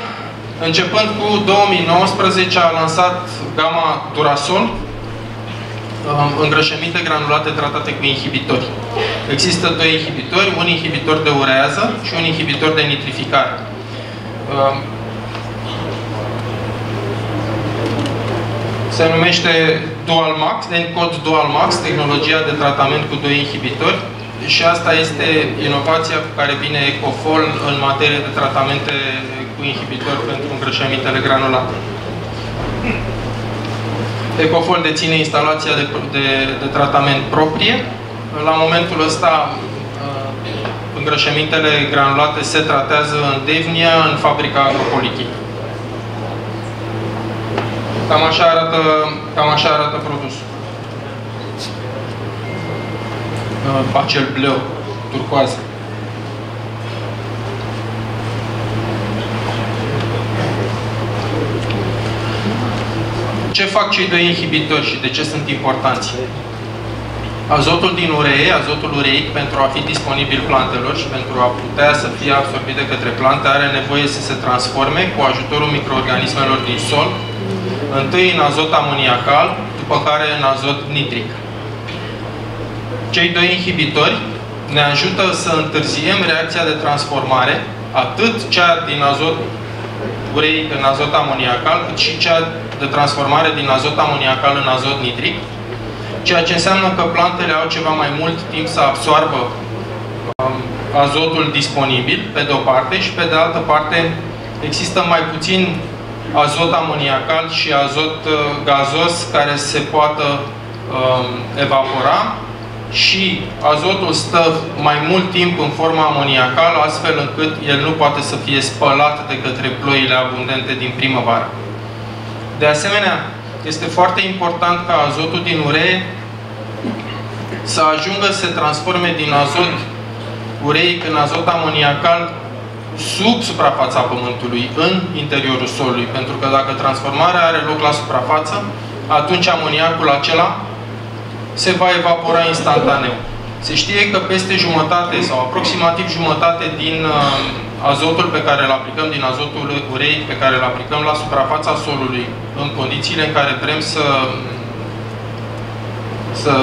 începând cu 2019, a lansat gama Durasol, um, îngrășăminte granulate tratate cu inhibitori. Există doi inhibitori, un inhibitor de urează și un inhibitor de nitrificare. Um, se numește Dual Max, în cod Dual Max, tehnologia de tratament cu doi inhibitori. Și asta este inovația cu care vine Ecofol în materie de tratamente cu inhibitori pentru îngrășămintele granulate. Ecofol deține instalația de, de, de tratament proprie. La momentul ăsta, uh, îngrășămintele granulate se tratează în Devnia, în fabrica Agropolichi. Cam așa arată, cam așa arată produsul. Uh, acel bleu, turcoază. Ce fac cei doi inhibitori și de ce sunt importanți? Azotul din uree, azotul ureic, pentru a fi disponibil plantelor și pentru a putea să fie absorbit de către plante, are nevoie să se transforme cu ajutorul microorganismelor din sol, întâi în azot amoniacal, după care în azot nitric. Cei doi inhibitori ne ajută să întârziem reacția de transformare, atât cea din azot ureic în azot amoniacal, cât și cea de transformare din azot amoniacal în azot nitric, ceea ce înseamnă că plantele au ceva mai mult timp să absoarbă um, azotul disponibil, pe de o parte, și pe de altă parte există mai puțin azot amoniacal și azot uh, gazos care se poată um, evapora și azotul stă mai mult timp în forma amoniacală, astfel încât el nu poate să fie spălat de către ploile abundente din primăvară. De asemenea, este foarte important ca azotul din uree să ajungă să se transforme din azot ureic în azot amoniacal sub suprafața pământului, în interiorul solului. Pentru că dacă transformarea are loc la suprafață, atunci amoniacul acela se va evapora instantaneu. Se știe că peste jumătate sau aproximativ jumătate din uh, azotul pe care îl aplicăm, din azotul ureic pe care îl aplicăm la suprafața solului, în condițiile în care vrem să, să,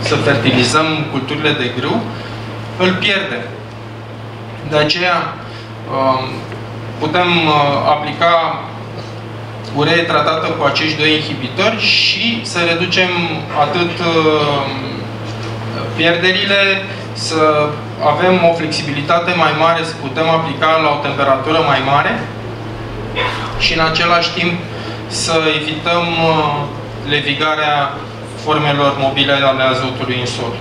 să fertilizăm culturile de grâu, îl pierdem. De aceea um, putem uh, aplica uree tratată cu acești doi inhibitori și să reducem atât uh, pierderile, să avem o flexibilitate mai mare, să putem aplica la o temperatură mai mare și în același timp să evităm uh, levigarea formelor mobile ale azotului în sol.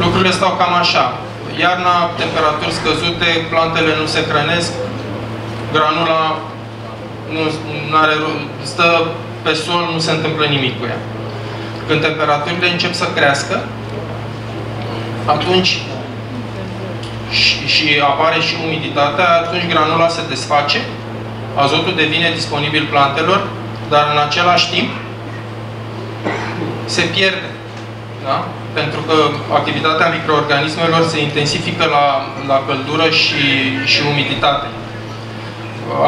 Lucrurile stau cam așa. Iarna, temperaturi scăzute, plantele nu se hrănesc, granula nu are, stă pe sol, nu se întâmplă nimic cu ea. Când temperaturile încep să crească, atunci și, și apare și umiditatea, atunci granula se desface, azotul devine disponibil plantelor, dar în același timp se pierde. Da? Pentru că activitatea microorganismelor se intensifică la, la căldură și, și umiditate.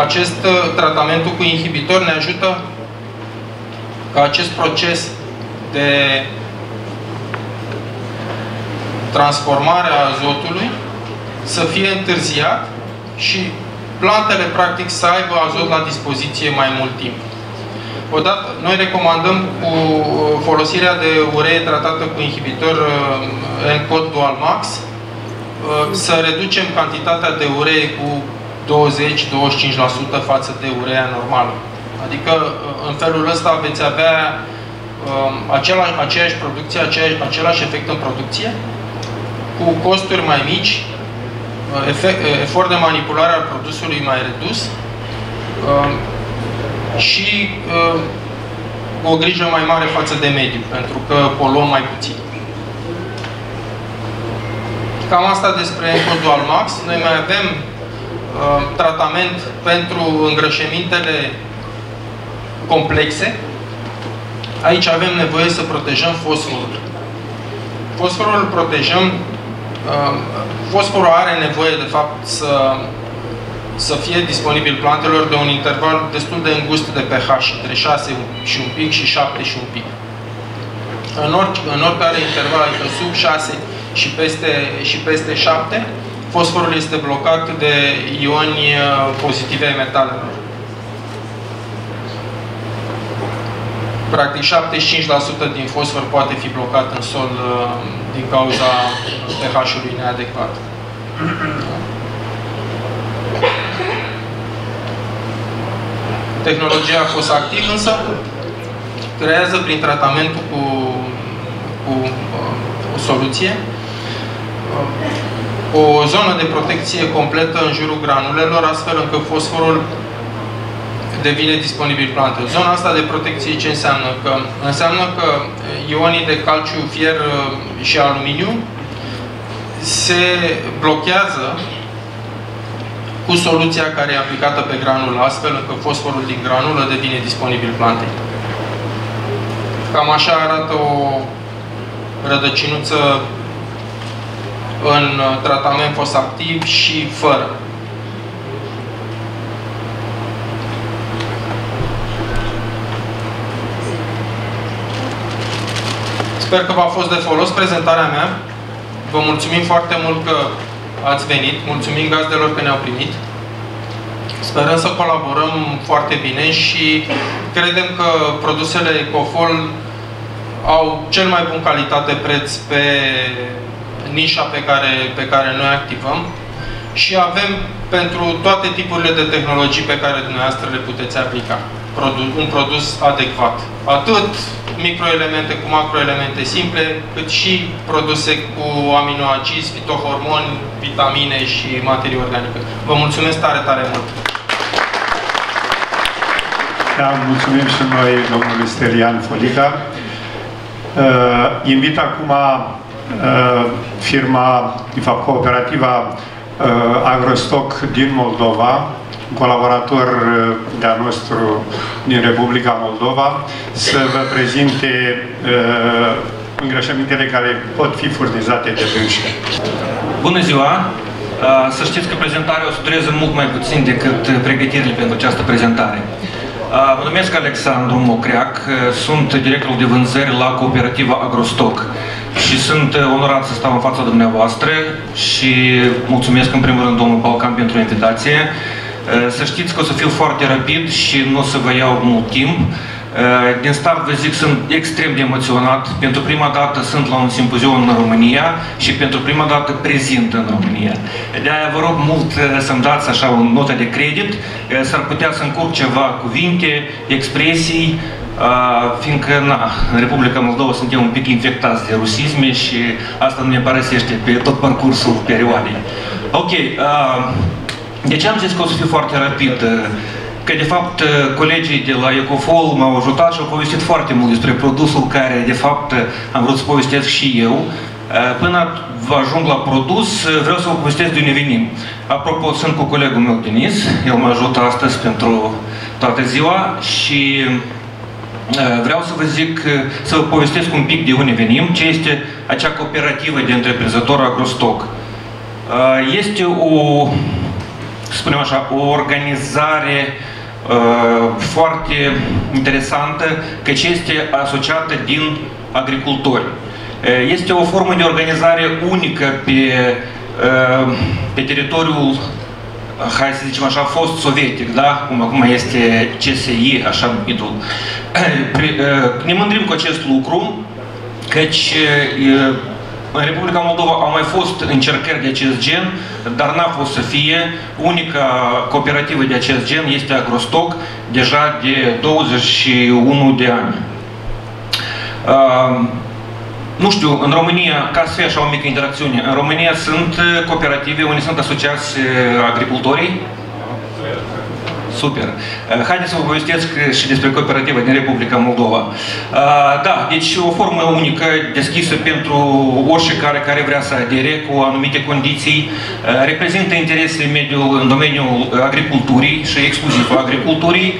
Acest uh, tratamentul cu inhibitor ne ajută ca acest proces de transformare a azotului să fie întârziat și plantele, practic, să aibă azot la dispoziție mai mult timp. Odată, noi recomandăm cu folosirea de uree tratată cu inhibitor uh, NCOD Dual Max uh, să reducem cantitatea de uree cu 20-25% față de urea normală. Adică, uh, în felul ăsta veți avea um, același, aceeași producție, aceeași, același efect în producție, cu costuri mai mici, efect, efort de manipulare al produsului mai redus, um, și uh, o grijă mai mare față de mediu, pentru că poluăm mai puțin. Cam asta despre Encodual Max. Noi mai avem uh, tratament pentru îngrășămintele complexe. Aici avem nevoie să protejăm fosforul. Fosforul îl protejăm. Uh, fosforul are nevoie, de fapt, să să fie disponibil plantelor de un interval destul de îngust de pH, între 6 și un pic și 7 și un pic. În, orice, în oricare interval, adică sub 6 și peste, și peste 7, fosforul este blocat de ioni uh, pozitive ai metalelor. Practic 75% din fosfor poate fi blocat în sol uh, din cauza pH-ului neadecvat. Tehnologia a fost activ, însă creează prin tratamentul cu, cu uh, o soluție uh, o zonă de protecție completă în jurul granulelor, astfel încât fosforul devine disponibil plantelor. Zona asta de protecție ce înseamnă? Că, înseamnă că ionii de calciu, fier uh, și aluminiu se blochează cu soluția care e aplicată pe granulă, astfel încât fosforul din granulă devine disponibil plantei. Cam așa arată o rădăcinuță în tratament fosactiv și fără. Sper că v-a fost de folos prezentarea mea. Vă mulțumim foarte mult că ați venit. Mulțumim gazdelor că ne-au primit. Sperăm să colaborăm foarte bine și credem că produsele Ecofol au cel mai bun calitate-preț pe nișa pe care, pe care noi activăm și avem pentru toate tipurile de tehnologii pe care dumneavoastră le puteți aplica un produs adecvat. Atât microelemente cu macroelemente simple, cât și produse cu aminoacizi, fitohormoni, vitamine și materie organică. Vă mulțumesc tare, tare mult! Da, mulțumim și noi domnului Sterian Folica. Uh, invit acum uh, firma, de fapt cooperativa uh, Agrostoc din Moldova, un colaborator uh, de-a nostru din Republica Moldova, să vă prezinte uh, îngrășămintele care pot fi furnizate de dânșe. Bună ziua! Uh, să știți că prezentarea o să dureze mult mai puțin decât pregătirile pentru această prezentare. Uh, mă numesc Alexandru Mocreac, sunt directorul de vânzări la cooperativa Agrostoc și sunt onorat să stau în fața dumneavoastră și mulțumesc în primul rând domnul Balcan pentru invitație. Eh, să știți că o să fiu foarte rapid și nu o să vă iau mult timp. Eh, din start vă zic, sunt extrem de emoționat. Pentru prima dată sunt la un simpozion în România și pentru prima dată prezint în România. De-aia vă rog mult eh, să-mi dați așa o notă de credit. S-ar putea să încurc ceva cuvinte, expresii, fiindcă na, în Republica Moldova suntem un pic infectați de rusisme și asta nu ne părăsește pe tot parcursul perioadei. Ok, de ce am zis că o să fiu foarte rapid? Că de fapt colegii de la Ecofol m-au ajutat și au povestit foarte mult despre produsul care de fapt am vrut să povestesc și eu. Până ajung la produs, vreau să vă povestesc de unde venim. Apropo, sunt cu colegul meu Denis, el mă ajută astăzi pentru toată ziua și Eh, vreau să vă zic, eh, să vă povestesc un pic de unde venim, ce este acea cooperativă de întreprinzător agrostoc. Eh, este o, spunem așa, o organizare foarte interesantă, căci este asociată din agricultori. Este o formă de organizare unică pe, pe teritoriul hai să zicem așa, fost sovietic, da? Cum acum este CSI, așa numitul. Ne mândrim cu acest lucru, căci în Republica Moldova au mai fost încercări de acest gen, dar n-a fost să fie. Unica cooperativă de acest gen este Agrostoc, deja de 21 de ani. Nu știu, în România, ca să fie așa o mică interacțiune, în România sunt uh, cooperative unde sunt asociați uh, agricultorii? Super. Uh, haideți să vă povestesc și despre cooperativa din Republica Moldova. Da, deci o formă unică deschisă pentru orice care, care vrea să adere cu anumite condiții, reprezintă interese în, mediul, în domeniul agriculturii și exclusiv agriculturii,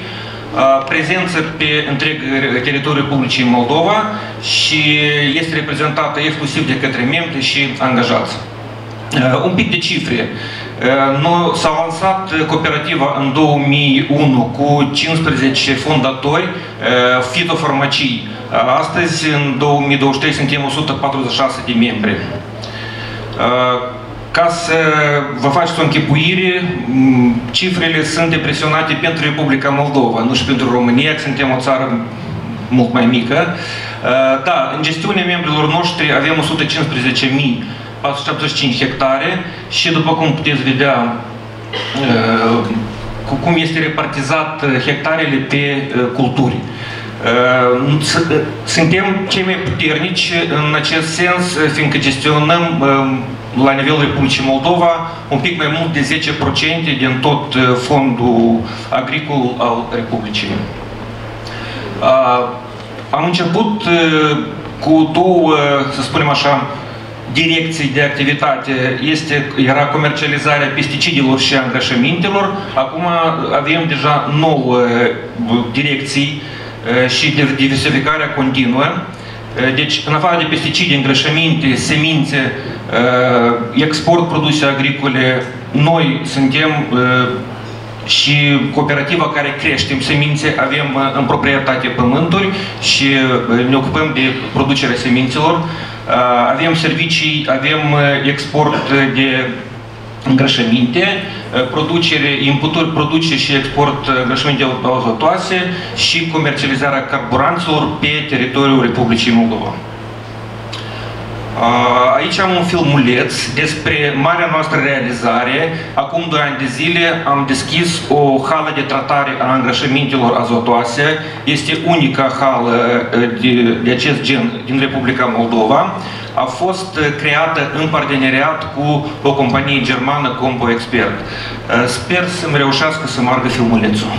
prezență pe întreg teritoriul Republicii Moldova și este reprezentată exclusiv de către membri și angajați. Un pic de cifre. S-a lansat cooperativa în 2001 cu 15 fondatori fitofarmacii. Astăzi, în 2023, suntem 146 de membri. Ca să vă faceți o închipuire, cifrele sunt depresionate pentru Republica Moldova, nu și pentru România, că suntem o țară mult mai mică. Da, în gestiunea membrilor noștri avem 115.475 hectare și după cum puteți vedea cu cum este repartizat hectarele pe culturi. Suntem cei mai puternici în acest sens, fiindcă gestionăm la nivelul Republicii Moldova un pic mai mult de 10% din tot uh, fondul agricol al Republicii. Am început uh, cu două, să spunem așa, direcții de activitate. Este, era comercializarea pesticidelor și îngrășămintelor. Acum avem deja nouă uh, direcții și diversificarea continuă. Deci, în afară de pesticide, îngrășăminte, semințe, export produse agricole, noi suntem și cooperativa care creștem semințe, avem în proprietate pământuri și ne ocupăm de producerea semințelor. Avem servicii, avem export de îngrășăminte, producere, inputuri, produce și export îngrășăminte azotoase și comercializarea carburanților pe teritoriul Republicii Moldova. Aici am un filmuleț despre marea noastră realizare. Acum 2 ani de zile am deschis o hală de tratare a îngrășămintelor azotoase. Este unica hală de, de acest gen din Republica Moldova. A fost creată în parteneriat cu o companie germană, Compo Expert. Sper să-mi reușească să margă filmulețul.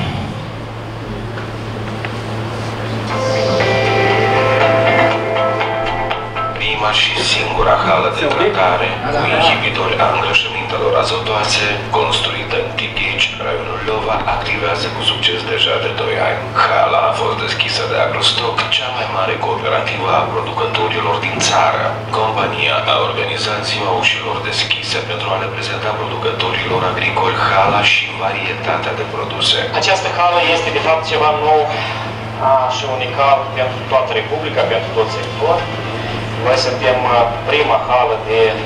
Singura hală de tratare cu inhibitori a îngrășămintelor azotoase, construită în Tipici, raionul Lova, activează cu succes deja de 2 ani. Hala a fost deschisă de Agrostoc, cea mai mare cooperativă a producătorilor din țară. Compania a organizat ziua ușilor deschise pentru a le prezenta producătorilor agricoli hala și varietatea de produse. Această hală este de fapt ceva nou și unical pentru toată Republica, pentru tot sectorul. Noi suntem uh, prima hală de uh,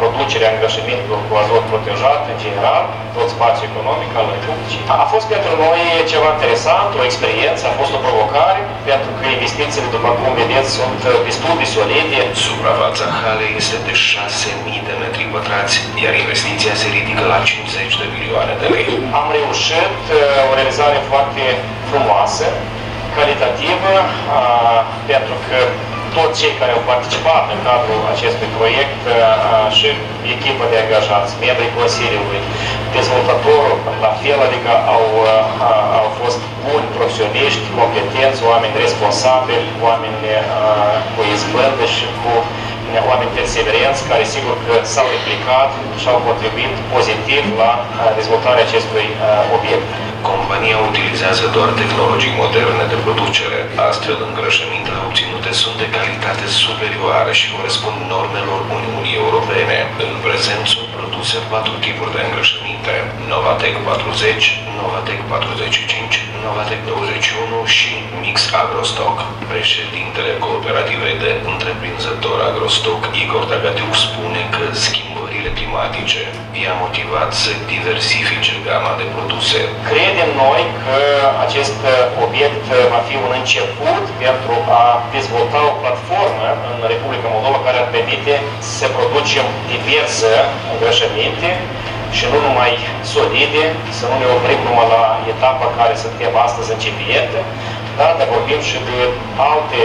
producere a îngrășămintelor cu azot protejat în general, tot spațiul economic al Republicii. A fost pentru noi ceva interesant, o experiență, a fost o provocare, pentru că investițiile, după cum vedeți, sunt uh, destul de solide. Suprafața halei este de 6.000 de metri pătrați, iar investiția se ridică la 50 de milioane de lei. Am reușit o realizare foarte frumoasă, calitativă, pentru că toți cei care au participat în cadrul acestui proiect și echipa de angajați, membrii Consiliului, dezvoltatorul, la fel, adică au, au fost buni profesioniști, competenți, oameni responsabili, oameni cu izbândă și cu oameni perseverenți care sigur că s-au implicat și au contribuit pozitiv la dezvoltarea acestui obiect. Compania utilizează doar tehnologii moderne de producere, astfel îngrășămintele obținute sunt de calitate superioară și corespund normelor Uniunii Europene. În prezent sunt produse patru tipuri de îngrășăminte, Novatec 40, Novatec 45, Novatec 21 și Mix Agrostock. Președintele Cooperativei de Întreprinzător Agrostock, Igor Dagatiuc, spune că schimbările climatice i-a motivat să diversifice gama de produse. Credem noi că acest obiect va fi un început pentru a dezvolta o platformă în Republica Moldova care ar permite să producem diverse îngrășăminte și nu numai solide, să nu ne oprim numai la etapa care suntem astăzi incipientă, dar dar vorbim și de alte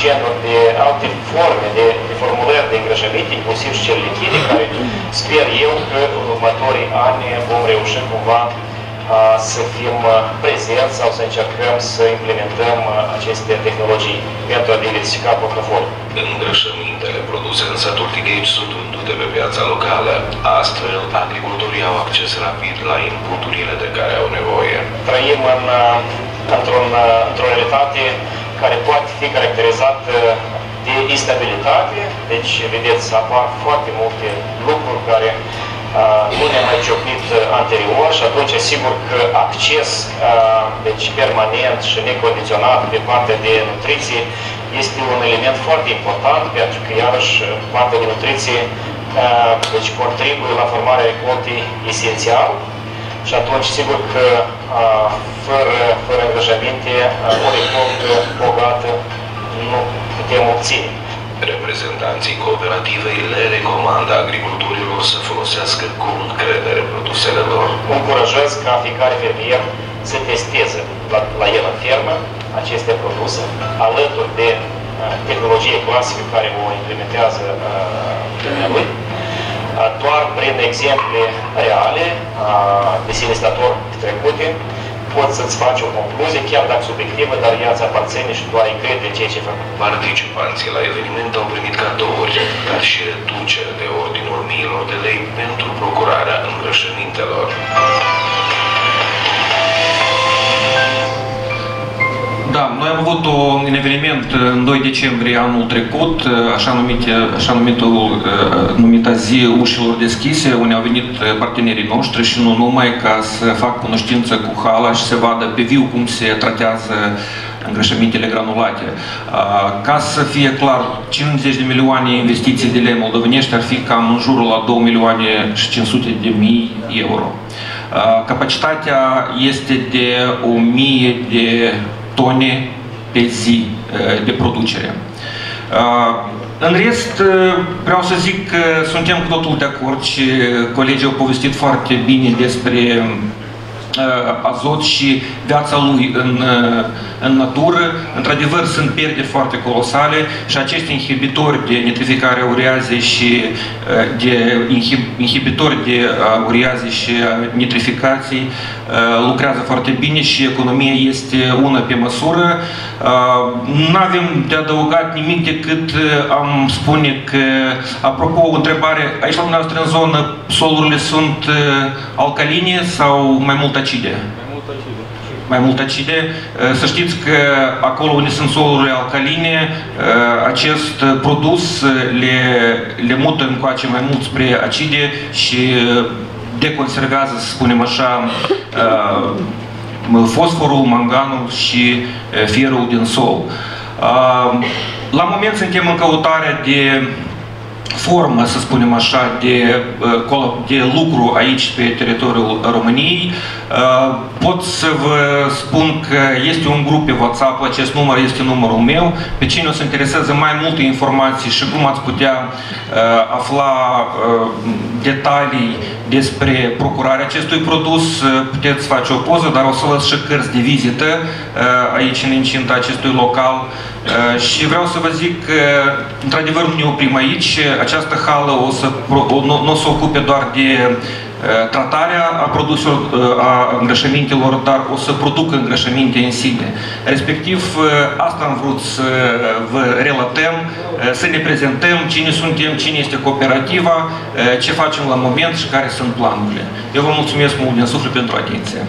genuri, de alte forme, de, de formulări de îngrășăminte, inclusiv și cele lichide, care sper eu că în următorii ani vom reuși cumva să fim prezenți sau să încercăm să implementăm aceste tehnologii pentru a diversifica portofoliul. Îngrășămintele produse în satul Tighești sunt vândute pe piața locală. Astfel, agricultorii au acces rapid la inputurile de care au nevoie. Trăim în, într-un, într-o realitate care poate fi caracterizată de instabilitate, deci, vedeți, apar foarte multe lucruri care nu ne-am mai ciocnit anterior și atunci sigur că acces deci permanent și necondiționat pe partea de nutriție este un element foarte important pentru că iarăși partea de nutriție deci contribuie la formarea recoltei esențial și atunci sigur că fără, fără îngrijăminte o recoltă bogată nu putem obține. Reprezentanții cooperativei le recomandă agricultorilor să folosească cu încredere produsele lor. Încurajez ca fiecare fermier să testeze la, la el în fermă aceste produse, alături de uh, tehnologie clasică care o implementează uh, lui, uh, doar prin exemple reale uh, de sine trecute, poți să-ți faci o concluzie, chiar dacă subiectivă, dar ea ți aparține și tu ai încredere în ceea ce fac. Participanții la eveniment au primit cadouri, dar și reducere de ordinul miilor de lei pentru procurarea îngrășămintelor. Da, noi am avut un eveniment în 2 decembrie anul trecut, așa, numite, așa numitul, numita zi ușilor deschise, unde au venit partenerii noștri și nu numai ca să fac cunoștință cu hala și să vadă pe viu cum se tratează îngrășămintele granulate. Ca să fie clar, 50 de milioane investiții de lei moldovenești ar fi cam în jurul la 2 milioane și 500 de mii euro. Capacitatea este de 1000 de tone pe zi de producere. În rest, vreau să zic că suntem cu totul de acord și colegii au povestit foarte bine despre azot și viața lui în, în natură. Într-adevăr, sunt pierderi foarte colosale și acești inhibitori de nitrificare a ureazei și de inhibitori de ureazei și nitrificații lucrează foarte bine și economia este una pe măsură. Nu avem de adăugat nimic decât am spune că, apropo, o întrebare, aici la dumneavoastră în zonă, solurile sunt alcaline sau mai mult acide? Mai mult acide. Mai mult acide. Să știți că acolo unde sunt solurile alcaline, acest produs le, le mută încoace mai mult spre acide și deconservează, să spunem așa, fosforul, manganul și fierul din sol. La moment suntem în căutarea de formă, să spunem așa, de, de lucru aici pe teritoriul României. Pot să vă spun că este un grup pe WhatsApp, acest număr este numărul meu. Pe cine o să interesează mai multe informații și cum ați putea afla detalii despre procurarea acestui produs, puteți face o poză, dar o să vă și cărți de vizită aici în incinta acestui local și vreau să vă zic că, într-adevăr, nu ne oprim aici. Această hală o să, o, nu, nu o să ocupe doar de tratarea a produselor, a îngrășămintelor, dar o să producă îngrășăminte în sine. Respectiv, asta am vrut să vă relatăm, să ne prezentăm cine suntem, cine este cooperativa, ce facem la moment și care sunt planurile. Eu vă mulțumesc mult din suflet pentru atenție.